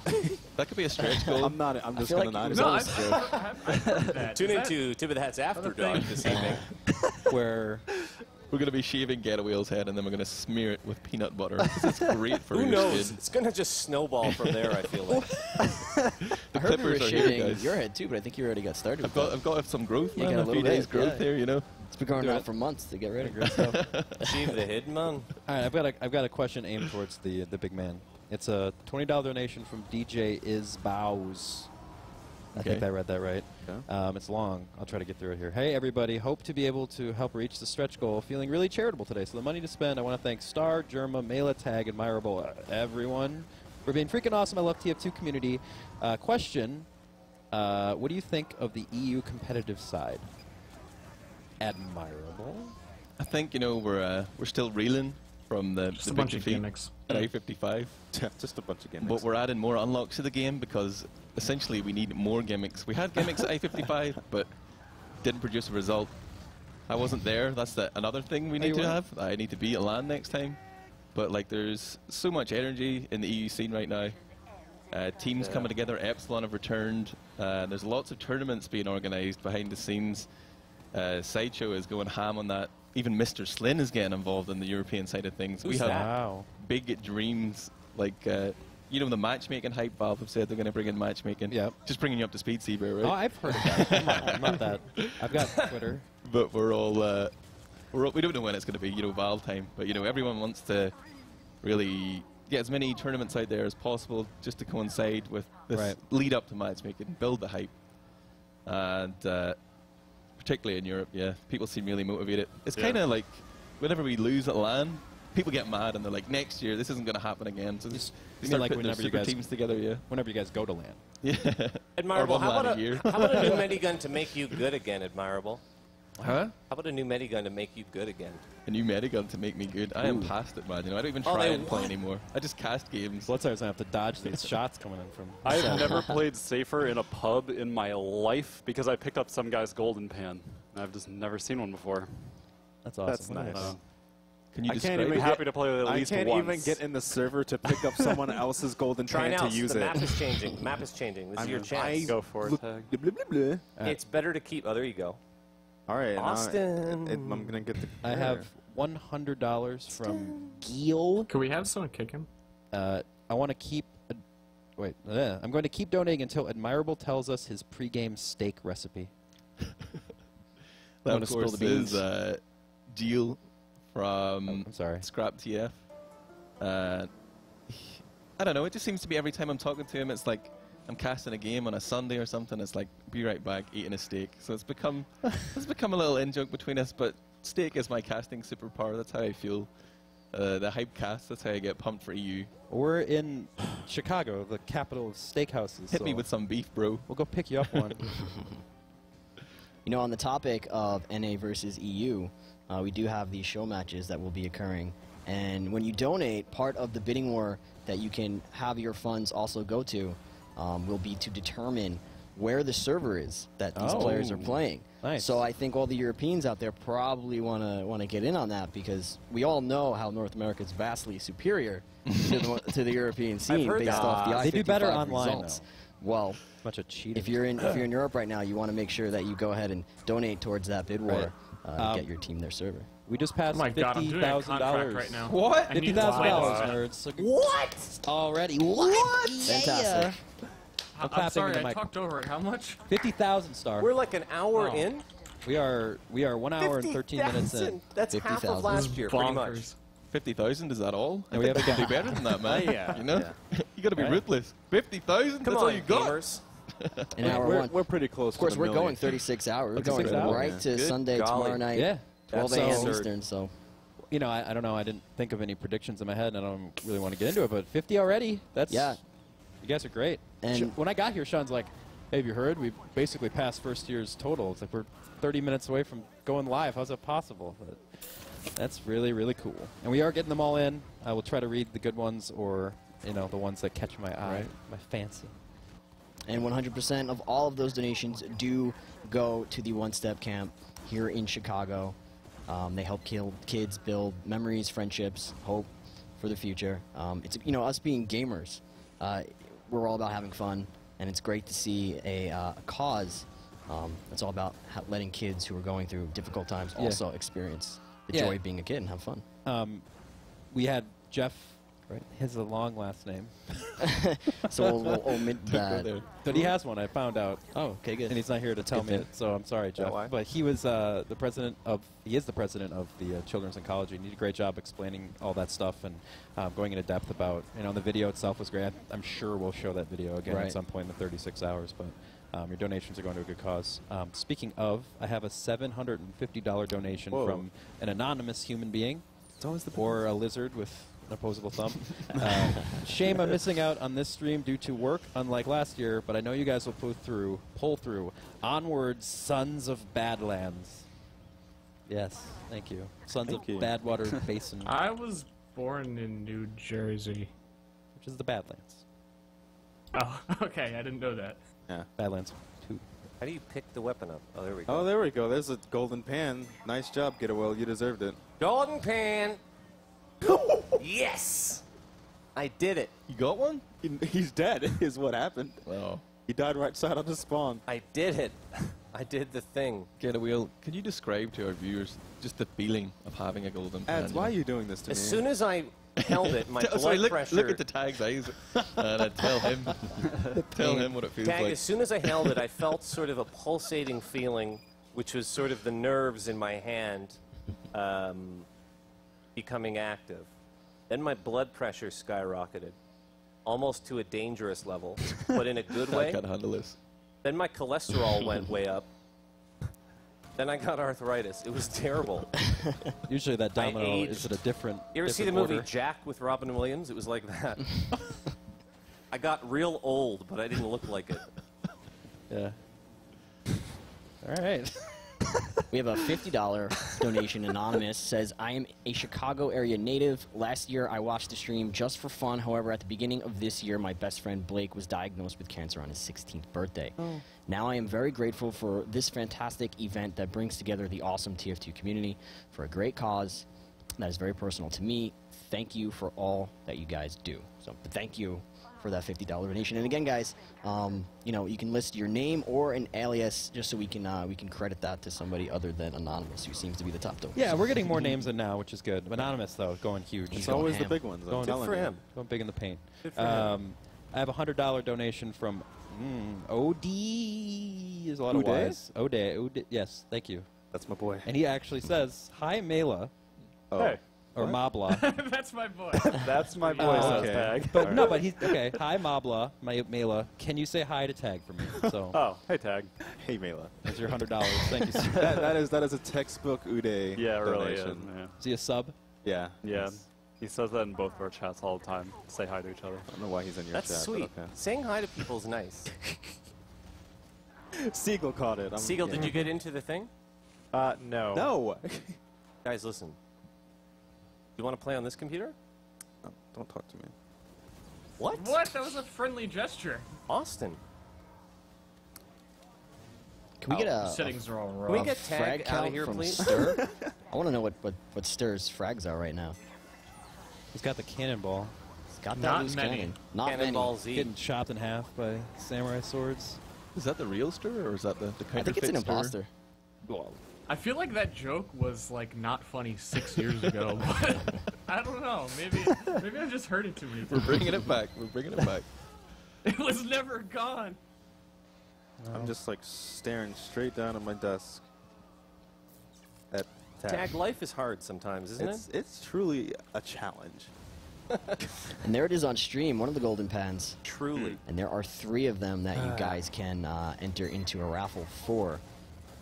[SPEAKER 15] that could be a stretch goal.
[SPEAKER 1] I'm not. I'm just
[SPEAKER 13] feel
[SPEAKER 1] gonna
[SPEAKER 13] like
[SPEAKER 1] not.
[SPEAKER 13] No, I've-
[SPEAKER 1] a.
[SPEAKER 17] I've heard that.
[SPEAKER 13] Tune
[SPEAKER 17] Is
[SPEAKER 13] into Tip of the Hat's After Dog this evening.
[SPEAKER 15] where we're going to be shaving Get Wheel's head and then we're going to smear it with peanut butter. 'cause it's great for
[SPEAKER 13] Who
[SPEAKER 15] your
[SPEAKER 13] knows?
[SPEAKER 15] skin.
[SPEAKER 13] It's gonna just snowball from there. I feel like.
[SPEAKER 15] The
[SPEAKER 3] I heard you were
[SPEAKER 15] clippers are here,
[SPEAKER 3] shaving
[SPEAKER 15] guys.
[SPEAKER 3] your head too, but I think you already got started.
[SPEAKER 15] I've
[SPEAKER 3] with
[SPEAKER 15] got,
[SPEAKER 3] that.
[SPEAKER 15] I've got some growth,
[SPEAKER 3] You
[SPEAKER 15] man.
[SPEAKER 3] got a
[SPEAKER 15] A few
[SPEAKER 3] little
[SPEAKER 15] days
[SPEAKER 3] bit,
[SPEAKER 15] growth
[SPEAKER 3] yeah.
[SPEAKER 15] there, you know.
[SPEAKER 3] It's been going
[SPEAKER 15] Do
[SPEAKER 3] on
[SPEAKER 15] it.
[SPEAKER 3] for months to get rid of it.
[SPEAKER 13] Shave the hidden man.
[SPEAKER 2] All right, I've got a I've got a question aimed towards the the big man. It's a twenty dollar donation from DJ Isbows. I think I read that right. Um, it's long. I'll try to get through it here. Hey everybody, hope to be able to help reach the stretch goal. Feeling really charitable today. So the money to spend, I want to thank Star, Germa, Mela, Tag, Admirable, uh, everyone for being freaking awesome. I love TF2 community. Uh, question: uh, What do you think of the EU competitive side? Admirable.
[SPEAKER 15] I think, you know, we're uh, we're still reeling from the,
[SPEAKER 17] Just
[SPEAKER 15] the
[SPEAKER 17] a bunch of gimmicks.
[SPEAKER 15] at I-55.
[SPEAKER 1] just a bunch of gimmicks.
[SPEAKER 15] But we're adding more unlocks to the game because essentially we need more gimmicks. We had gimmicks at I-55, but didn't produce a result. I wasn't there. That's the, another thing we need to have. I need to be at LAN next time. But like, there's so much energy in the EU scene right now. Uh, teams
[SPEAKER 13] Yeah.
[SPEAKER 15] coming together. Epsilon have returned. Uh, there's lots of tournaments being organised behind the scenes. Uh, Sideshow is going ham on that. Even Mr. Slin is getting involved in the European side of things. we have
[SPEAKER 13] that?
[SPEAKER 2] Wow.
[SPEAKER 15] big dreams. Like, uh, you know, the matchmaking hype. Valve have said they're going to bring in matchmaking.
[SPEAKER 2] Yeah,
[SPEAKER 15] Just bringing you up to speed, Seabear, right?
[SPEAKER 2] Oh, I've heard of that. Come on, I'm not that. I've got Twitter.
[SPEAKER 15] but we're all uh, we're all, we don't know when it's going to be. You know, Valve time. But you know, everyone wants to really get as many tournaments out there as possible, just to coincide with this
[SPEAKER 2] Right.
[SPEAKER 15] lead up to matchmaking, build the hype, and uh, particularly in Europe, yeah, people seem really motivated. It's
[SPEAKER 16] Yeah.
[SPEAKER 15] kind of like whenever we lose at LAN. People get mad and they're like, "Next year, this isn't going to happen again." So just
[SPEAKER 2] You
[SPEAKER 15] start
[SPEAKER 2] mean like
[SPEAKER 15] putting their
[SPEAKER 2] whenever you guys
[SPEAKER 15] teams together, yeah.
[SPEAKER 2] Whenever you guys go to land.
[SPEAKER 15] Yeah.
[SPEAKER 13] Admirable. How about, a,
[SPEAKER 15] a
[SPEAKER 13] how about a new medigun to make you good again, Admirable?
[SPEAKER 15] Huh?
[SPEAKER 13] How about a new medigun to make you good again?
[SPEAKER 15] A new medigun to make me good. I am
[SPEAKER 2] Ooh.
[SPEAKER 15] past it, man. You know, I don't even
[SPEAKER 13] Oh,
[SPEAKER 15] try
[SPEAKER 13] they
[SPEAKER 15] and play
[SPEAKER 13] what?
[SPEAKER 15] anymore. I just cast games.
[SPEAKER 2] Bloodsire's gonna have to dodge these shots coming in from.
[SPEAKER 16] I've never played safer in a pub in my life because I picked up some guy's golden pan. And I've just never seen one before.
[SPEAKER 2] That's awesome.
[SPEAKER 1] That's nice.
[SPEAKER 16] Uh,
[SPEAKER 15] Can you
[SPEAKER 1] I
[SPEAKER 15] describe
[SPEAKER 1] can't even
[SPEAKER 16] Be
[SPEAKER 15] it?
[SPEAKER 16] happy to play with it at
[SPEAKER 1] I
[SPEAKER 16] least
[SPEAKER 1] can't
[SPEAKER 16] once.
[SPEAKER 1] even get in the server to pick up someone else's golden
[SPEAKER 13] Try
[SPEAKER 1] pan
[SPEAKER 13] now.
[SPEAKER 1] to use
[SPEAKER 13] the
[SPEAKER 1] it.
[SPEAKER 13] map is changing. map is changing. This is
[SPEAKER 1] I'm-
[SPEAKER 13] your chance.
[SPEAKER 16] Go for it,
[SPEAKER 1] Look-
[SPEAKER 16] Tag.
[SPEAKER 1] blah, blah, blah, blah.
[SPEAKER 13] It's better to keep. Oh, there you go.
[SPEAKER 1] All right, now
[SPEAKER 13] Austin.
[SPEAKER 1] it- I'm gonna get the.
[SPEAKER 2] I have one hundred dollars from
[SPEAKER 3] Gil.
[SPEAKER 17] Can we have someone kick him?
[SPEAKER 2] Uh, I want to keep. Uh, wait, uh, I'm going to keep donating until Admirable tells us his pregame steak recipe.
[SPEAKER 15] That,
[SPEAKER 2] I'm
[SPEAKER 15] of
[SPEAKER 2] gonna spill
[SPEAKER 15] course,
[SPEAKER 2] the beans.
[SPEAKER 15] is uh, Gilles from
[SPEAKER 2] Oh, I'm sorry.
[SPEAKER 15] Scrap TF. Uh, I don't know. It just seems to be every time I'm talking to him, it's like I'm casting a game on a Sunday or something. It's like be right back, eating a steak. So it's become it's become a little in joke between us. But steak is my casting superpower. That's how I feel. Uh, the hype cast. That's how I get pumped for EU.
[SPEAKER 2] We're in Chicago, the capital of steakhouses.
[SPEAKER 15] Hit me with some beef, bro.
[SPEAKER 2] We'll go pick you up one.
[SPEAKER 3] You know, on the topic of NA versus EU, uh, we do have these show matches that will be occurring. And when you donate, part of the bidding war that you can have your funds also go to um, will be to determine where the server is that these
[SPEAKER 2] Oh.
[SPEAKER 3] players are playing.
[SPEAKER 2] Nice.
[SPEAKER 3] So I think all the Europeans out there probably want to want to get in on that because we all know how North America is vastly superior to, the, to the European scene based
[SPEAKER 13] that.
[SPEAKER 3] off the
[SPEAKER 2] They do better online,
[SPEAKER 3] results. Well,
[SPEAKER 2] Bunch of cheating.
[SPEAKER 3] if you're in if you're in Europe right now, you want to make sure that you go ahead and donate towards that bid war
[SPEAKER 2] Right.
[SPEAKER 3] Uh,
[SPEAKER 2] Um,
[SPEAKER 3] get your team their server.
[SPEAKER 2] we just passed
[SPEAKER 17] Oh my God, I'm
[SPEAKER 2] fifty
[SPEAKER 17] doing a
[SPEAKER 2] thousand
[SPEAKER 17] contract
[SPEAKER 2] dollars
[SPEAKER 17] right now.
[SPEAKER 2] What?
[SPEAKER 17] I
[SPEAKER 2] Fifty thousand dollars, nerds. So
[SPEAKER 3] What? Already? What? Fantastic.
[SPEAKER 2] I'm
[SPEAKER 17] I'm
[SPEAKER 2] clapping
[SPEAKER 17] sorry,
[SPEAKER 2] into
[SPEAKER 17] I
[SPEAKER 2] my
[SPEAKER 17] talked over it. How much?
[SPEAKER 2] fifty thousand star.
[SPEAKER 13] We're like an hour
[SPEAKER 17] Oh.
[SPEAKER 13] in.
[SPEAKER 2] we are we are one hour and thirteen minutes in.
[SPEAKER 13] 50,000. That's half of last year, pretty much.
[SPEAKER 15] Fifty thousand is that all? I
[SPEAKER 2] And we
[SPEAKER 15] think
[SPEAKER 2] have
[SPEAKER 15] to
[SPEAKER 2] a
[SPEAKER 15] can
[SPEAKER 2] guy-
[SPEAKER 15] do better than that, man.
[SPEAKER 1] yeah,
[SPEAKER 15] you know,
[SPEAKER 1] yeah.
[SPEAKER 15] you got to be
[SPEAKER 2] Right.
[SPEAKER 15] ruthless. Fifty thousand.
[SPEAKER 13] Come
[SPEAKER 15] That's
[SPEAKER 13] on,
[SPEAKER 15] all you got.
[SPEAKER 13] Gamers.
[SPEAKER 3] In hour
[SPEAKER 1] we're,
[SPEAKER 3] one.
[SPEAKER 1] we're pretty close.
[SPEAKER 3] Of course,
[SPEAKER 1] to
[SPEAKER 3] we're
[SPEAKER 1] million.
[SPEAKER 3] going 36 hours. We're going
[SPEAKER 2] hours.
[SPEAKER 3] right
[SPEAKER 1] Yeah.
[SPEAKER 3] to
[SPEAKER 13] Good
[SPEAKER 3] Sunday
[SPEAKER 13] golly.
[SPEAKER 3] tomorrow night,
[SPEAKER 2] Yeah.
[SPEAKER 3] 12 a.m. Eastern. So
[SPEAKER 2] you know, I, I don't know. I didn't think of any predictions in my head, and I don't really want to get into it. But 50 already. That's
[SPEAKER 3] Yeah.
[SPEAKER 2] You guys are great.
[SPEAKER 3] And-
[SPEAKER 2] when I got here, Sean's like, "Hey, have you heard? We basically passed first year's total. It's like we're 30 minutes away from going live. How's that possible?" But that's really really cool. And we are getting them all in. I will try to read the good ones, or you know, the ones that catch my eye,
[SPEAKER 3] Right.
[SPEAKER 2] my fancy.
[SPEAKER 3] And 100% of all of those donations do go to the One Step Camp here in Chicago. Um, they help kill kids build memories, friendships, hope for the future. Um, it's you know us being gamers, uh, we're all about having fun, and it's great to see a, uh, a cause um, that's all about letting kids who are going through difficult times
[SPEAKER 2] Yeah.
[SPEAKER 3] also experience the
[SPEAKER 2] Yeah.
[SPEAKER 3] joy of being a kid and have fun.
[SPEAKER 2] Um, we had Jeff. Right, has a long last name.
[SPEAKER 3] So we'll- we'll omit that.
[SPEAKER 2] But he has one. I found out.
[SPEAKER 3] Oh, okay, good.
[SPEAKER 2] And he's not here to tell
[SPEAKER 3] Good
[SPEAKER 2] me
[SPEAKER 3] thing.
[SPEAKER 2] it, so I'm sorry, Jeff. But he was uh, the president of. He is the president of the uh, Children's Oncology. And he did a great job explaining all that stuff and um, going into depth about. You know, the video itself was great. I'm sure we'll show that video again
[SPEAKER 3] Right.
[SPEAKER 2] at some point in the 36 hours. But um, your donations are going to a good cause. Um, speaking of, I have a $750 donation
[SPEAKER 1] Whoa.
[SPEAKER 2] from an anonymous human being. It's always the or a lizard with opposable thumb. uh, shame I'm missing out on this stream due to work, unlike last year. But I know you guys will pull through. Pull through. Onwards, Sons of Badlands. Yes, thank you. Sons
[SPEAKER 1] Thank
[SPEAKER 2] of
[SPEAKER 1] you.
[SPEAKER 2] Badwater Basin,
[SPEAKER 17] I was born in New Jersey.
[SPEAKER 2] which is the Badlands.
[SPEAKER 17] Oh, okay. I didn't know that.
[SPEAKER 1] Yeah.
[SPEAKER 2] Badlands Two.
[SPEAKER 13] How do you pick the weapon up? Oh, there we go.
[SPEAKER 1] Oh, there we go. There's a golden pan. Nice job, Get a Whale. You deserved it.
[SPEAKER 13] Golden pan. yes, I did it.
[SPEAKER 1] You got one? He, he's dead. Is what happened.
[SPEAKER 15] Oh.
[SPEAKER 1] He died right side on the spawn.
[SPEAKER 13] I did it. I did the thing.
[SPEAKER 15] Get a Whale. Can you describe to our viewers just the feeling of having a golden pan?
[SPEAKER 1] Ads, why are you doing this to
[SPEAKER 13] As
[SPEAKER 1] me?
[SPEAKER 13] As soon as I held it, my
[SPEAKER 15] Tell-
[SPEAKER 13] blood
[SPEAKER 15] sorry, look,
[SPEAKER 13] pressure.
[SPEAKER 15] look at the tag's eyes and I tell him, tell him what it feels
[SPEAKER 13] Tag,
[SPEAKER 15] like.
[SPEAKER 13] as soon as I held it, I felt sort of a pulsating feeling, which was sort of the nerves in my hand um, becoming active. Then my blood pressure skyrocketed, almost to a dangerous level, but in a good way.
[SPEAKER 15] I can't handle this.
[SPEAKER 13] Then my cholesterol went way up. Then I got arthritis. It was terrible.
[SPEAKER 2] Usually that domino is at a different.
[SPEAKER 13] You ever see the
[SPEAKER 2] different
[SPEAKER 13] movie. Jack with Robin Williams? It was like that. I got real old, but I didn't look like it.
[SPEAKER 2] Yeah. All right.
[SPEAKER 3] We have a $50 donation. Anonymous says, I am a Chicago area native. Last year, I watched the stream just for fun. However, at the beginning of this year, my best friend Blake was diagnosed with cancer on his 16th birthday.
[SPEAKER 2] Oh.
[SPEAKER 3] Now I am very grateful for this fantastic event that brings together the awesome TF2 community for a great cause that is very personal to me. Thank you for all that you guys do. So, thank you for that $50 donation. And again, guys, um, you know, you can list your name or an alias just so we can uh, we can credit that to somebody other than anonymous, who seems to be the top donor.
[SPEAKER 2] Yeah, we're getting more names in now, which is good. Anonymous though, going huge.
[SPEAKER 3] He's It's going always the
[SPEAKER 1] big ones, I'm
[SPEAKER 2] Going,
[SPEAKER 13] Good for you. him.
[SPEAKER 2] Going big in the paint.
[SPEAKER 13] Good for him.
[SPEAKER 2] um, I have a hundred dollar donation from mm, OD. Is a lot
[SPEAKER 1] Uday?
[SPEAKER 2] of Y's. Ode. Ode. Yes, thank you.
[SPEAKER 1] That's my boy.
[SPEAKER 2] And he actually says, "Hi, Mela."
[SPEAKER 1] Oh.
[SPEAKER 16] Hey.
[SPEAKER 2] Or
[SPEAKER 1] What?
[SPEAKER 2] Mabla.
[SPEAKER 17] That's my boy.
[SPEAKER 16] That's my boy,
[SPEAKER 2] Oh,
[SPEAKER 16] says
[SPEAKER 2] okay.
[SPEAKER 16] Tag.
[SPEAKER 2] But no, but he's okay. Hi, Mabla, my Mela. Can you say hi to Tag for me? So.
[SPEAKER 16] Oh, hey, Tag.
[SPEAKER 1] Hey, Mela.
[SPEAKER 2] That's your hundred dollars. Thank you. Sir.
[SPEAKER 1] that, that is that is a textbook Uday
[SPEAKER 16] Yeah, it really is.
[SPEAKER 1] donation.
[SPEAKER 16] Yeah.
[SPEAKER 2] Is he a sub?
[SPEAKER 1] Yeah.
[SPEAKER 16] Yeah.
[SPEAKER 1] Yes.
[SPEAKER 16] He says that in both of our chats all the time. Say hi to each other.
[SPEAKER 1] I don't know why he's in your
[SPEAKER 13] That's
[SPEAKER 1] chat.
[SPEAKER 13] sweet.
[SPEAKER 1] Okay.
[SPEAKER 13] Saying hi to people is nice.
[SPEAKER 1] Seagull caught it. I'm-
[SPEAKER 13] Seagull,
[SPEAKER 1] yeah.
[SPEAKER 13] did you get into the thing?
[SPEAKER 18] Uh, no.
[SPEAKER 1] No.
[SPEAKER 13] Guys, listen. You want to play on this computer?
[SPEAKER 1] Oh, don't talk to me.
[SPEAKER 13] What?
[SPEAKER 17] What? That was a friendly gesture.
[SPEAKER 13] Austin.
[SPEAKER 3] Can we get
[SPEAKER 17] Oh,
[SPEAKER 3] a,
[SPEAKER 17] settings are all wrong.
[SPEAKER 13] Can we
[SPEAKER 3] a
[SPEAKER 13] get
[SPEAKER 3] frag
[SPEAKER 13] Tag out of here,
[SPEAKER 3] from
[SPEAKER 13] please?
[SPEAKER 3] Stir? I want to know what, what, what Stir's frags are right now.
[SPEAKER 2] He's got the cannonball.
[SPEAKER 3] He's got that
[SPEAKER 17] Not
[SPEAKER 3] loose
[SPEAKER 17] many.
[SPEAKER 3] cannon. Not
[SPEAKER 13] Cannonball
[SPEAKER 3] many.
[SPEAKER 13] Z.
[SPEAKER 2] Getting chopped in half by samurai swords.
[SPEAKER 15] Is that the real stir or is that the, the
[SPEAKER 3] I think it's an
[SPEAKER 15] counterfeit stir?
[SPEAKER 3] imposter.
[SPEAKER 17] I feel like that joke was like not funny six years ago, but I don't know. Maybe maybe I just heard it too many times.
[SPEAKER 15] We're bringing it back. We're bringing it back.
[SPEAKER 17] It was never gone.
[SPEAKER 1] I'm just like staring straight down at my desk. At Tag.
[SPEAKER 13] Tag life is hard sometimes, isn't
[SPEAKER 1] It's
[SPEAKER 13] it?
[SPEAKER 1] it's truly a challenge.
[SPEAKER 3] And there it is on stream, one of the golden pans.
[SPEAKER 13] Truly.
[SPEAKER 3] And there are three of them that you guys can uh, enter into a raffle for.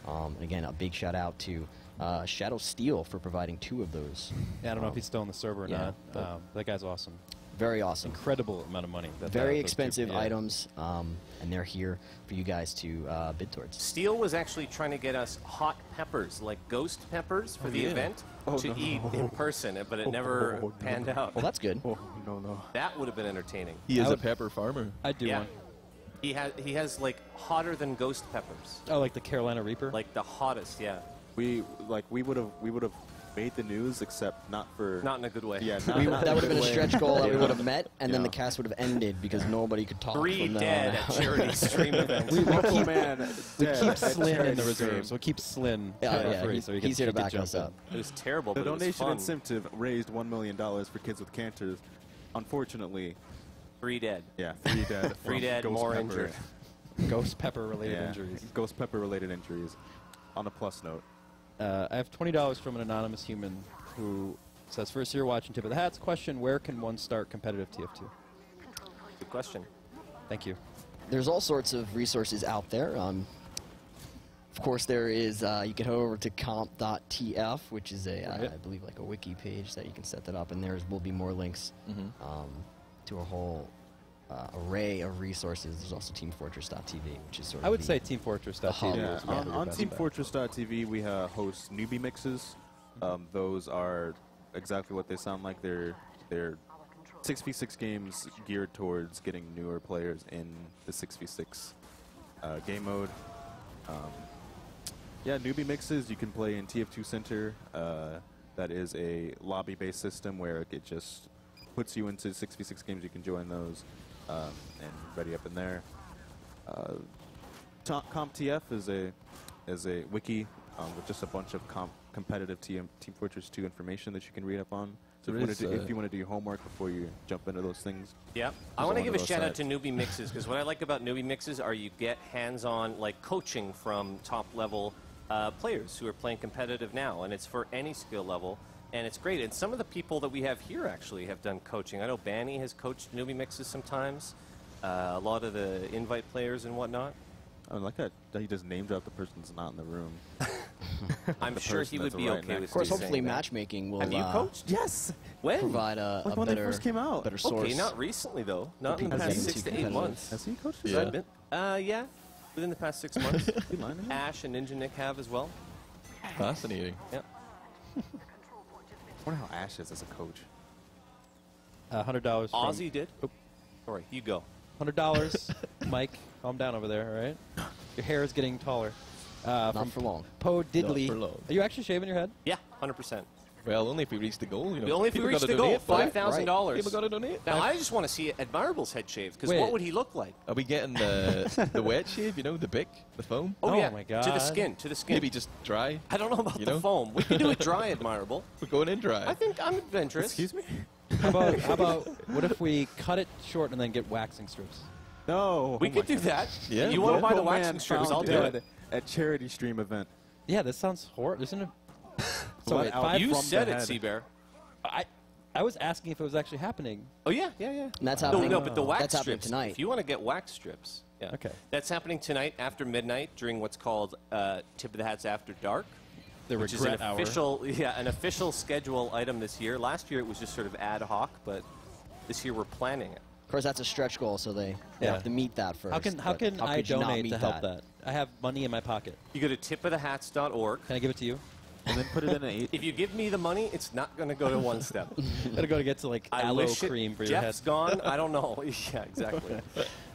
[SPEAKER 3] Um, again, a big shout out to uh, Shadow Steel for providing two of those.
[SPEAKER 2] Yeah, I don't know if
[SPEAKER 3] Um,
[SPEAKER 2] he's still on the server or
[SPEAKER 3] yeah,
[SPEAKER 2] not. Um, that guy's awesome.
[SPEAKER 3] Very awesome.
[SPEAKER 2] Incredible amount of money. That
[SPEAKER 3] Very
[SPEAKER 2] that- those two-
[SPEAKER 3] expensive
[SPEAKER 2] yeah.
[SPEAKER 3] items, um, and they're here for you guys to uh, bid towards.
[SPEAKER 13] Steel was actually trying to get us hot peppers, like ghost peppers, for
[SPEAKER 3] Oh,
[SPEAKER 13] the
[SPEAKER 3] yeah.
[SPEAKER 13] event
[SPEAKER 3] Oh,
[SPEAKER 13] to
[SPEAKER 3] no.
[SPEAKER 13] eat in person, but it
[SPEAKER 3] Oh,
[SPEAKER 13] never
[SPEAKER 3] oh, no.
[SPEAKER 13] panned out.
[SPEAKER 3] Well, that's good.
[SPEAKER 1] Oh, no, no.
[SPEAKER 13] That would have been entertaining.
[SPEAKER 15] He is
[SPEAKER 2] I
[SPEAKER 15] a
[SPEAKER 2] would-
[SPEAKER 15] pepper farmer.
[SPEAKER 2] I'd do
[SPEAKER 13] yeah.
[SPEAKER 2] one.
[SPEAKER 13] He has he has like hotter than ghost peppers.
[SPEAKER 2] Oh, like the Carolina Reaper?
[SPEAKER 13] Like the hottest, yeah.
[SPEAKER 1] We like we would have we would have made the news except not for
[SPEAKER 13] Not in a good way.
[SPEAKER 1] Yeah, not,
[SPEAKER 3] We,
[SPEAKER 1] not
[SPEAKER 3] that would have
[SPEAKER 1] a
[SPEAKER 3] been a stretch goal that we would have met, and then the cast would have ended because nobody could talk.
[SPEAKER 13] Three
[SPEAKER 3] from then
[SPEAKER 13] dead
[SPEAKER 3] on
[SPEAKER 13] at
[SPEAKER 3] out.
[SPEAKER 13] charity stream events.
[SPEAKER 2] We, we
[SPEAKER 1] Local
[SPEAKER 2] keep,
[SPEAKER 1] man
[SPEAKER 2] we keep
[SPEAKER 1] at
[SPEAKER 2] Slin in the reserves. We'll keep Slin
[SPEAKER 3] Yeah, yeah,
[SPEAKER 2] free
[SPEAKER 3] he's-
[SPEAKER 2] so he can,
[SPEAKER 3] he's here to
[SPEAKER 2] he
[SPEAKER 3] back
[SPEAKER 2] jump
[SPEAKER 3] us
[SPEAKER 2] in.
[SPEAKER 3] up.
[SPEAKER 13] It was terrible,
[SPEAKER 1] The
[SPEAKER 13] but it was
[SPEAKER 1] donation
[SPEAKER 13] fun.
[SPEAKER 1] incentive raised one million dollars for kids with cancer. Unfortunately,
[SPEAKER 13] Three dead.
[SPEAKER 1] yeah, three dead.
[SPEAKER 13] Three dead,
[SPEAKER 1] ghost
[SPEAKER 13] more
[SPEAKER 1] pepper.
[SPEAKER 13] injured.
[SPEAKER 2] Ghost pepper related
[SPEAKER 1] Yeah,
[SPEAKER 2] injuries.
[SPEAKER 1] Ghost pepper related injuries. On a plus note,
[SPEAKER 2] Uh, I have twenty dollars from an anonymous human who says, first year watching Tip of the Hats. Question: Where can one start competitive TF2?
[SPEAKER 13] Good question.
[SPEAKER 2] Thank you.
[SPEAKER 3] There's all sorts of resources out there. Um, of course, there is. Uh, you can head over to comp.tf, which is a, uh, I believe, like a wiki page that you can set that up, and there will be more links
[SPEAKER 2] Mhm.
[SPEAKER 3] um, to a whole uh, array of resources. There's also TeamFortress.tv, which is sort of
[SPEAKER 2] I would
[SPEAKER 3] the-
[SPEAKER 2] say TeamFortress.tv.
[SPEAKER 3] the hub.
[SPEAKER 1] yeah, on,
[SPEAKER 2] probably your
[SPEAKER 1] on. TeamFortress.tv we uh, host newbie mixes. Um, those are exactly what they sound like. They're they're 6v6 games geared towards getting newer players in the 6v6 uh, game mode. Um, yeah, newbie mixes you can play in TF2 Center. Uh, that is a lobby-based system where it just puts you into 6v6 games. You can join those um, and ready up in there. Uh, Ta- CompTF is a is a wiki um, with just a bunch of comp competitive TM, Team Fortress 2 information that you can read up on. So if you, want
[SPEAKER 15] is,
[SPEAKER 1] to do,
[SPEAKER 15] uh,
[SPEAKER 1] if you want to do your homework before you jump into those things,
[SPEAKER 13] Yeah, I want to give a
[SPEAKER 1] those
[SPEAKER 13] shout out to newbie mixes because what I like about newbie mixes are you get hands-on like coaching from top level uh, players who are playing competitive now, and it's for any skill level, and it's great. And some of the people that we have here actually have done coaching. I know Banny has coached newbie mixes sometimes. Uh, a lot of the invite players and whatnot.
[SPEAKER 1] I like that, that he just name dropped the person that's not in the room.
[SPEAKER 13] I'm
[SPEAKER 1] The
[SPEAKER 13] sure he would be
[SPEAKER 1] right
[SPEAKER 13] okay with
[SPEAKER 3] Of course, hopefully
[SPEAKER 13] that.
[SPEAKER 3] matchmaking will
[SPEAKER 13] Have you
[SPEAKER 3] uh,
[SPEAKER 13] coached?
[SPEAKER 1] Yes.
[SPEAKER 13] When?
[SPEAKER 3] provide a,
[SPEAKER 1] Like
[SPEAKER 3] a
[SPEAKER 1] when they
[SPEAKER 3] better,
[SPEAKER 1] first came out.
[SPEAKER 3] better source.
[SPEAKER 13] Okay, not recently though. Not in the past six to eight months.
[SPEAKER 1] Has he coached?
[SPEAKER 15] Yeah.
[SPEAKER 13] been? Uh, yeah, within the past six months.
[SPEAKER 1] You lying to me?
[SPEAKER 13] Ash and Ninja Nick have as well.
[SPEAKER 15] Fascinating.
[SPEAKER 13] Yeah.
[SPEAKER 1] I wonder how Ash is as a coach.
[SPEAKER 2] Uh, hundred dollars.
[SPEAKER 13] Ozzy did. All right, you go.
[SPEAKER 2] Hundred dollars. Mike, calm down over there. All right. Your hair is getting taller. Uh,
[SPEAKER 3] Not
[SPEAKER 2] from
[SPEAKER 3] for long.
[SPEAKER 2] Poe Diddley.
[SPEAKER 15] for long.
[SPEAKER 2] Are you actually shaving your head?
[SPEAKER 13] Yeah, hundred percent.
[SPEAKER 15] Well, only if we reach the goal. You know,
[SPEAKER 13] Only if we
[SPEAKER 15] People
[SPEAKER 13] reach the goal,
[SPEAKER 15] donate
[SPEAKER 13] five thousand dollars.
[SPEAKER 15] People got to donate.
[SPEAKER 13] Now I just want to see Admirable's head shaved because what would he look like?
[SPEAKER 15] Are we getting the the wet shave? You know, the bic, the foam.
[SPEAKER 13] Oh,
[SPEAKER 2] Oh
[SPEAKER 13] yeah,
[SPEAKER 2] my god.
[SPEAKER 13] to the skin, to the skin.
[SPEAKER 15] Maybe just dry.
[SPEAKER 13] I don't know about
[SPEAKER 15] you
[SPEAKER 13] the
[SPEAKER 15] know?
[SPEAKER 13] foam. We can do it dry, Admirable.
[SPEAKER 15] We're going in dry.
[SPEAKER 13] I think I'm adventurous.
[SPEAKER 1] Excuse me?
[SPEAKER 2] How about, how about what if we cut it short and then get waxing strips?
[SPEAKER 1] No.
[SPEAKER 13] We
[SPEAKER 1] oh
[SPEAKER 13] could
[SPEAKER 1] my
[SPEAKER 13] do that.
[SPEAKER 15] Yeah.
[SPEAKER 13] You want to buy the waxing strips?
[SPEAKER 1] found
[SPEAKER 13] I'll do it.
[SPEAKER 1] At charity stream event.
[SPEAKER 2] Yeah, this sounds horrible. Isn't it? So wait,
[SPEAKER 1] out
[SPEAKER 13] You
[SPEAKER 1] from
[SPEAKER 13] said
[SPEAKER 1] the
[SPEAKER 13] it,
[SPEAKER 1] head.
[SPEAKER 13] Seabear.
[SPEAKER 2] I, I was asking if it was actually happening.
[SPEAKER 13] Oh yeah, yeah, yeah.
[SPEAKER 3] And that's
[SPEAKER 13] No,
[SPEAKER 3] happening.
[SPEAKER 13] no, no, but the wax
[SPEAKER 3] that's
[SPEAKER 13] strips
[SPEAKER 3] tonight.
[SPEAKER 13] If you want to get wax strips, yeah.
[SPEAKER 2] Okay.
[SPEAKER 13] That's happening tonight after midnight during what's called uh, Tip of the Hats After Dark.
[SPEAKER 2] The
[SPEAKER 13] which
[SPEAKER 2] regret
[SPEAKER 13] is an
[SPEAKER 2] hour.
[SPEAKER 13] official, yeah, an official schedule item this year. Last year it was just sort of ad hoc, but this year we're planning it.
[SPEAKER 3] Of course, that's a stretch goal, so they, they
[SPEAKER 2] Yeah.
[SPEAKER 3] have to meet that first.
[SPEAKER 2] How can how can
[SPEAKER 3] how
[SPEAKER 2] I
[SPEAKER 3] could you not
[SPEAKER 2] donate to help that? I have money in my pocket.
[SPEAKER 13] You go to tipofthehats.org.
[SPEAKER 2] Can I give it to you?
[SPEAKER 1] And then put it in an eight.
[SPEAKER 13] If you give me the money, it's not going to go to one step.
[SPEAKER 2] Gotta go to get to like
[SPEAKER 13] I
[SPEAKER 2] aloe
[SPEAKER 13] wish it-
[SPEAKER 2] cream for your
[SPEAKER 13] Jeff's
[SPEAKER 2] head.
[SPEAKER 13] gone. I don't know. yeah, exactly.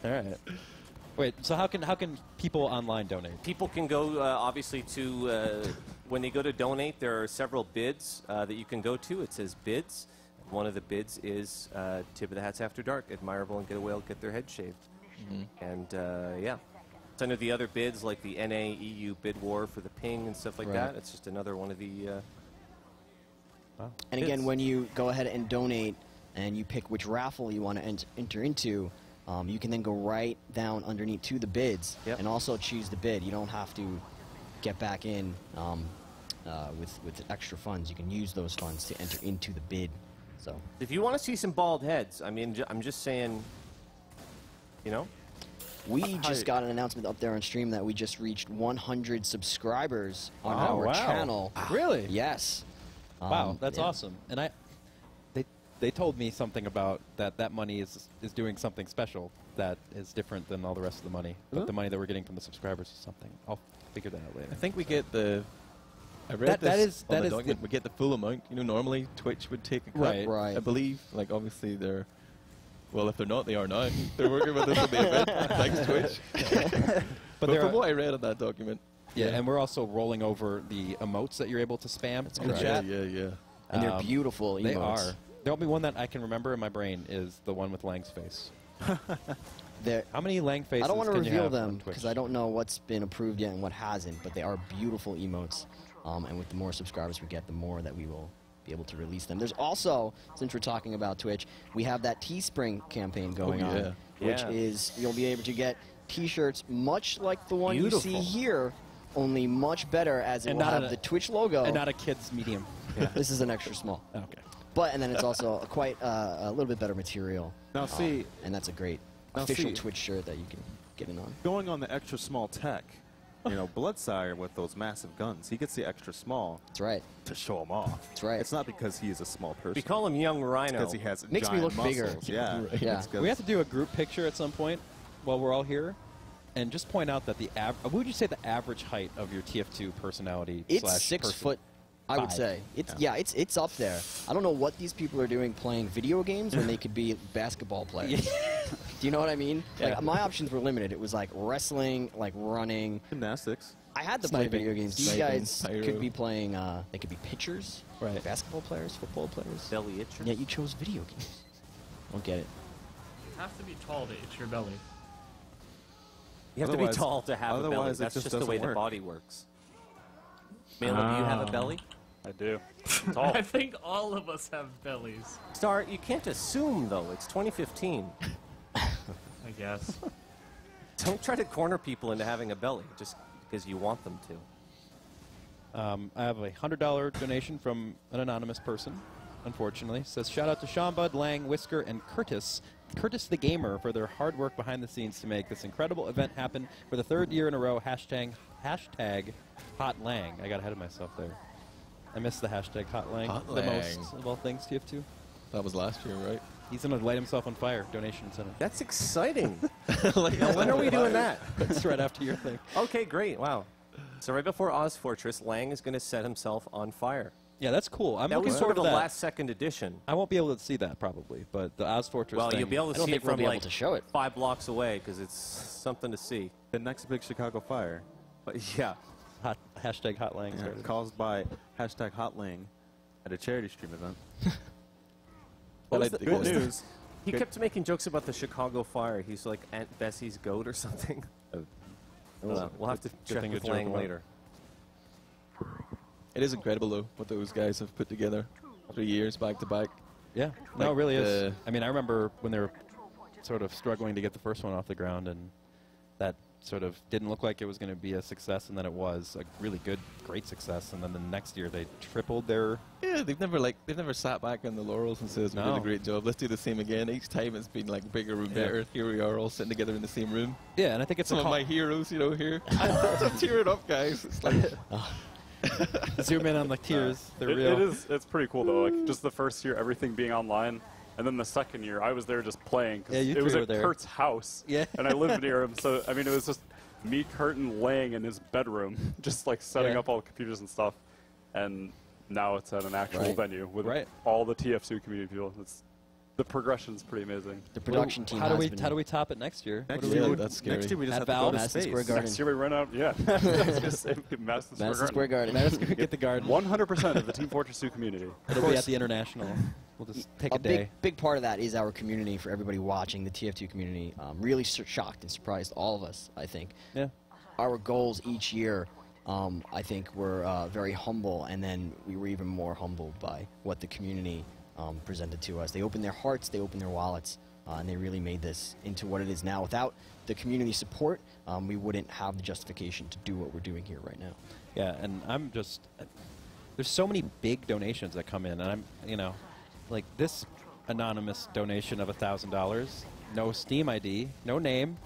[SPEAKER 2] All right. Wait. So how can how can people online donate?
[SPEAKER 13] People can go uh, obviously to uh, when they go to donate. There are several bids uh, that you can go to. It says bids. One of the bids is uh, Tip of the Hats After Dark. Admirable and Get a Whale get their head shaved. And uh, yeah, some of the other bids like the NA EU bid war for the ping and stuff like
[SPEAKER 3] Right.
[SPEAKER 13] that. It's just another one of the. Uh,
[SPEAKER 3] And again, when you go ahead and donate and you pick which raffle you want to ent- enter into, um, you can then go right down underneath to the bids
[SPEAKER 13] Yep.
[SPEAKER 3] and also choose the bid. You don't have to get back in um, uh, with, with extra funds. You can use those funds to enter into the bid. So
[SPEAKER 13] If you want to see some bald heads, I mean, ju- I'm just saying, you know,
[SPEAKER 3] We just got an announcement up there on stream that we just reached 100 subscribers on
[SPEAKER 2] Oh,
[SPEAKER 3] our
[SPEAKER 2] wow.
[SPEAKER 3] channel.
[SPEAKER 2] Really?
[SPEAKER 3] Yes.
[SPEAKER 2] Wow,
[SPEAKER 3] Um,
[SPEAKER 2] that's
[SPEAKER 3] yeah.
[SPEAKER 2] awesome. And I, they, they told me something about that. That money is is doing something special that is different than all the rest of the money. But
[SPEAKER 15] Huh?
[SPEAKER 2] the money that we're getting from the subscribers is something. I'll figure that out later.
[SPEAKER 15] I think we get the. I read
[SPEAKER 2] That-
[SPEAKER 15] this
[SPEAKER 2] that is-
[SPEAKER 15] on
[SPEAKER 2] that
[SPEAKER 15] the
[SPEAKER 2] is the-
[SPEAKER 15] document. we get the full amount. You know, normally Twitch would take a cut.
[SPEAKER 2] Right.
[SPEAKER 3] Right.
[SPEAKER 15] I believe. Like obviously they're. Well, if they're not, they are now. They're working with us on the event. Thanks, Twitch.
[SPEAKER 2] But
[SPEAKER 15] but from
[SPEAKER 2] are-
[SPEAKER 15] what I read in that document,
[SPEAKER 2] Yeah, and we're also rolling over the emotes that you're able to spam in the chat.
[SPEAKER 15] Yeah, yeah, yeah.
[SPEAKER 3] And they're beautiful emotes.
[SPEAKER 2] They
[SPEAKER 3] emotes.
[SPEAKER 2] are. The only one that I can remember in my brain is the one with Lang's face.
[SPEAKER 3] They're-
[SPEAKER 2] How many Lang faces
[SPEAKER 3] I don't want to reveal them because I don't know what's been approved yet and what hasn't, but they are beautiful emotes. Um, and with the more subscribers we get, the more that we will be able to release them. There's also, since we're talking about Twitch, we have that Teespring campaign going
[SPEAKER 15] yeah.
[SPEAKER 3] on, which
[SPEAKER 13] Yeah.
[SPEAKER 3] is you'll be able to get T-shirts much like the one you see here, only much better as it
[SPEAKER 2] And
[SPEAKER 3] will
[SPEAKER 2] not
[SPEAKER 3] have
[SPEAKER 2] a-
[SPEAKER 3] the Twitch logo.
[SPEAKER 2] and not a kid's medium.
[SPEAKER 3] this is an extra small.
[SPEAKER 2] Okay.
[SPEAKER 3] But and then it's also a quite uh, a little bit better material.
[SPEAKER 1] Now
[SPEAKER 3] Um,
[SPEAKER 1] see-
[SPEAKER 3] and that's a great official
[SPEAKER 1] see-
[SPEAKER 3] Twitch shirt that you can get in on.
[SPEAKER 1] Going on the extra small tech, you know, Bloodsire with those massive guns, he gets the extra small.
[SPEAKER 3] That's right.
[SPEAKER 1] To show him off.
[SPEAKER 3] That's right.
[SPEAKER 1] It's not because he is a small person.
[SPEAKER 13] We call him Young Rhino.
[SPEAKER 1] because he has
[SPEAKER 3] Makes me
[SPEAKER 1] giant
[SPEAKER 3] look bigger.
[SPEAKER 1] muscles. Yeah.
[SPEAKER 3] Right. Yeah.
[SPEAKER 2] We have to do a group picture at some point while we're all here, and just point out that the av- what would you say the average height of your TF2 personality?
[SPEAKER 3] It's
[SPEAKER 2] slash
[SPEAKER 3] six
[SPEAKER 2] person?
[SPEAKER 3] foot. I would say it's yeah. it's it's up there. I don't know what these people are doing playing video games when they could be basketball players. Do you know what I mean?
[SPEAKER 2] Yeah.
[SPEAKER 3] Like my options were limited. It was like wrestling, like running.
[SPEAKER 1] Gymnastics.
[SPEAKER 3] I had to
[SPEAKER 2] Sniping.
[SPEAKER 3] play video games. These
[SPEAKER 15] Sniping,
[SPEAKER 3] guys
[SPEAKER 15] pyro.
[SPEAKER 3] could be playing. Uh, they could be pitchers,
[SPEAKER 2] Right.
[SPEAKER 3] basketball players, football players.
[SPEAKER 13] Belly itcher.
[SPEAKER 3] Yet you chose video games. Don't get it.
[SPEAKER 17] You have to be tall to itch your belly.
[SPEAKER 13] You have to be
[SPEAKER 1] Otherwise-
[SPEAKER 13] tall to have a belly.
[SPEAKER 1] otherwise it
[SPEAKER 13] That's
[SPEAKER 1] just
[SPEAKER 13] just, the
[SPEAKER 1] doesn't
[SPEAKER 13] way the
[SPEAKER 1] work.
[SPEAKER 13] body works. Mela, do you have a
[SPEAKER 17] Ah.
[SPEAKER 13] belly?
[SPEAKER 16] I do. Tall.
[SPEAKER 17] I think all of us have bellies.
[SPEAKER 13] Star, you can't assume though. It's 2015.
[SPEAKER 17] I guess.
[SPEAKER 13] Don't try to corner people into having a belly just because you want them to.
[SPEAKER 2] Um, I have a hundred dollar donation from an anonymous person. Unfortunately, says shout out to Sean Bud, Lang, Whisker, and Curtis, Curtis the Gamer for their hard work behind the scenes to make this incredible event happen for the third year in a row. Hashtag hashtag Hot Lang. I got ahead of myself there. I missed the hashtag Hot Lang
[SPEAKER 15] Hot
[SPEAKER 2] the
[SPEAKER 15] Lang.
[SPEAKER 2] most of all things. TF2.
[SPEAKER 15] that was last year, right?
[SPEAKER 2] He's gonna light himself on fire. Donation center.
[SPEAKER 13] That's exciting.
[SPEAKER 15] Like,
[SPEAKER 13] now, when are we doing that?
[SPEAKER 2] That's right after your thing.
[SPEAKER 13] Okay, great. Wow. So right before Oz Fortress, Lang is going to set himself on fire.
[SPEAKER 2] Yeah, that's cool. I'm
[SPEAKER 13] that
[SPEAKER 2] looking
[SPEAKER 13] was sort of the
[SPEAKER 2] that.
[SPEAKER 13] last second edition.
[SPEAKER 2] I won't be able to see that probably, but the Oz Fortress.
[SPEAKER 13] Well,
[SPEAKER 2] thing,
[SPEAKER 13] you'll be able to see
[SPEAKER 3] think
[SPEAKER 13] it
[SPEAKER 3] we'll
[SPEAKER 13] from
[SPEAKER 3] be able
[SPEAKER 13] like
[SPEAKER 3] to show it.
[SPEAKER 13] five blocks away because it's something to see.
[SPEAKER 1] The next big Chicago fire.
[SPEAKER 13] But yeah,
[SPEAKER 2] Hot, hashtag Hot Lang.
[SPEAKER 1] Yeah, caused by hashtag Hot Lang at a charity stream event.
[SPEAKER 13] What was the-
[SPEAKER 15] think
[SPEAKER 13] what was
[SPEAKER 15] was
[SPEAKER 13] the-
[SPEAKER 1] News.
[SPEAKER 13] he
[SPEAKER 1] Good-
[SPEAKER 13] kept making jokes about the Chicago fire. He's like Aunt Bessie's goat or something. Uh, I don't. We'll have to check
[SPEAKER 2] thing to
[SPEAKER 13] with Lang later.
[SPEAKER 15] It is incredible though what those guys have put together. Three years back to back.
[SPEAKER 2] Yeah, no, it really is. I mean, I remember when they were sort of struggling to get the first one off the ground, and that sort of didn't look like it was going to be a success, and then it was a really good, great success. And then the next year they tripled their.
[SPEAKER 15] Yeah, they've never like they've never sat back on the laurels and says we did a great job. Let's do the same again. Each time it's been like bigger and
[SPEAKER 2] Yeah.
[SPEAKER 15] better. Here we are all sitting together in the same room.
[SPEAKER 2] Yeah, and I think it's
[SPEAKER 15] Some
[SPEAKER 2] a
[SPEAKER 15] of
[SPEAKER 2] call-
[SPEAKER 15] my heroes, you know, here. I'm tearing up, guys. It's like ah.
[SPEAKER 2] zoom in on the tears. They're
[SPEAKER 16] It-
[SPEAKER 2] real.
[SPEAKER 16] it is. It's pretty cool though. Like just the first year, everything being online, and then the second year, I was there just playing. 'cause
[SPEAKER 2] Yeah, you
[SPEAKER 16] it was at
[SPEAKER 2] there.
[SPEAKER 16] Kurt's house.
[SPEAKER 2] Yeah.
[SPEAKER 16] And I lived near him, so I mean, it was just me, Kurt, and laying in his bedroom, just like setting
[SPEAKER 2] Yeah.
[SPEAKER 16] up all the computers and stuff. And now it's at an actual
[SPEAKER 3] Right.
[SPEAKER 16] venue with
[SPEAKER 2] Right.
[SPEAKER 16] all the TF2 community people. It's the progression's pretty amazing.
[SPEAKER 3] The production team
[SPEAKER 2] How do we
[SPEAKER 3] been.
[SPEAKER 2] how do we top it next year?
[SPEAKER 1] Next
[SPEAKER 2] What do we
[SPEAKER 1] year,
[SPEAKER 2] do?
[SPEAKER 15] that's scary.
[SPEAKER 1] next year we just
[SPEAKER 2] At
[SPEAKER 1] have to go to
[SPEAKER 3] Madison
[SPEAKER 1] space.
[SPEAKER 3] Square Garden.
[SPEAKER 16] Next year we run out. Yeah. I was say Madison Square
[SPEAKER 3] Madison
[SPEAKER 16] Garden.
[SPEAKER 3] Square Garden.
[SPEAKER 2] Madison Square- get the garden.
[SPEAKER 16] 100% of the Team Fortress 2 community.
[SPEAKER 2] It'll be at the international. We'll just take a,
[SPEAKER 3] a
[SPEAKER 2] day.
[SPEAKER 3] big, big part of that is our community for everybody watching the TF2 community. Um, really sur- shocked and surprised all of us. I think.
[SPEAKER 2] Yeah.
[SPEAKER 3] Our goals each year, um, I think, were uh, very humble, and then we were even more humbled by what the community um, presented to us. They opened their hearts, they opened their wallets, uh, and they really made this into what it is now. Without the community support, um, we wouldn't have the justification to do what we're doing here right now.
[SPEAKER 2] Yeah, and I'm just there's so many big donations that come in, and I'm you know, like this anonymous donation of a thousand dollars, no Steam ID, no name,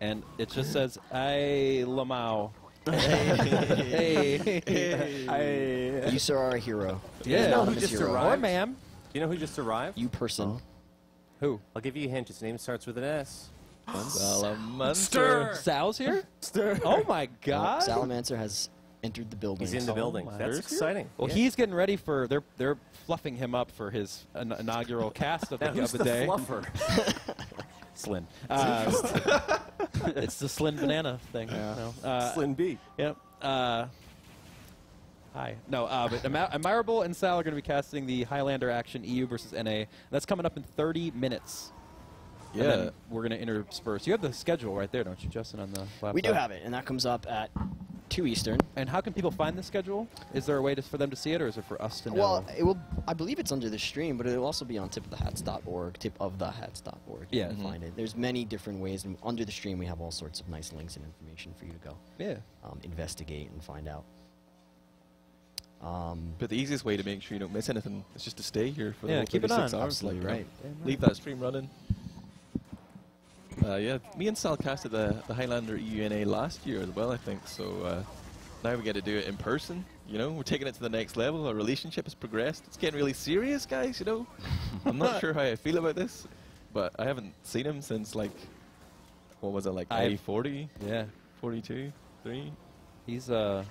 [SPEAKER 2] and it just says "I Lamau." hey, hey,
[SPEAKER 3] You, sir, are a hero.
[SPEAKER 2] Yeah.
[SPEAKER 13] You know who just
[SPEAKER 3] hero.
[SPEAKER 13] arrived?
[SPEAKER 2] Or ma'am.
[SPEAKER 13] You know who just arrived?
[SPEAKER 3] You person.
[SPEAKER 2] Who?
[SPEAKER 13] I'll give you a hint. His name starts with an S.
[SPEAKER 2] Salamancer. Sal's here?
[SPEAKER 13] Stir.
[SPEAKER 2] Oh my
[SPEAKER 3] Nope,
[SPEAKER 2] God.
[SPEAKER 3] Salamancer has entered the building.
[SPEAKER 13] He's in the building.
[SPEAKER 2] my-
[SPEAKER 13] That's exciting.
[SPEAKER 2] Well,
[SPEAKER 13] Yeah.
[SPEAKER 2] he's getting ready for they're they're fluffing him up for his in- inaugural cast of the,
[SPEAKER 13] Now, who's
[SPEAKER 2] of the,
[SPEAKER 13] the
[SPEAKER 2] day.
[SPEAKER 13] fluffer?
[SPEAKER 2] Slin. Uh, it's the Slin banana thing. No, uh,
[SPEAKER 13] Slin B.
[SPEAKER 2] Yep. Uh, hi. No, uh, but Admirable and Sal are going to be casting the Highlander action EU versus NA. That's coming up in 30 minutes.
[SPEAKER 15] Yeah.
[SPEAKER 2] we're going to intersperse. You have the schedule right there, don't you, Justin, on the laptop?
[SPEAKER 3] We do have it, and that comes up at 2 Eastern.
[SPEAKER 2] And how can people find the schedule? Is there a way to, for them to see it, or is it for us to know?
[SPEAKER 3] Well, it will. I believe it's under the stream, but it'll also be on tipofthehats.org, tipofthehats.org. You
[SPEAKER 2] Yeah.
[SPEAKER 3] can find it. There's many different ways, and under the stream we have all sorts of nice links and information for you to go.
[SPEAKER 2] Yeah.
[SPEAKER 3] Um, investigate and find out. Um,
[SPEAKER 15] But the easiest way to make sure you don't miss anything is just to stay here for the
[SPEAKER 2] Yeah,
[SPEAKER 15] whole
[SPEAKER 2] keep it
[SPEAKER 15] 36
[SPEAKER 2] on.
[SPEAKER 15] hours.
[SPEAKER 3] Absolutely right.
[SPEAKER 15] know, Leave that stream running. Uh, yeah, me and Sal casted the, the Highlander EUNA last year as well, I think. So uh, now we get to do it in person. You know, we're taking it to the next level. Our relationship has progressed. It's getting really serious, guys. You know, I'm not sure how I feel about this, but I haven't seen him since like, what was it like?
[SPEAKER 2] I've-
[SPEAKER 15] 40,
[SPEAKER 2] yeah.
[SPEAKER 15] 42, three.
[SPEAKER 2] He's, uh,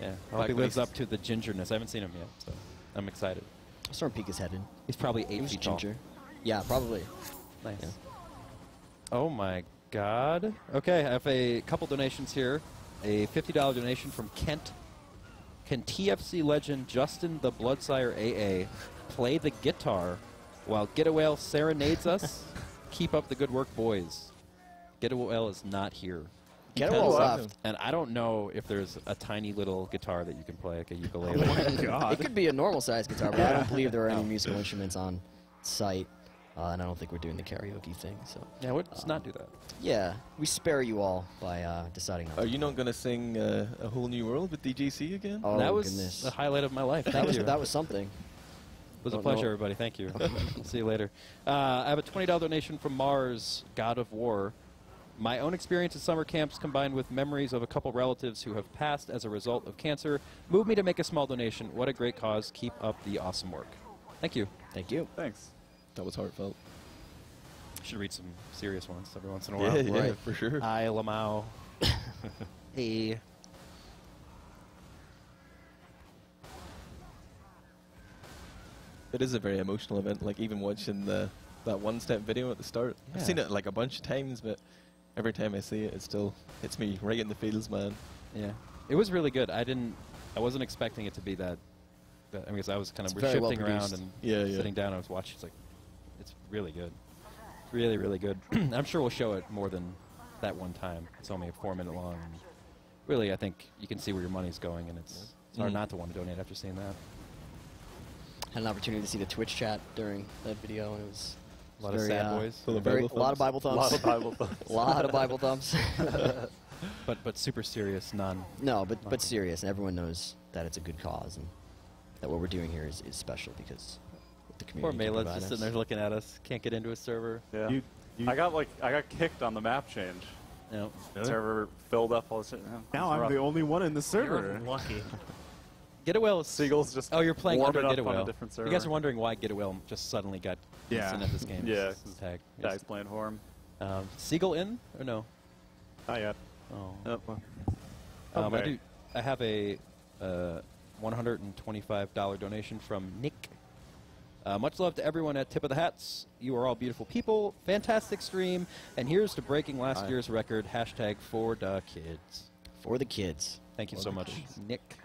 [SPEAKER 2] yeah. I hope he
[SPEAKER 15] when
[SPEAKER 2] lives up to the gingerness. I haven't seen him yet, so I'm excited.
[SPEAKER 3] Storm Peak is headed.
[SPEAKER 2] He's probably eight
[SPEAKER 3] He was
[SPEAKER 2] feet tall.
[SPEAKER 3] ginger. Yeah, probably.
[SPEAKER 2] Nice.
[SPEAKER 3] Yeah.
[SPEAKER 2] Oh my God. Okay, I have a couple donations here. A $50 donation from Kent. Can TFC legend Justin the Bloodsire AA play the guitar while Get a Whale serenades us? Keep up the good work, boys. Get a Whale is not here.
[SPEAKER 3] Get a
[SPEAKER 2] Because-
[SPEAKER 3] Whale left.
[SPEAKER 2] And I don't know if there's a tiny little guitar that you can play, like a ukulele.
[SPEAKER 3] It could be a normal sized guitar, but I don't believe there are any musical instruments on site. Uh, and I don't think we're doing the karaoke thing. So
[SPEAKER 2] Yeah, let's not do that.
[SPEAKER 3] yeah, we spare you all by uh, deciding not.
[SPEAKER 15] Are
[SPEAKER 3] to.
[SPEAKER 15] you not going to sing uh, A Whole New World with DGC again?
[SPEAKER 3] Oh
[SPEAKER 2] that was
[SPEAKER 3] goodness,
[SPEAKER 2] the highlight of my life.
[SPEAKER 3] that
[SPEAKER 2] Thank
[SPEAKER 3] was
[SPEAKER 2] you.
[SPEAKER 3] that was something.
[SPEAKER 2] It was a
[SPEAKER 3] Don't
[SPEAKER 2] pleasure,
[SPEAKER 3] know.
[SPEAKER 2] everybody. Thank you. See you later. Uh, I have a $20 donation from Mars, God of War. My own experience at summer camps combined with memories of a couple relatives who have passed as a result of cancer moved me to make a small donation. What a great cause. Keep up the awesome work. Thank you.
[SPEAKER 3] Thank you.
[SPEAKER 16] Thanks.
[SPEAKER 15] That was heartfelt.
[SPEAKER 2] Should read some serious ones every once in a
[SPEAKER 15] Yeah,
[SPEAKER 2] while.
[SPEAKER 15] yeah, for sure.
[SPEAKER 2] I, Lamau. hey.
[SPEAKER 15] It is a very emotional event. Like even watching the that one step video at the start. I've seen it like a bunch of times, but every time I see it, it still hits me right in the feels, man.
[SPEAKER 2] Yeah, it was really good. I didn't, I wasn't expecting it to be that. that I mean, 'cause I was kind of
[SPEAKER 3] It's very well
[SPEAKER 2] shifting around and
[SPEAKER 15] Yeah, yeah.
[SPEAKER 2] sitting down. I was watching. It's like, it's really good, really, really good. I'm sure we'll show it more than that one time. It's only a four minute long. And really, I think you can see where your money's going, and it's it's hard
[SPEAKER 15] Mhm.
[SPEAKER 2] not to want to donate after seeing that.
[SPEAKER 3] Had an opportunity to see the Twitch chat during that video, and it was
[SPEAKER 2] A lot of
[SPEAKER 3] very,
[SPEAKER 2] sad
[SPEAKER 3] uh,
[SPEAKER 2] boys.
[SPEAKER 15] Full of
[SPEAKER 3] very-
[SPEAKER 15] Bible
[SPEAKER 3] a lot of Bible thumbs.
[SPEAKER 16] A lot of Bible thumps.
[SPEAKER 3] a lot of Bible thumbs.
[SPEAKER 2] But but super serious, none.
[SPEAKER 3] no, but but serious, and everyone knows that it's a good cause, and that what we're doing here is, is special because the
[SPEAKER 2] Poor
[SPEAKER 3] community. can
[SPEAKER 2] Maylets
[SPEAKER 3] provide
[SPEAKER 2] just
[SPEAKER 3] us.
[SPEAKER 2] sitting there looking at us. Can't get into a server.
[SPEAKER 16] Yeah.
[SPEAKER 1] You- you-
[SPEAKER 16] I got like I got kicked on the map change.
[SPEAKER 2] No.
[SPEAKER 16] Server filled up all this shit. Yeah,
[SPEAKER 1] Now I'm
[SPEAKER 16] rough.
[SPEAKER 1] the only one in the
[SPEAKER 17] You're
[SPEAKER 1] server.
[SPEAKER 17] lucky.
[SPEAKER 2] Get a whale is
[SPEAKER 16] Seagulls just
[SPEAKER 2] Oh, you're playing
[SPEAKER 16] warm
[SPEAKER 2] under
[SPEAKER 16] it up
[SPEAKER 2] Get a
[SPEAKER 16] on a
[SPEAKER 2] Whale.
[SPEAKER 16] different
[SPEAKER 2] You guys are wondering why Get a Whale just suddenly got
[SPEAKER 1] Yeah.
[SPEAKER 2] decent at this game.
[SPEAKER 16] Yeah,
[SPEAKER 2] It's
[SPEAKER 16] 'cause
[SPEAKER 2] tag.
[SPEAKER 16] Guys playing for him.
[SPEAKER 2] Um, Seagull in or no?
[SPEAKER 1] Not yet.
[SPEAKER 2] Oh.
[SPEAKER 16] Yep.
[SPEAKER 2] Um, I
[SPEAKER 16] Okay.
[SPEAKER 2] do. I have a uh, $125 donation from Nick. Uh, much love to everyone at Tip of the Hats. You are all beautiful people. Fantastic stream. And here's to breaking last
[SPEAKER 1] Hi.
[SPEAKER 2] year's record. Hashtag for the kids.
[SPEAKER 3] for the kids.
[SPEAKER 2] Thank you
[SPEAKER 3] For
[SPEAKER 2] so much,
[SPEAKER 3] kids.
[SPEAKER 2] Nick.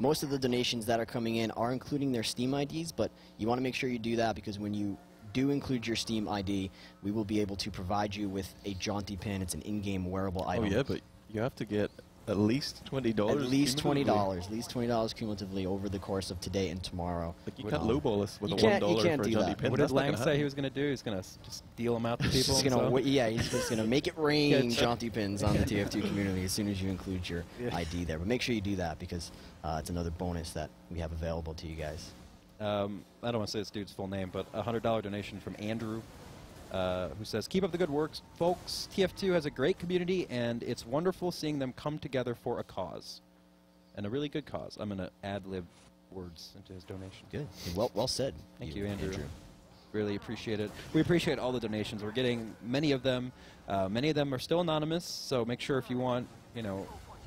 [SPEAKER 3] Most of the donations that are coming in are including their Steam IDs, but you want to make sure you do that because when you do include your Steam ID, we will be able to provide you with a jaunty pin. It's an in-game wearable item.
[SPEAKER 15] Oh
[SPEAKER 3] item.
[SPEAKER 15] yeah, but you have to get at least twenty dollars.
[SPEAKER 3] At least twenty dollars. At least twenty dollars cumulatively over the course of today and tomorrow.
[SPEAKER 15] Like you
[SPEAKER 3] Would-
[SPEAKER 15] can't lowball us with
[SPEAKER 3] You
[SPEAKER 15] a one
[SPEAKER 3] you
[SPEAKER 15] for a
[SPEAKER 3] do
[SPEAKER 15] jaunty
[SPEAKER 3] that.
[SPEAKER 15] pin.
[SPEAKER 2] What did
[SPEAKER 15] That's
[SPEAKER 2] Lang
[SPEAKER 15] gonna
[SPEAKER 2] say he was going to do? He's going to just deal them out to people.
[SPEAKER 3] He's just gonna,
[SPEAKER 2] himself?
[SPEAKER 3] wa- yeah, he's just gonna make it rain
[SPEAKER 2] Good.
[SPEAKER 3] jaunty pins on the TF2 community as soon as you include your ID there. But make sure you do that because uh, it's another bonus that we have available to you guys.
[SPEAKER 2] Um, I don't want to say this dude's full name, but a hundred dollar donation from Andrew. Uh, who says, "Keep up the good works, folks. TF2 has a great community, and it's wonderful seeing them come together for a cause, and a really good cause." I'm gonna ad lib words into his donation.
[SPEAKER 3] Good. Well, well said.
[SPEAKER 2] Thank
[SPEAKER 3] you,
[SPEAKER 2] you, Andrew.
[SPEAKER 3] Andrew.
[SPEAKER 2] Really appreciate it. We appreciate all the donations. We're getting many of them. Uh, many of them are still anonymous, so make sure if you want, you know,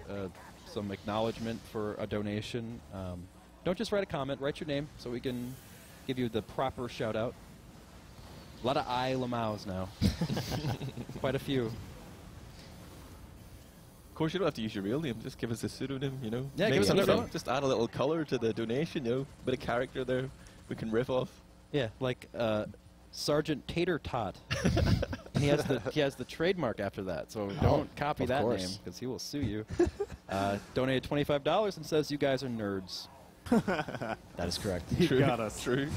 [SPEAKER 2] uh, some acknowledgement for a donation, um, don't just write a comment. Write your name so we can give you the proper shout out. A lot of I Lamaus now. Quite a few.
[SPEAKER 15] Of course, you don't have to use your real name. Just give us a pseudonym, you know.
[SPEAKER 2] Yeah,
[SPEAKER 15] Maybe
[SPEAKER 2] give us
[SPEAKER 15] know, Just add a little color to the donation, you know. Bit of character there. We can riff off.
[SPEAKER 2] Yeah, like uh, Sergeant Tater Tot. he has the he has the trademark after that, so
[SPEAKER 3] Oh,
[SPEAKER 2] don't copy that
[SPEAKER 3] course.
[SPEAKER 2] name because he will sue you. uh, donated twenty five dollars and says you guys are nerds.
[SPEAKER 3] That is correct.
[SPEAKER 18] He
[SPEAKER 2] True.
[SPEAKER 18] got us.
[SPEAKER 2] True.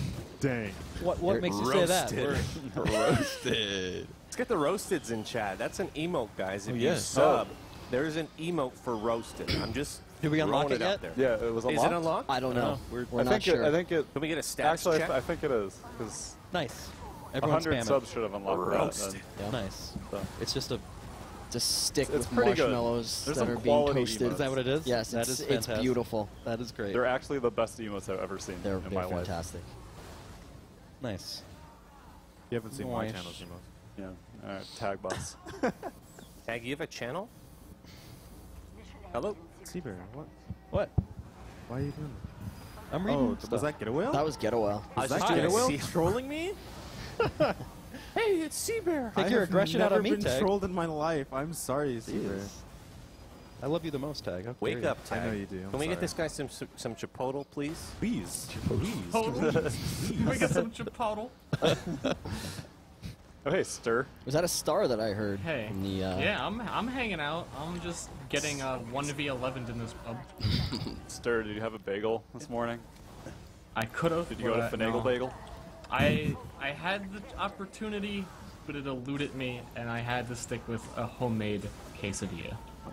[SPEAKER 18] Dang.
[SPEAKER 2] What what makes you say that?
[SPEAKER 13] Roasted.
[SPEAKER 2] We're-
[SPEAKER 15] Roasted.
[SPEAKER 13] Let's get the roasteds in chat. That's an emote, guys. If
[SPEAKER 15] Oh,
[SPEAKER 13] you
[SPEAKER 15] yeah.
[SPEAKER 13] sub, oh. there's an emote for roasted. I'm just
[SPEAKER 2] Did we unlock
[SPEAKER 13] throwing
[SPEAKER 2] it
[SPEAKER 13] out
[SPEAKER 2] yet?
[SPEAKER 13] there.
[SPEAKER 16] Yeah, it was unlocked.
[SPEAKER 13] Is it unlocked?
[SPEAKER 3] I don't know. Oh. We're, we're
[SPEAKER 16] I
[SPEAKER 3] not
[SPEAKER 16] think
[SPEAKER 3] sure.
[SPEAKER 16] it. I think it.
[SPEAKER 13] Can we get a stats
[SPEAKER 16] Actually, I,
[SPEAKER 13] check?
[SPEAKER 16] th- I think it is because
[SPEAKER 2] Nice. Everyone's
[SPEAKER 16] 100
[SPEAKER 2] spamming.
[SPEAKER 16] subs should have unlocked that.
[SPEAKER 13] Roasted.
[SPEAKER 16] then.
[SPEAKER 3] Yeah.
[SPEAKER 2] Nice.
[SPEAKER 16] So.
[SPEAKER 2] It's just a.
[SPEAKER 3] Just stick
[SPEAKER 16] It's
[SPEAKER 3] with
[SPEAKER 16] pretty good.
[SPEAKER 3] marshmallows that are being toasted.
[SPEAKER 16] emotes.
[SPEAKER 2] Is that what it is?
[SPEAKER 3] Yes,
[SPEAKER 2] That
[SPEAKER 3] it's,
[SPEAKER 2] is
[SPEAKER 3] it's beautiful.
[SPEAKER 2] That is great.
[SPEAKER 16] They're actually the best emotes I've ever seen
[SPEAKER 3] They're,
[SPEAKER 16] in
[SPEAKER 3] they're
[SPEAKER 16] my life.
[SPEAKER 3] fantastic.
[SPEAKER 2] nice.
[SPEAKER 1] You haven't seen my
[SPEAKER 2] Nice.
[SPEAKER 1] channels, you know.
[SPEAKER 16] Yeah. All right. Tag boss.
[SPEAKER 13] Tag, you have a channel? Hello?
[SPEAKER 1] Seabear, what?
[SPEAKER 2] What?
[SPEAKER 1] Why are you doing
[SPEAKER 2] I'm oh,
[SPEAKER 1] that?
[SPEAKER 2] reading.
[SPEAKER 1] Oh,
[SPEAKER 2] stuff.
[SPEAKER 1] was that Get a Whale?
[SPEAKER 3] That was Ghetto Well.
[SPEAKER 13] I
[SPEAKER 1] that
[SPEAKER 13] was
[SPEAKER 1] Get a
[SPEAKER 13] trying
[SPEAKER 1] Whale
[SPEAKER 13] to see-
[SPEAKER 1] trolling me?
[SPEAKER 13] Hey, it's Seabear.
[SPEAKER 2] Take
[SPEAKER 1] I
[SPEAKER 2] your aggression out
[SPEAKER 1] never
[SPEAKER 2] on me,
[SPEAKER 1] been
[SPEAKER 2] Tag.
[SPEAKER 1] trolled in my life. I'm sorry, Seabear.
[SPEAKER 2] Jeez. I love you the most, Tag. How
[SPEAKER 13] Wake up, Tag.
[SPEAKER 1] I know you do. I'm
[SPEAKER 13] Can we get this guy some some Chipotle, please?
[SPEAKER 1] Please. Please.
[SPEAKER 17] Can we get some Chipotle?
[SPEAKER 16] Oh, hey, Star.
[SPEAKER 3] Was that a star that I heard?
[SPEAKER 17] Hey.
[SPEAKER 3] In the, uh,
[SPEAKER 17] Yeah, I'm I'm hanging out. I'm just getting uh, one v eleven in this pub.
[SPEAKER 16] Star, did you have a bagel this morning?
[SPEAKER 17] I could have.
[SPEAKER 16] Did you go to Finagle Bagel?
[SPEAKER 17] I I had the opportunity, but it eluded me, and I had to stick with a homemade quesadilla.
[SPEAKER 2] I'm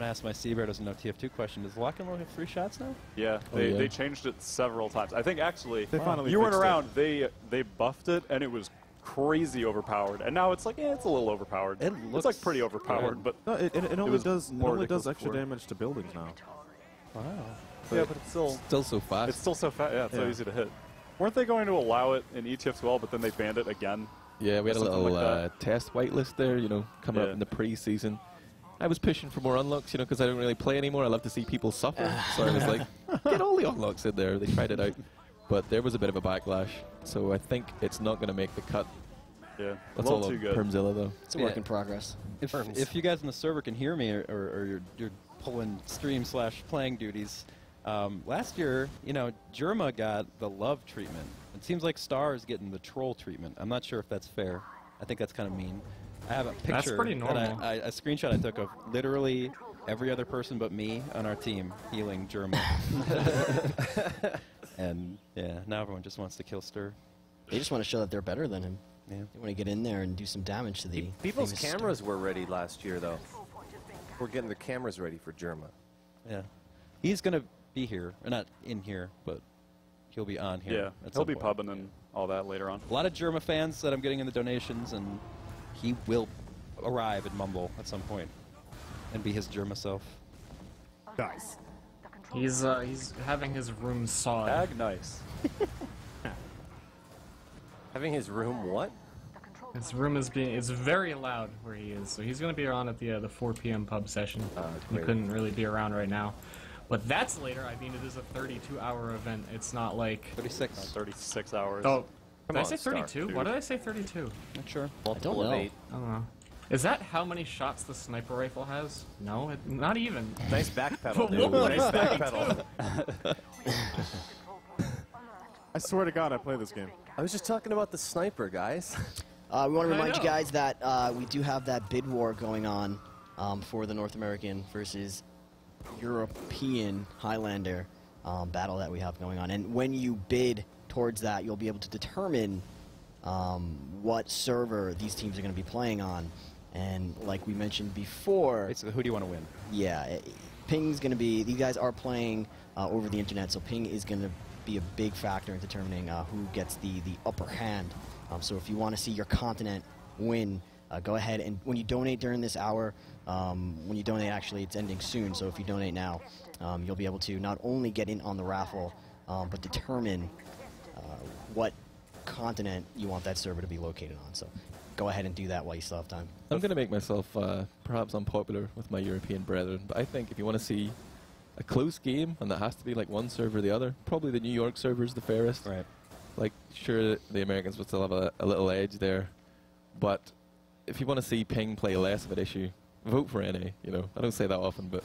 [SPEAKER 2] gonna ask my Seabear doesn't know TF2 question. Does Loch-n-Load have three shots now?
[SPEAKER 16] Yeah,
[SPEAKER 2] Oh,
[SPEAKER 16] they,
[SPEAKER 2] yeah.
[SPEAKER 16] they changed it several times. I think actually,
[SPEAKER 1] They finally
[SPEAKER 16] you weren't
[SPEAKER 1] fixed it.
[SPEAKER 16] around. They they buffed it, and it was crazy overpowered. And now it's like, yeah, it's a little overpowered.
[SPEAKER 2] It
[SPEAKER 16] it's
[SPEAKER 2] looks
[SPEAKER 16] like pretty overpowered,
[SPEAKER 2] good.
[SPEAKER 16] but
[SPEAKER 1] No, it, it, it only
[SPEAKER 16] was
[SPEAKER 1] does it
[SPEAKER 16] more
[SPEAKER 1] only does extra
[SPEAKER 16] before.
[SPEAKER 1] damage to buildings now.
[SPEAKER 2] Wow.
[SPEAKER 16] yeah, but it's still
[SPEAKER 15] Still so fast.
[SPEAKER 16] it's still so fast. Yeah, it's so easy to hit. Weren't they going to allow it in ETF2L, but then they banned it again?
[SPEAKER 15] Yeah, we had a little
[SPEAKER 16] like
[SPEAKER 15] uh, test whitelist there, you know, coming up in the pre-season. I was pushing for more unlocks, you know, because I don't really play anymore. I love to see people suffer. so I was like, get all the unlocks in there. They tried it out. But there was a bit of a backlash. So I think it's not going to make the cut.
[SPEAKER 16] Yeah, a
[SPEAKER 15] That's
[SPEAKER 16] little
[SPEAKER 15] all
[SPEAKER 16] too good.
[SPEAKER 15] Permzilla, though.
[SPEAKER 3] It's a work in progress.
[SPEAKER 2] If, if you guys in the server can hear me or, or, or you're, you're pulling stream slash playing duties, um, last year, you know, Jerma got the love treatment. It seems like Star is getting the troll treatment. I'm not sure if that's fair. I think that's kind of mean. I have a picture
[SPEAKER 17] That's pretty
[SPEAKER 2] that I-
[SPEAKER 17] normal.
[SPEAKER 2] I, a screenshot I took of literally every other person but me on our team healing Jerma. and yeah, now everyone just wants to kill Star.
[SPEAKER 3] They just want to show that they're better than him.
[SPEAKER 2] Yeah.
[SPEAKER 3] They want to get in there and do some damage to the
[SPEAKER 13] People's
[SPEAKER 3] famous star.
[SPEAKER 13] cameras were ready last year, though. We're getting the cameras ready for Jerma.
[SPEAKER 2] Yeah. He's going to be here. Or not in here, but he'll be on here.
[SPEAKER 16] Yeah,
[SPEAKER 2] at
[SPEAKER 16] he'll
[SPEAKER 2] some
[SPEAKER 16] be
[SPEAKER 2] point.
[SPEAKER 16] pubbing and all that later on.
[SPEAKER 2] A lot of Jerma fans that I'm getting in the donations, and he will arrive at Mumble at some point and be his Jerma self.
[SPEAKER 18] Nice.
[SPEAKER 17] He's uh, he's having his room sawed.
[SPEAKER 16] Ag nice.
[SPEAKER 13] Having his room what?
[SPEAKER 17] His room is being it's very loud where he is, so he's going to be on at the uh, the 4 p.m. pub session. he couldn't really be around right now, but that's later. I mean, it is a 32-hour event. It's not like
[SPEAKER 2] 36.
[SPEAKER 16] 36 hours.
[SPEAKER 17] oh.
[SPEAKER 13] Come
[SPEAKER 17] Did I say 32?
[SPEAKER 16] dude.
[SPEAKER 17] Why did I say 32?
[SPEAKER 2] Not sure.
[SPEAKER 13] Multiple
[SPEAKER 3] don't know.
[SPEAKER 13] eight.
[SPEAKER 17] I don't know. Is that how many shots the sniper rifle has? No, it, not even.
[SPEAKER 13] Nice back
[SPEAKER 17] But
[SPEAKER 13] pedal, dude. Nice
[SPEAKER 17] was
[SPEAKER 13] back
[SPEAKER 17] that?
[SPEAKER 13] pedal.
[SPEAKER 1] I swear to God, I play this game.
[SPEAKER 13] I was just talking about the sniper, guys.
[SPEAKER 3] Uh, we want to remind you guys that uh, we do have that bid war going on um, for the North American versus European Highlander um, battle that we have going on. And when you bid towards that, you'll be able to determine um, what server these teams are going to be playing on. And like we mentioned before,
[SPEAKER 2] Basically, who do you want to win?
[SPEAKER 3] yeah, it, ping's going to be. These guys are playing uh, over the internet, so ping is going to be a big factor in determining uh, who gets the the upper hand Um, so if you want to see your continent win, uh, go ahead and when you donate during this hour, um, when you donate, actually, it's ending soon. So if you donate now, um, you'll be able to not only get in on the raffle, um, but determine uh, what continent you want that server to be located on. So go ahead and do that while you still have time.
[SPEAKER 15] I'm going to make myself uh, perhaps unpopular with my European brethren, but I think if you want to see a close game, and that has to be like one server or the other, probably the New York server is the fairest.
[SPEAKER 2] Right.
[SPEAKER 15] Like, sure, the Americans would still have a, a little edge there, but if you want to see ping play less of an issue, vote for NA. You know, I don't say that often, but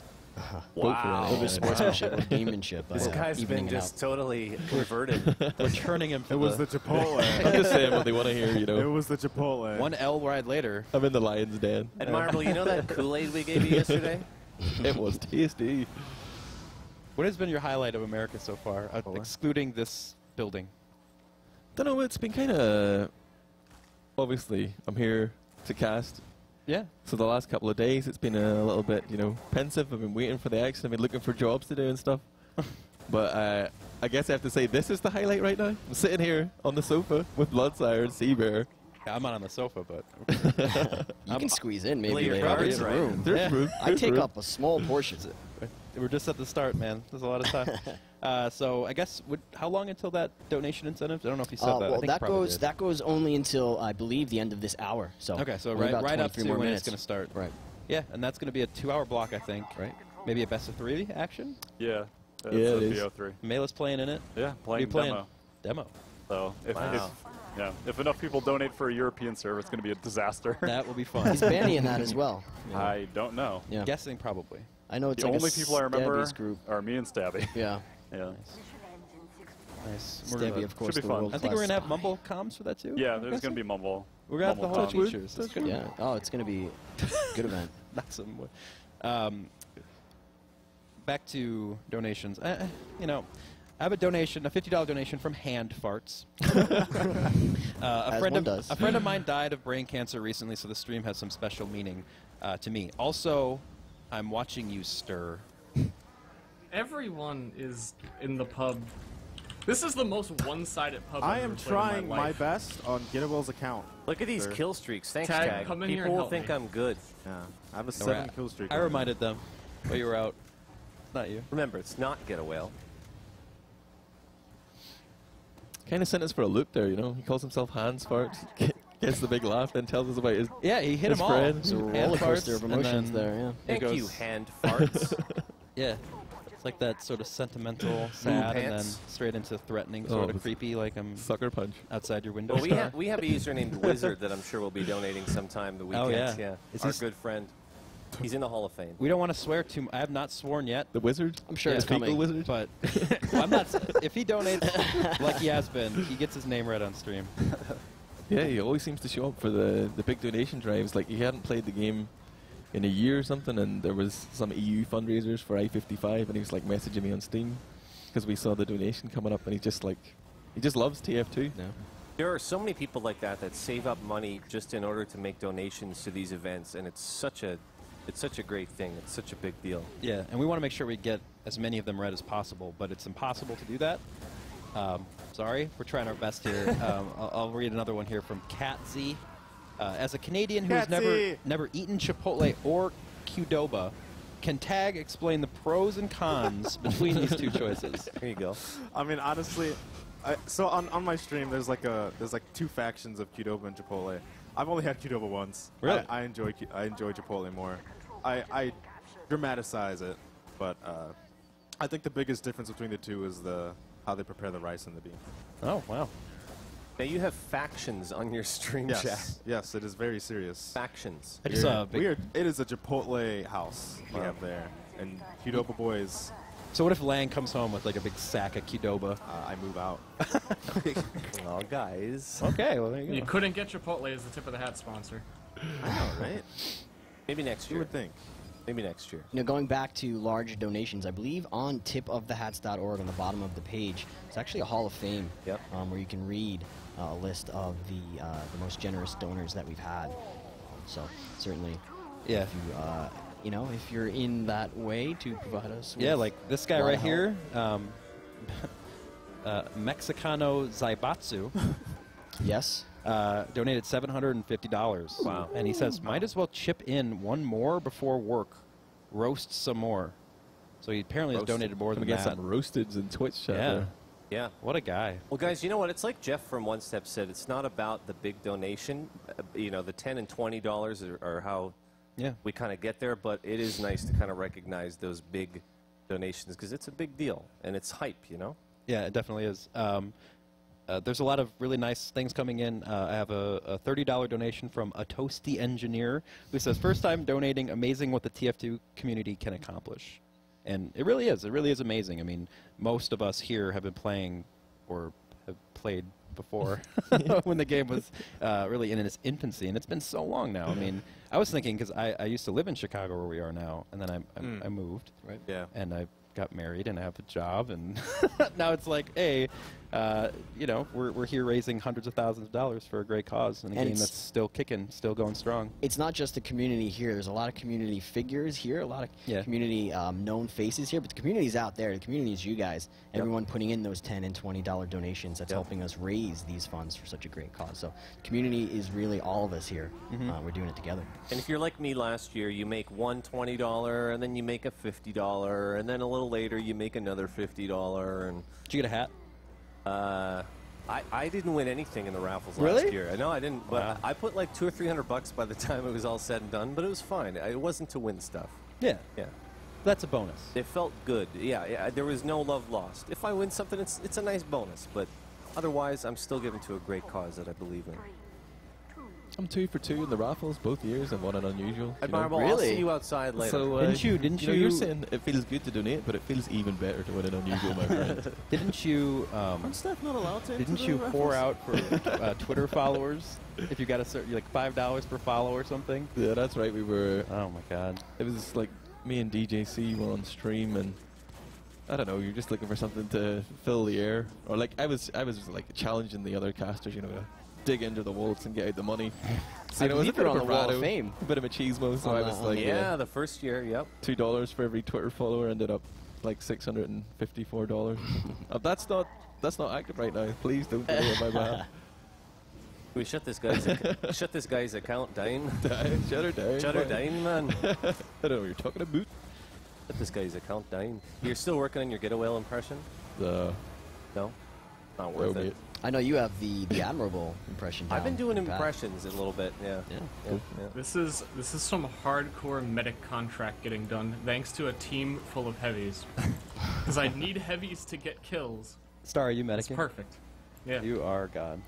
[SPEAKER 15] vote
[SPEAKER 13] Wow.
[SPEAKER 15] for NA.
[SPEAKER 3] A little bit of sportsmanship or gamemanship.
[SPEAKER 13] This
[SPEAKER 3] uh,
[SPEAKER 13] guy's
[SPEAKER 3] evening
[SPEAKER 13] been just
[SPEAKER 3] out.
[SPEAKER 13] totally converted.
[SPEAKER 2] We're turning him.
[SPEAKER 18] It was the Chipotle.
[SPEAKER 15] I'm just saying what they want to hear. You know, It
[SPEAKER 18] was the Chipotle.
[SPEAKER 2] One L ride later.
[SPEAKER 15] I'm in the lion's den.
[SPEAKER 13] Admirable, you know that Kool-Aid we gave you yesterday?
[SPEAKER 15] it was tasty.
[SPEAKER 2] What has been your highlight of America so far, uh, excluding this building?
[SPEAKER 15] Don't know. It's been kind of. Obviously, I'm here to cast.
[SPEAKER 2] Yeah.
[SPEAKER 15] So the last couple of days, it's been a little bit, you know, pensive. I've been waiting for the action. I've been looking for jobs to do and stuff. but uh, I guess I have to say this is the highlight right now. I'm sitting here on the sofa with Bloodsire and Seabear.
[SPEAKER 2] Yeah, I'm not on the sofa, but
[SPEAKER 3] You can squeeze in maybe later.
[SPEAKER 2] probably
[SPEAKER 3] There's
[SPEAKER 2] right.
[SPEAKER 3] room.
[SPEAKER 2] There's
[SPEAKER 3] Yeah.
[SPEAKER 2] room.
[SPEAKER 3] I take
[SPEAKER 2] room.
[SPEAKER 3] up a small portion. Of it.
[SPEAKER 2] We're just at the start, man. There's a lot of time. uh, so I guess would, how long until that donation incentive? I don't know if you said
[SPEAKER 3] Uh,
[SPEAKER 2] that.
[SPEAKER 3] Well, that goes
[SPEAKER 2] did.
[SPEAKER 3] that goes only until I believe the end of this hour. So
[SPEAKER 2] Okay, so right, right up
[SPEAKER 3] 23
[SPEAKER 2] to when
[SPEAKER 3] minutes.
[SPEAKER 2] it's going to start.
[SPEAKER 3] Right.
[SPEAKER 2] Yeah, and that's going to be a two-hour block, I think. Right. Maybe a best of three action.
[SPEAKER 16] Yeah. That's
[SPEAKER 2] Yeah,
[SPEAKER 16] a
[SPEAKER 2] it is.
[SPEAKER 16] BO3.
[SPEAKER 2] Mela's playing in it.
[SPEAKER 16] Yeah,
[SPEAKER 2] What are you
[SPEAKER 16] playing
[SPEAKER 2] playing?
[SPEAKER 16] demo.
[SPEAKER 2] Demo.
[SPEAKER 16] So if,
[SPEAKER 2] Wow.
[SPEAKER 16] if yeah, if enough people donate for a European server, it's going to be a disaster.
[SPEAKER 2] That will be fun.
[SPEAKER 3] He's banning that as well.
[SPEAKER 16] I don't know.
[SPEAKER 3] Yeah.
[SPEAKER 2] Guessing probably.
[SPEAKER 3] I know it's
[SPEAKER 16] the
[SPEAKER 3] like a
[SPEAKER 16] only people I remember
[SPEAKER 3] Stabby's group.
[SPEAKER 16] are me and Stabby.
[SPEAKER 3] Yeah.
[SPEAKER 16] yeah.
[SPEAKER 2] Nice.
[SPEAKER 3] Stabby,
[SPEAKER 2] We're gonna-
[SPEAKER 3] of course,
[SPEAKER 16] Should be fun.
[SPEAKER 2] I think we're going to have mumble comms for that too.
[SPEAKER 16] Yeah,
[SPEAKER 2] I'm
[SPEAKER 16] there's
[SPEAKER 2] guessing?
[SPEAKER 16] going to be mumble.
[SPEAKER 2] We're going to have the whole
[SPEAKER 16] mumble
[SPEAKER 2] features. That's good.
[SPEAKER 3] Yeah. Oh, it's going to be good event.
[SPEAKER 2] That's some. Um, back to donations. Uh, you know, I have a donation, a fifty dollar donation from Hand Farts. uh, a
[SPEAKER 3] As
[SPEAKER 2] friend of
[SPEAKER 3] does.
[SPEAKER 2] a friend of mine died of brain cancer recently, so the stream has some special meaning uh, to me. Also, I'm watching you Star.
[SPEAKER 17] Everyone is in the pub. This is the most one-sided pub.
[SPEAKER 18] I
[SPEAKER 17] I've
[SPEAKER 18] am
[SPEAKER 17] ever played in
[SPEAKER 18] trying
[SPEAKER 17] my,
[SPEAKER 18] my
[SPEAKER 17] life.
[SPEAKER 18] best on Get a Whale's account.
[SPEAKER 13] Look at these
[SPEAKER 18] sir.
[SPEAKER 13] kill streaks. Thanks,
[SPEAKER 17] Tag,
[SPEAKER 13] Tag.
[SPEAKER 17] come in here
[SPEAKER 13] People will think
[SPEAKER 17] me.
[SPEAKER 13] I'm good.
[SPEAKER 18] Yeah, I have a
[SPEAKER 2] No,
[SPEAKER 18] seven
[SPEAKER 2] I-
[SPEAKER 18] kill streak.
[SPEAKER 2] I
[SPEAKER 18] on me.
[SPEAKER 2] reminded them while you were out. Not you.
[SPEAKER 13] Remember, it's not get a whale.
[SPEAKER 15] Kind of sent us for a loop there, you know. He calls himself Hans Farts, gets the big laugh, then tells us about his
[SPEAKER 2] Yeah, he hit
[SPEAKER 15] his
[SPEAKER 2] them all.
[SPEAKER 15] friend.
[SPEAKER 3] It's a
[SPEAKER 2] Hand
[SPEAKER 3] roller coaster of emotions
[SPEAKER 2] then
[SPEAKER 3] there, yeah.
[SPEAKER 2] it
[SPEAKER 13] Thank you,
[SPEAKER 2] goes-
[SPEAKER 13] hand farts.
[SPEAKER 2] Yeah. It's like that sort of sentimental, sad, and then straight into threatening,
[SPEAKER 15] Oh,
[SPEAKER 2] sort of creepy, like I'm
[SPEAKER 15] Sucker punch.
[SPEAKER 2] outside your window.
[SPEAKER 13] well, we, ha- we have a user named Wizard that I'm sure we'll be donating sometime the weekend.
[SPEAKER 2] Oh,
[SPEAKER 13] weekend.
[SPEAKER 2] yeah. Is
[SPEAKER 13] Our good friend. He's in the Hall of Fame.
[SPEAKER 2] We don't want to swear too. m- I have not sworn yet.
[SPEAKER 15] The wizard?
[SPEAKER 3] I'm sure
[SPEAKER 2] Yeah,
[SPEAKER 3] it's
[SPEAKER 15] Fecal
[SPEAKER 3] coming.
[SPEAKER 15] wizard?
[SPEAKER 2] But well, I'm not. s- If he donates like he has been, he gets his name right on stream.
[SPEAKER 15] Yeah, he always seems to show up for the, the big donation drives. Like, he hadn't played the game in a year or something, and there was some EU fundraisers for I-55, and he was, like, messaging me on Steam because we saw the donation coming up, and he just, like, he just loves TF2.
[SPEAKER 3] Yeah.
[SPEAKER 13] There are so many people like that that save up money just in order to make donations to these events, and it's such a, it's such a great thing. It's such a big deal.
[SPEAKER 2] Yeah, and we want to make sure we get as many of them read as possible, but it's impossible to do that. Um, sorry, we're trying our best here. um, I'll, I'll read another one here from Cat Z. Uh, as a Canadian who has never never eaten Chipotle or Qdoba, can Tag explain the pros and cons between these two choices?
[SPEAKER 13] There you go.
[SPEAKER 18] I mean, honestly, I, so on, on my stream, there's like a there's like two factions of Qdoba and Chipotle. I've only had Qdoba once.
[SPEAKER 2] Really?
[SPEAKER 18] I, I enjoy Q- I enjoy Chipotle more. I, I dramatize it, but uh, I think the biggest difference between the two is the how they prepare the rice and the bean.
[SPEAKER 2] Oh wow!
[SPEAKER 13] Now you have factions on your stream
[SPEAKER 18] Yes,
[SPEAKER 13] chat.
[SPEAKER 18] yes, it is very serious.
[SPEAKER 13] Factions.
[SPEAKER 2] I just saw a big.
[SPEAKER 18] We are, it is a Chipotle house we have there, and Qdoba boys.
[SPEAKER 2] So what if Lang comes home with like a big sack of Qdoba?
[SPEAKER 18] Uh, I move out.
[SPEAKER 13] oh, guys.
[SPEAKER 2] Okay, well there you go.
[SPEAKER 17] You couldn't get Chipotle as the tip of the hat sponsor.
[SPEAKER 18] I know, right?
[SPEAKER 13] Maybe next year.
[SPEAKER 18] You would think.
[SPEAKER 13] Maybe next year.
[SPEAKER 3] You know, going back to large donations, I believe on tipofthehats.org on the bottom of the page, it's actually a Hall of Fame
[SPEAKER 13] Yep.
[SPEAKER 3] um, where you can read a list of the uh, the most generous donors that we've had. So certainly,
[SPEAKER 2] Yeah.
[SPEAKER 3] if you uh, you know if you're in that way to provide us,
[SPEAKER 2] Yeah,
[SPEAKER 3] with
[SPEAKER 2] like this guy right here, um, uh, Mexicano Zaibatsu.
[SPEAKER 3] Yes.
[SPEAKER 2] uh, donated $750.
[SPEAKER 13] Wow.
[SPEAKER 2] And he says, might as well chip in one more before work. Roast some more. So he apparently has donated more
[SPEAKER 15] Come
[SPEAKER 2] than
[SPEAKER 15] against
[SPEAKER 2] that.
[SPEAKER 15] that roasted and Twitch chat
[SPEAKER 2] Yeah.
[SPEAKER 15] there.
[SPEAKER 13] Yeah.
[SPEAKER 2] What a guy.
[SPEAKER 13] Well, guys, you know what? It's like Jeff from One Step said. It's not about the big donation. Uh, you know, the ten and twenty dollars are, are how
[SPEAKER 2] Yeah.
[SPEAKER 13] we kind of get there. But it is nice to kind of recognize those big donations because it's a big deal and it's hype. You know.
[SPEAKER 2] Yeah, it definitely is. Um, uh, there's a lot of really nice things coming in. Uh, I have a, a $30 donation from a toasty engineer who says, first time donating, amazing what the TF2 community can accomplish. And it really is. It really is amazing. I mean, most of us here have been playing or have played before when the game was uh, really in its infancy, and it's been so long now. I mean, I was thinking because I, I used to live in Chicago where we are now, and then I, I,
[SPEAKER 13] Mm.
[SPEAKER 2] I moved,
[SPEAKER 13] Right.
[SPEAKER 2] Yeah. And I got married and I have a job, and now it's like, hey, uh, you know, we're, we're here raising hundreds of thousands of dollars for a great cause in a
[SPEAKER 3] And
[SPEAKER 2] game
[SPEAKER 3] it's-
[SPEAKER 2] that's still kicking, still going strong.
[SPEAKER 3] It's not just the community here. There's a lot of community figures here, a lot of
[SPEAKER 2] Yeah.
[SPEAKER 3] community um, known faces here, but the community's out there. The community is you guys. Everyone putting in those 10 and $20 donations that's helping us raise these funds for such a great cause. So community is really all of us here.
[SPEAKER 13] Mhm.
[SPEAKER 3] Uh, we're doing it together.
[SPEAKER 13] And if you're like me last year, you make one $20 and then you make a $50 and then a little later you make another $50 and
[SPEAKER 2] Did you get a hat?
[SPEAKER 13] Uh I, I didn't win anything in the raffles
[SPEAKER 2] Really?
[SPEAKER 13] last year. I know I didn't, but
[SPEAKER 2] Wow.
[SPEAKER 13] I put like two or three hundred bucks by the time it was all said and done. But it was fine. It wasn't to win stuff.
[SPEAKER 2] Yeah.
[SPEAKER 13] Yeah.
[SPEAKER 2] That's a bonus.
[SPEAKER 13] It felt good. Yeah, yeah. There was no love lost. If I win something, it's it's a nice bonus. But otherwise, I'm still giving to a great cause that I believe in.
[SPEAKER 15] I'm two for two in the raffles both years and won an unusual. you know.
[SPEAKER 13] Admirable. I'll see you outside later.
[SPEAKER 15] So, uh,
[SPEAKER 2] Didn't you- didn't
[SPEAKER 15] know, You're saying it feels good to donate, but it feels even better to win an unusual, my friend.
[SPEAKER 2] Didn't you? Um,
[SPEAKER 18] Aren't staff not allowed to enter
[SPEAKER 2] Didn't
[SPEAKER 18] the
[SPEAKER 2] you pour out for uh, Twitter followers if you got a certain like five dollars per follow or something?
[SPEAKER 15] Yeah, that's right. We were.
[SPEAKER 2] Oh my god.
[SPEAKER 15] It was like me and DJC were on stream, and I don't know. You're just looking for something to fill the air, or like I was. I was like challenging the other casters, you know, to dig into the vaults and get out the money. So,
[SPEAKER 3] I
[SPEAKER 15] you know, it was a bit
[SPEAKER 3] on the Wall of Fame.
[SPEAKER 15] a bit of machismo. So
[SPEAKER 3] On
[SPEAKER 15] I was
[SPEAKER 3] on
[SPEAKER 15] like,
[SPEAKER 3] the-
[SPEAKER 13] yeah, the first year. Yep.
[SPEAKER 15] two dollars for every Twitter follower ended up like six hundred and fifty-four dollars. uh, that's not that's not active right now. Please don't donate my bad.
[SPEAKER 13] We shut this guy's shut this guy's account down.
[SPEAKER 15] Down, shut her down.
[SPEAKER 13] Shut her down, man.
[SPEAKER 15] I don't know what you're talking about.
[SPEAKER 13] Shut this guy's account down. You're still working on your get a whale impression?
[SPEAKER 15] The
[SPEAKER 13] No, not worth
[SPEAKER 15] No,
[SPEAKER 13] it.
[SPEAKER 15] Mate.
[SPEAKER 3] I know you have the, the admirable impression.
[SPEAKER 13] I've been
[SPEAKER 3] down
[SPEAKER 13] doing
[SPEAKER 3] pat.
[SPEAKER 13] impressions a little bit. Yeah.
[SPEAKER 3] Yeah.
[SPEAKER 13] yeah, yeah.
[SPEAKER 17] This is this is some hardcore medic contract getting done thanks to a team full of heavies. Because I need heavies to get kills.
[SPEAKER 2] Star, are you
[SPEAKER 17] That's
[SPEAKER 2] medicing?
[SPEAKER 17] perfect. Yeah.
[SPEAKER 2] You are God.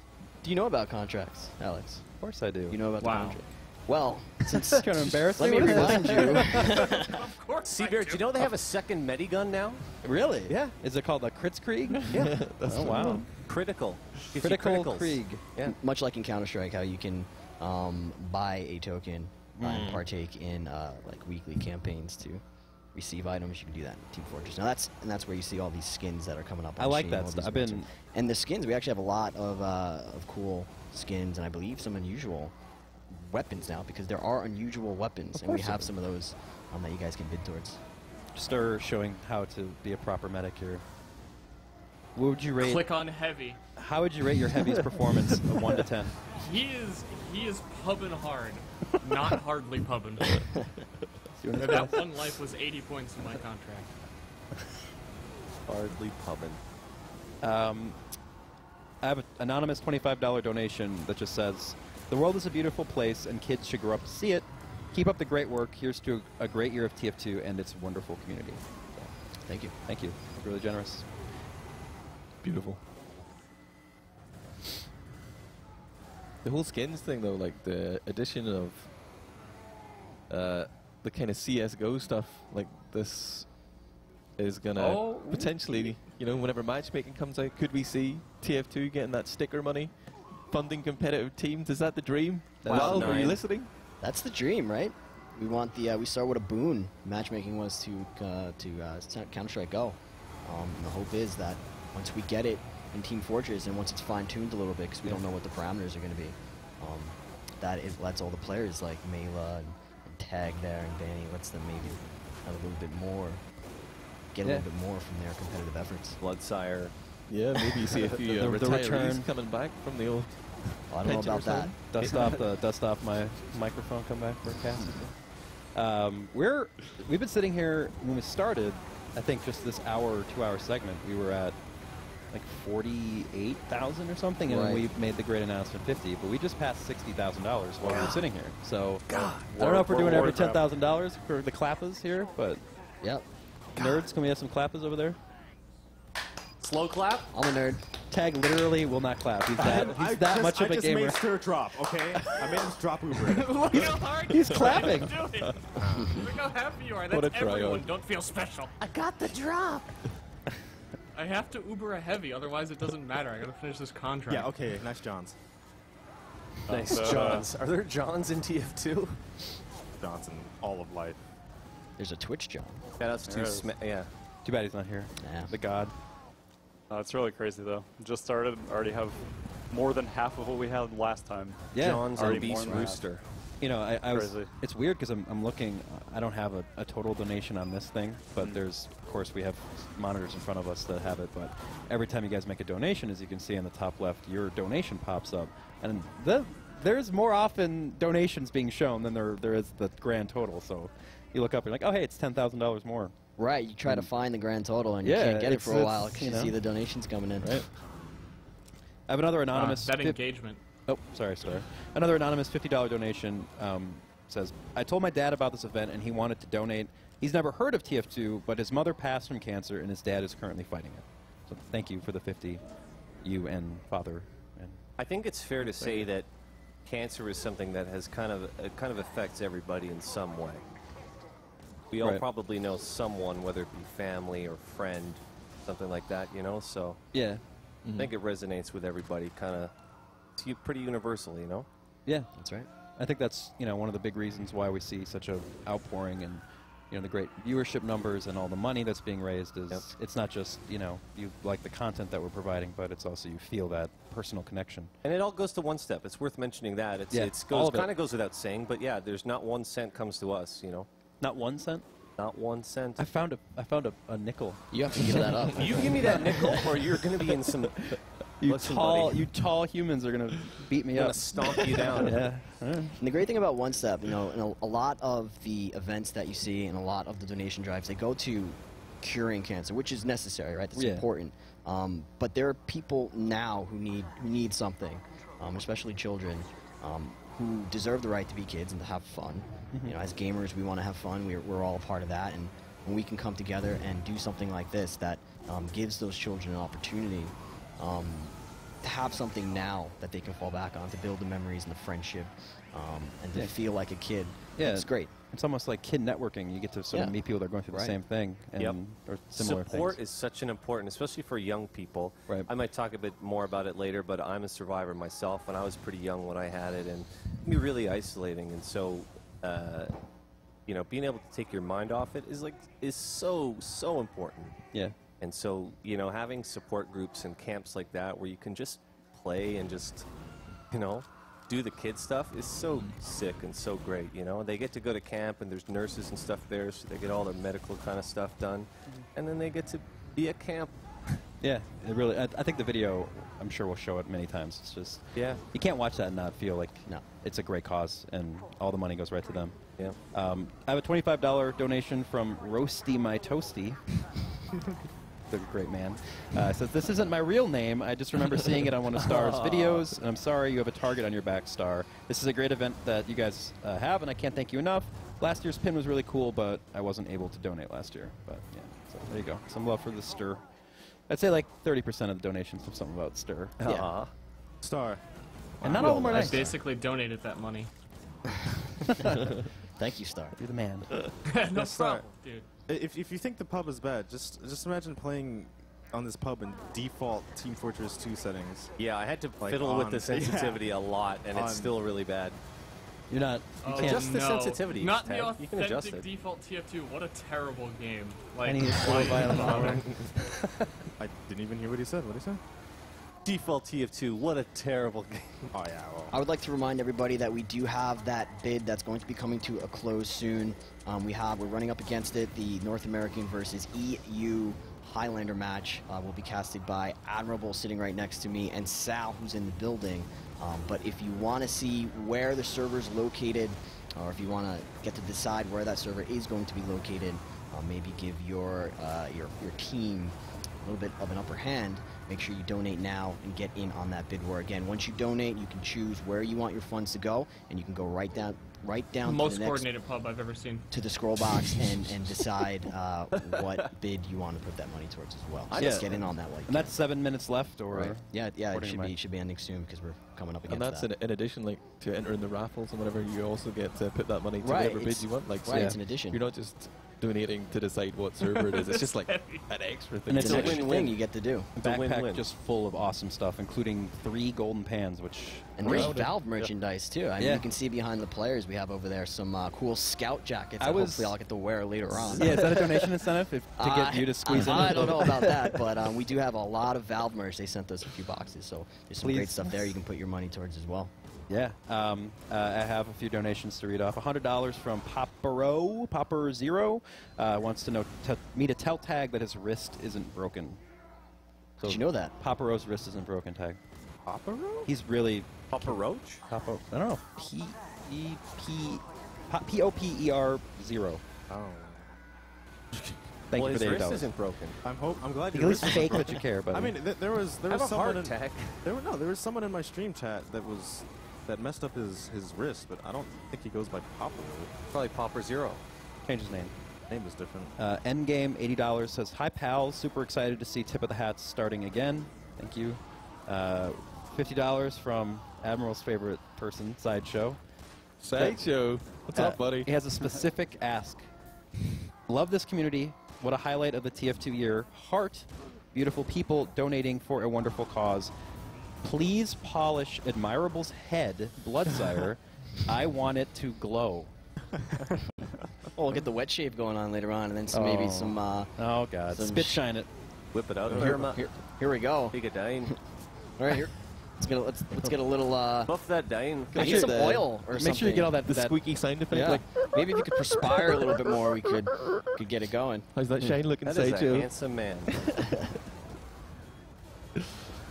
[SPEAKER 3] Do you know about contracts, Alex?
[SPEAKER 2] Of course I do.
[SPEAKER 3] You know about
[SPEAKER 17] Wow.
[SPEAKER 3] the contract? Well, since
[SPEAKER 2] kind of embarrassing.
[SPEAKER 3] let
[SPEAKER 2] me?
[SPEAKER 3] me remind
[SPEAKER 2] this?
[SPEAKER 3] you.
[SPEAKER 17] of course.
[SPEAKER 13] Seabear, do you know they have a second medigun now?
[SPEAKER 2] Really?
[SPEAKER 13] Yeah.
[SPEAKER 2] Is it called a Kritzkrieg?
[SPEAKER 13] Yeah.
[SPEAKER 15] That's
[SPEAKER 2] oh wow.
[SPEAKER 13] Critical. Gives
[SPEAKER 2] Critical. Krieg.
[SPEAKER 13] Yeah.
[SPEAKER 3] much like in Counter Strike, how you can um, buy a token uh, and
[SPEAKER 2] Mm.
[SPEAKER 3] partake in uh, like weekly campaigns to receive items. You can do that in Team Fortress. Now that's and that's where you see all these skins that are coming up.
[SPEAKER 2] I like
[SPEAKER 3] Steam,
[SPEAKER 2] that stuff. I've been-
[SPEAKER 3] and the skins. We actually have a lot of uh, of cool skins, and I believe some unusual weapons now because there are unusual weapons,
[SPEAKER 2] Of
[SPEAKER 3] and we
[SPEAKER 2] course
[SPEAKER 3] have some of those um, that you guys can bid towards.
[SPEAKER 2] Stir showing how to be a proper medic here. What would you rate?
[SPEAKER 17] Click on heavy.
[SPEAKER 2] How would you rate your heavy's performance of one to ten?
[SPEAKER 17] He is he is pubbing hard, not hardly pubbing. That one life was 80 points in my contract.
[SPEAKER 13] Hardly pubbing.
[SPEAKER 2] Um, I have an anonymous $25 donation that just says, The world is a beautiful place and kids should grow up to see it. Keep up the great work. Here's to a great year of TF2 and its wonderful community.
[SPEAKER 3] Thank you.
[SPEAKER 2] Thank you. Really generous.
[SPEAKER 15] Beautiful. The whole skins thing, though, like the addition of uh, the kind of CS:GO stuff, like this is gonna
[SPEAKER 17] Oh,
[SPEAKER 15] potentially, you know, whenever matchmaking comes out, could we see TF2 getting that sticker money, funding competitive teams? Is that the dream?
[SPEAKER 3] That's
[SPEAKER 15] Valve, are you listening?
[SPEAKER 3] That's the dream, right? We want the uh, we start with a boon. Matchmaking was to uh, to uh, Counter Strike Go. Um, the hope is that once we get it in Team Fortress and once it's fine tuned a little bit, because we don't know what the parameters are going to be, um, that it lets all the players like Mela and, and Tag there and Danny lets them maybe have a little bit more, get a
[SPEAKER 2] Yeah.
[SPEAKER 3] little bit more from their competitive efforts.
[SPEAKER 13] Bloodsire.
[SPEAKER 15] Yeah, maybe you see a few uh,
[SPEAKER 2] The- the
[SPEAKER 15] retirees
[SPEAKER 2] return.
[SPEAKER 15] coming back from the old
[SPEAKER 3] Well, I don't know
[SPEAKER 2] Hit it
[SPEAKER 3] about that.
[SPEAKER 2] Dust off the dust off my microphone. Come back for a cast. Um, we're we've been sitting here when we started. I think just this hour, two hour segment, we were at like forty eight thousand or something, and then
[SPEAKER 3] Right.
[SPEAKER 2] we made the great announcement fifty. But we just passed sixty thousand dollars while we were sitting here. So
[SPEAKER 3] God.
[SPEAKER 2] I don't know if we're
[SPEAKER 3] We're-
[SPEAKER 2] doing every
[SPEAKER 3] worth
[SPEAKER 2] ten
[SPEAKER 3] it.
[SPEAKER 2] thousand dollars for the clappers here, but
[SPEAKER 3] yep.
[SPEAKER 2] Nerds, can we have some clappers over there?
[SPEAKER 13] Slow clap.
[SPEAKER 3] I'm a nerd.
[SPEAKER 2] Tag literally will not clap. He's that, he's
[SPEAKER 18] I
[SPEAKER 2] that
[SPEAKER 18] just,
[SPEAKER 2] much of
[SPEAKER 18] I
[SPEAKER 2] a
[SPEAKER 18] just
[SPEAKER 2] gamer.
[SPEAKER 18] made Star drop, okay? I made him drop Uber.
[SPEAKER 17] Look how hard
[SPEAKER 2] He's clapping.
[SPEAKER 17] Look how happy you are.
[SPEAKER 2] What
[SPEAKER 17] That's
[SPEAKER 2] a tryhard.
[SPEAKER 17] everyone. Don't feel special.
[SPEAKER 13] I got the drop.
[SPEAKER 17] I have to Uber a heavy, otherwise it doesn't matter. I gotta finish this contract.
[SPEAKER 18] yeah, okay, nice Johns.
[SPEAKER 13] Nice
[SPEAKER 18] Uh,
[SPEAKER 13] Johns. Are there Johns in TF2?
[SPEAKER 18] Johnson, all of life.
[SPEAKER 3] There's a Twitch John.
[SPEAKER 13] Shoutouts
[SPEAKER 16] There
[SPEAKER 13] to
[SPEAKER 16] is.
[SPEAKER 13] Sma- yeah.
[SPEAKER 2] Too bad he's not here.
[SPEAKER 3] Yeah.
[SPEAKER 2] The god.
[SPEAKER 16] Uh, it's really crazy though. Just started, already have more than half of what we had last time.
[SPEAKER 2] Yeah.
[SPEAKER 13] John's
[SPEAKER 16] Already
[SPEAKER 13] obese
[SPEAKER 16] more than that.
[SPEAKER 13] rooster.
[SPEAKER 2] You know, I, I was. It's weird because I'm, I'm looking. I don't have a, a total donation on this thing, but
[SPEAKER 16] Mm.
[SPEAKER 2] there's, of course, we have monitors in front of us that have it. But every time you guys make a donation, as you can see on the top left, your donation pops up, and the, there's more often donations being shown than there there is the grand total. So you look up, and you're like, oh hey, it's ten thousand dollars more.
[SPEAKER 3] Right, you try to find the grand total and you
[SPEAKER 2] Mm.
[SPEAKER 3] Can't get it for a while
[SPEAKER 2] it's,
[SPEAKER 3] because
[SPEAKER 2] you
[SPEAKER 3] you, see the donations coming in.
[SPEAKER 2] Right. I have another anonymous.
[SPEAKER 17] that
[SPEAKER 2] fif-
[SPEAKER 17] engagement.
[SPEAKER 2] Oh, sorry, sorry. Another anonymous $50 donation um, says, I told my dad about this event and he wanted to donate. He's never heard of TF2, but his mother passed from cancer and his dad is currently fighting it. So thank you for the 50, you and father. And
[SPEAKER 13] I think it's fair to say that cancer is something that has kind of it kind of affects everybody in some way. We all
[SPEAKER 2] Right.
[SPEAKER 13] probably know someone, whether it be family or friend, something like that, you know. So
[SPEAKER 2] yeah.
[SPEAKER 13] I think mm-hmm. it resonates with everybody, kind of. It's pretty universal, you know.
[SPEAKER 2] Yeah,
[SPEAKER 3] that's right.
[SPEAKER 2] I think that's you know one of the big reasons why we see such a outpouring and you know the great viewership numbers and all the money that's being raised is it's not just you know you like the content that we're providing, but it's also you feel that personal connection.
[SPEAKER 13] And it all goes to one step. It's worth mentioning that. It's,
[SPEAKER 2] Yeah,
[SPEAKER 13] it's goes
[SPEAKER 2] it.
[SPEAKER 13] kind of goes without saying, but yeah, there's not one cent comes to us, you know.
[SPEAKER 2] Not one cent.
[SPEAKER 13] Not one cent.
[SPEAKER 2] I found a I found a, a nickel.
[SPEAKER 3] You have to give that up.
[SPEAKER 13] you give me that nickel, or you're going to be in some.
[SPEAKER 2] You
[SPEAKER 13] Listen,
[SPEAKER 2] tall,
[SPEAKER 13] buddy.
[SPEAKER 2] you tall humans are gonna beat me
[SPEAKER 13] Gonna
[SPEAKER 2] up.
[SPEAKER 13] stomp you down.
[SPEAKER 2] yeah.
[SPEAKER 3] And the great thing about One Step, you know, in a, a lot of the events that you see and a lot of the donation drives, they go to curing cancer, which is necessary, right? That's
[SPEAKER 2] Yeah.
[SPEAKER 3] important. Um, but there are people now who need who need something, um, especially children, um, who deserve the right to be kids and to have fun.
[SPEAKER 2] Mhm.
[SPEAKER 3] You know, as gamers, we want to have fun. We're, we're all a part of that, and when we can come together and do something like this that um, gives those children an opportunity um, to have something now that they can fall back on to build the memories and the friendship um, and to
[SPEAKER 2] Yeah.
[SPEAKER 3] feel like a kid.
[SPEAKER 2] Yeah,
[SPEAKER 3] it's great.
[SPEAKER 2] It's almost like kid networking. You get to sort of meet people that are going through
[SPEAKER 3] Right.
[SPEAKER 2] the same thing and
[SPEAKER 13] Yep.
[SPEAKER 2] or similar
[SPEAKER 13] Support
[SPEAKER 2] things.
[SPEAKER 13] is such an important, especially for young people.
[SPEAKER 2] Right.
[SPEAKER 13] I might talk a bit more about it later, but I'm a survivor myself, and I was pretty young when I had it, and it can be really isolating. And so, uh, you know, being able to take your mind off it is like is so so important.
[SPEAKER 2] Yeah.
[SPEAKER 13] And so, you know, having support groups and camps like that where you can just play and just, you know, do the kid stuff is so sick and so great. You know, they get to go to camp and there's nurses and stuff there, so they get all their medical kind of stuff done, and then they get to be at camp.
[SPEAKER 2] Yeah, it really. I, I think the video. I'm sure we'll show it many times. It's just.
[SPEAKER 13] Yeah.
[SPEAKER 2] You can't watch that and not feel like
[SPEAKER 3] no.
[SPEAKER 2] it's a great cause, and all the money goes right to them.
[SPEAKER 13] Yeah.
[SPEAKER 2] Um, I have a $25 donation from Roasty My Toasty. the great man. Uh, says, This isn't my real name. I just remember seeing it on one of Star's videos, and I'm sorry you have a target on your back, Star. This is a great event that you guys uh, have, and I can't thank you enough. Last year's pin was really cool, but I wasn't able to donate last year. But yeah, so there you go. Some love for the Star. I'd say like 30% of the donations have something about Star.
[SPEAKER 13] Aw.
[SPEAKER 18] Star.
[SPEAKER 2] And not all of them are
[SPEAKER 17] I
[SPEAKER 2] nice.
[SPEAKER 17] basically donated that money.
[SPEAKER 3] Thank you, Star.
[SPEAKER 2] You're the man.
[SPEAKER 17] no
[SPEAKER 18] Star,
[SPEAKER 17] problem, dude.
[SPEAKER 18] If, if you think the pub is bad, just just imagine playing on this pub in default Team Fortress 2 settings.
[SPEAKER 13] Yeah, I had to
[SPEAKER 18] Like
[SPEAKER 13] fiddle with the sensitivity
[SPEAKER 18] yeah.
[SPEAKER 13] a lot, and
[SPEAKER 18] On-
[SPEAKER 13] it's still really bad.
[SPEAKER 2] You're not.
[SPEAKER 17] You oh,
[SPEAKER 13] Adjust the
[SPEAKER 17] no.
[SPEAKER 13] sensitivity.
[SPEAKER 17] Not
[SPEAKER 13] Ted.
[SPEAKER 17] the
[SPEAKER 13] You can adjust
[SPEAKER 17] authentic
[SPEAKER 13] it.
[SPEAKER 17] default TF2. What a terrible game. Like,
[SPEAKER 2] I need to
[SPEAKER 17] why
[SPEAKER 2] slow violent
[SPEAKER 17] bother?
[SPEAKER 2] hour.
[SPEAKER 18] I didn't even hear what he said. What did he say?
[SPEAKER 13] Default TF2. What a terrible game.
[SPEAKER 18] Oh yeah. Well.
[SPEAKER 3] I would like to remind everybody that we do have that bid that's going to be coming to a close soon. Um, we have we're running up against it. The North American versus EU Highlander match uh, will be casted by Admirable sitting right next to me and Sal, who's in the building. Um, but if you want to see where the server is located, or if you want to get to decide where that server is going to be located, uh, maybe give your, uh, your, your team a little bit of an upper hand, make sure you donate now and get in on that bid war. Again, once you donate, you can choose where you want your funds to go, and you can go right down right down
[SPEAKER 17] Most
[SPEAKER 3] to the next
[SPEAKER 17] coordinated pub I've ever seen.
[SPEAKER 3] to the scroll box and, and decide uh, what bid you want to put that money towards as well. So
[SPEAKER 2] Yeah.
[SPEAKER 3] just get in on that like
[SPEAKER 2] And that's seven minutes left, or
[SPEAKER 3] Right. Yeah, yeah, it should be should be ending soon because we're coming up against
[SPEAKER 15] And that's
[SPEAKER 3] that.
[SPEAKER 15] in, in addition, like to enter in the raffles and whatever, you also get to put that money to
[SPEAKER 3] Right,
[SPEAKER 15] whatever bid you want. Like, so
[SPEAKER 3] right, it's an addition.
[SPEAKER 15] You're not just donating to decide what server it is. It's just like an extra thing.
[SPEAKER 2] And it's
[SPEAKER 3] an
[SPEAKER 2] a
[SPEAKER 3] extra
[SPEAKER 2] win-win.
[SPEAKER 3] you get to do.
[SPEAKER 2] A backpack just full of awesome stuff, including three golden pans, which
[SPEAKER 3] And there's
[SPEAKER 2] Great.
[SPEAKER 3] Valve merchandise too. I mean,
[SPEAKER 2] Yeah.
[SPEAKER 3] you can see behind the players we have over there some uh, cool scout jackets.
[SPEAKER 2] I
[SPEAKER 3] that
[SPEAKER 2] was-
[SPEAKER 3] hopefully I'll get to wear later on.
[SPEAKER 2] Yeah, is that a donation incentive if, to get
[SPEAKER 3] Uh,
[SPEAKER 2] you to squeeze
[SPEAKER 3] I,
[SPEAKER 2] in?
[SPEAKER 3] I don't know about that, but um, we do have a lot of Valve merch. They sent us a few boxes, so there's some great stuff there you can put your money towards as well.
[SPEAKER 2] Yeah, um, uh, I have a few donations to read off. $100 from Popero, Popper Zero, uh, wants to know t- me to tell Tag that his wrist isn't broken. So
[SPEAKER 3] Did you know that?
[SPEAKER 2] Poppero's wrist isn't broken, Tag.
[SPEAKER 13] Popero?
[SPEAKER 2] He's really
[SPEAKER 13] Papa Roach?
[SPEAKER 2] Popo. I don't know. P E P P O P E R zero.
[SPEAKER 18] Oh.
[SPEAKER 2] Thank
[SPEAKER 13] well,
[SPEAKER 2] you for
[SPEAKER 13] his
[SPEAKER 2] the
[SPEAKER 13] wrist
[SPEAKER 2] $8.
[SPEAKER 13] isn't broken.
[SPEAKER 18] I'm hope I'm glad
[SPEAKER 2] At least fake that you care, buddy.
[SPEAKER 18] I mean, th- there was there was someone in,
[SPEAKER 13] attack.
[SPEAKER 18] there were no there was someone in my stream chat that was that messed up his his wrist, but I don't think he goes by Popper.
[SPEAKER 13] Probably Popper Zero.
[SPEAKER 2] Change his name.
[SPEAKER 18] Name is different.
[SPEAKER 2] Uh, Endgame, $80 says, Hi, pals. Super excited to see Tip of the Hats starting again. Thank you. Uh, $50 from Admiral's favorite person, Sideshow.
[SPEAKER 15] Sideshow. What's
[SPEAKER 2] Uh,
[SPEAKER 15] up, buddy?
[SPEAKER 2] He has a specific ask. Love this community. What a highlight of the TF2 year. Heart. Beautiful people donating for a wonderful cause. Please polish Admirable's head, Bloodsire. I want it to glow.
[SPEAKER 3] Oh, we'll get the wet shave going on later on, and then some, maybe
[SPEAKER 2] Oh.
[SPEAKER 3] some. Uh,
[SPEAKER 2] Oh, God.
[SPEAKER 3] some
[SPEAKER 2] Spit shine it.
[SPEAKER 13] Whip it out.
[SPEAKER 3] Here,
[SPEAKER 13] Here, ma-
[SPEAKER 3] here, here we go.
[SPEAKER 13] Big a dine.
[SPEAKER 3] All right, here. Let's get a, let's, let's get a little. Uh,
[SPEAKER 13] Buff that dine.
[SPEAKER 3] I need some oil or
[SPEAKER 2] Make
[SPEAKER 3] something.
[SPEAKER 2] sure you get all that.
[SPEAKER 15] The
[SPEAKER 2] that
[SPEAKER 15] squeaky sound effect.
[SPEAKER 3] Yeah.
[SPEAKER 15] Like,
[SPEAKER 3] Maybe if you could perspire a little bit more, we could could get it going.
[SPEAKER 15] how's that shine looking,
[SPEAKER 13] That is a
[SPEAKER 15] Sideshow?
[SPEAKER 13] handsome man.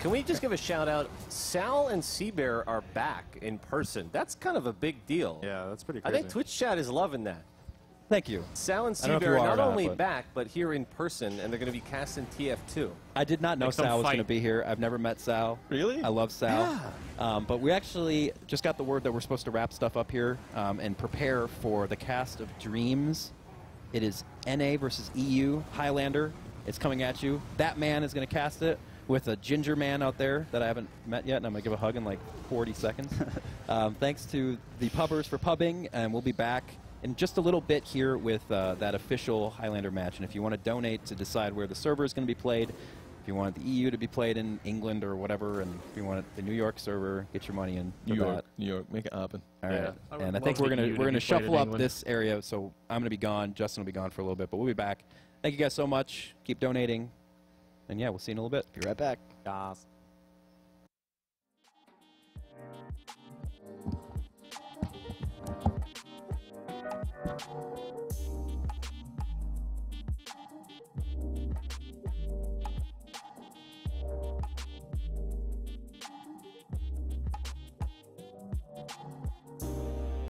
[SPEAKER 13] Can we just give a shout out? Sal and Seabear are back in person. That's kind of a big deal.
[SPEAKER 18] Yeah, that's pretty
[SPEAKER 13] I think Twitch chat is loving that.
[SPEAKER 2] Thank you.
[SPEAKER 13] Sal and
[SPEAKER 2] I don't
[SPEAKER 13] Seabear are
[SPEAKER 2] are
[SPEAKER 13] not
[SPEAKER 2] or not,
[SPEAKER 13] only
[SPEAKER 2] but-
[SPEAKER 13] back, but here in person, and they're going to be casting TF2.
[SPEAKER 2] I did not know
[SPEAKER 17] Like
[SPEAKER 2] Sal was going to be here. I've never met Sal.
[SPEAKER 15] Really?
[SPEAKER 2] I love Sal. Um, but we actually just got the word that we're supposed to wrap stuff up here um, and prepare for the cast of Dreams. It is NA versus EU Highlander. It's coming at you. That man is going to cast it with a ginger man out there that I haven't met yet, and I'm going to give a hug in like 40 seconds. um, thanks to the pubbers for pubbing, and we'll be back in just a little bit here with uh, that official Highlander match. And if you want to donate to decide where the server is going to be played, if you want the EU to be played in England or whatever, and if you want the New York server, get your money in.
[SPEAKER 15] New
[SPEAKER 2] for
[SPEAKER 15] York,
[SPEAKER 2] that.
[SPEAKER 15] New York, make it happen.
[SPEAKER 2] All right,
[SPEAKER 17] Yeah. I
[SPEAKER 2] and I
[SPEAKER 17] love
[SPEAKER 2] think we're gonna
[SPEAKER 17] EU
[SPEAKER 2] we're gonna
[SPEAKER 17] be played in
[SPEAKER 2] shuffle up this area. So I'm gonna be gone. Justin will be gone for a little bit, but we'll be back. Thank you guys so much. Keep donating, and yeah, we'll see you in a little bit.
[SPEAKER 3] Be right back.
[SPEAKER 18] Yes.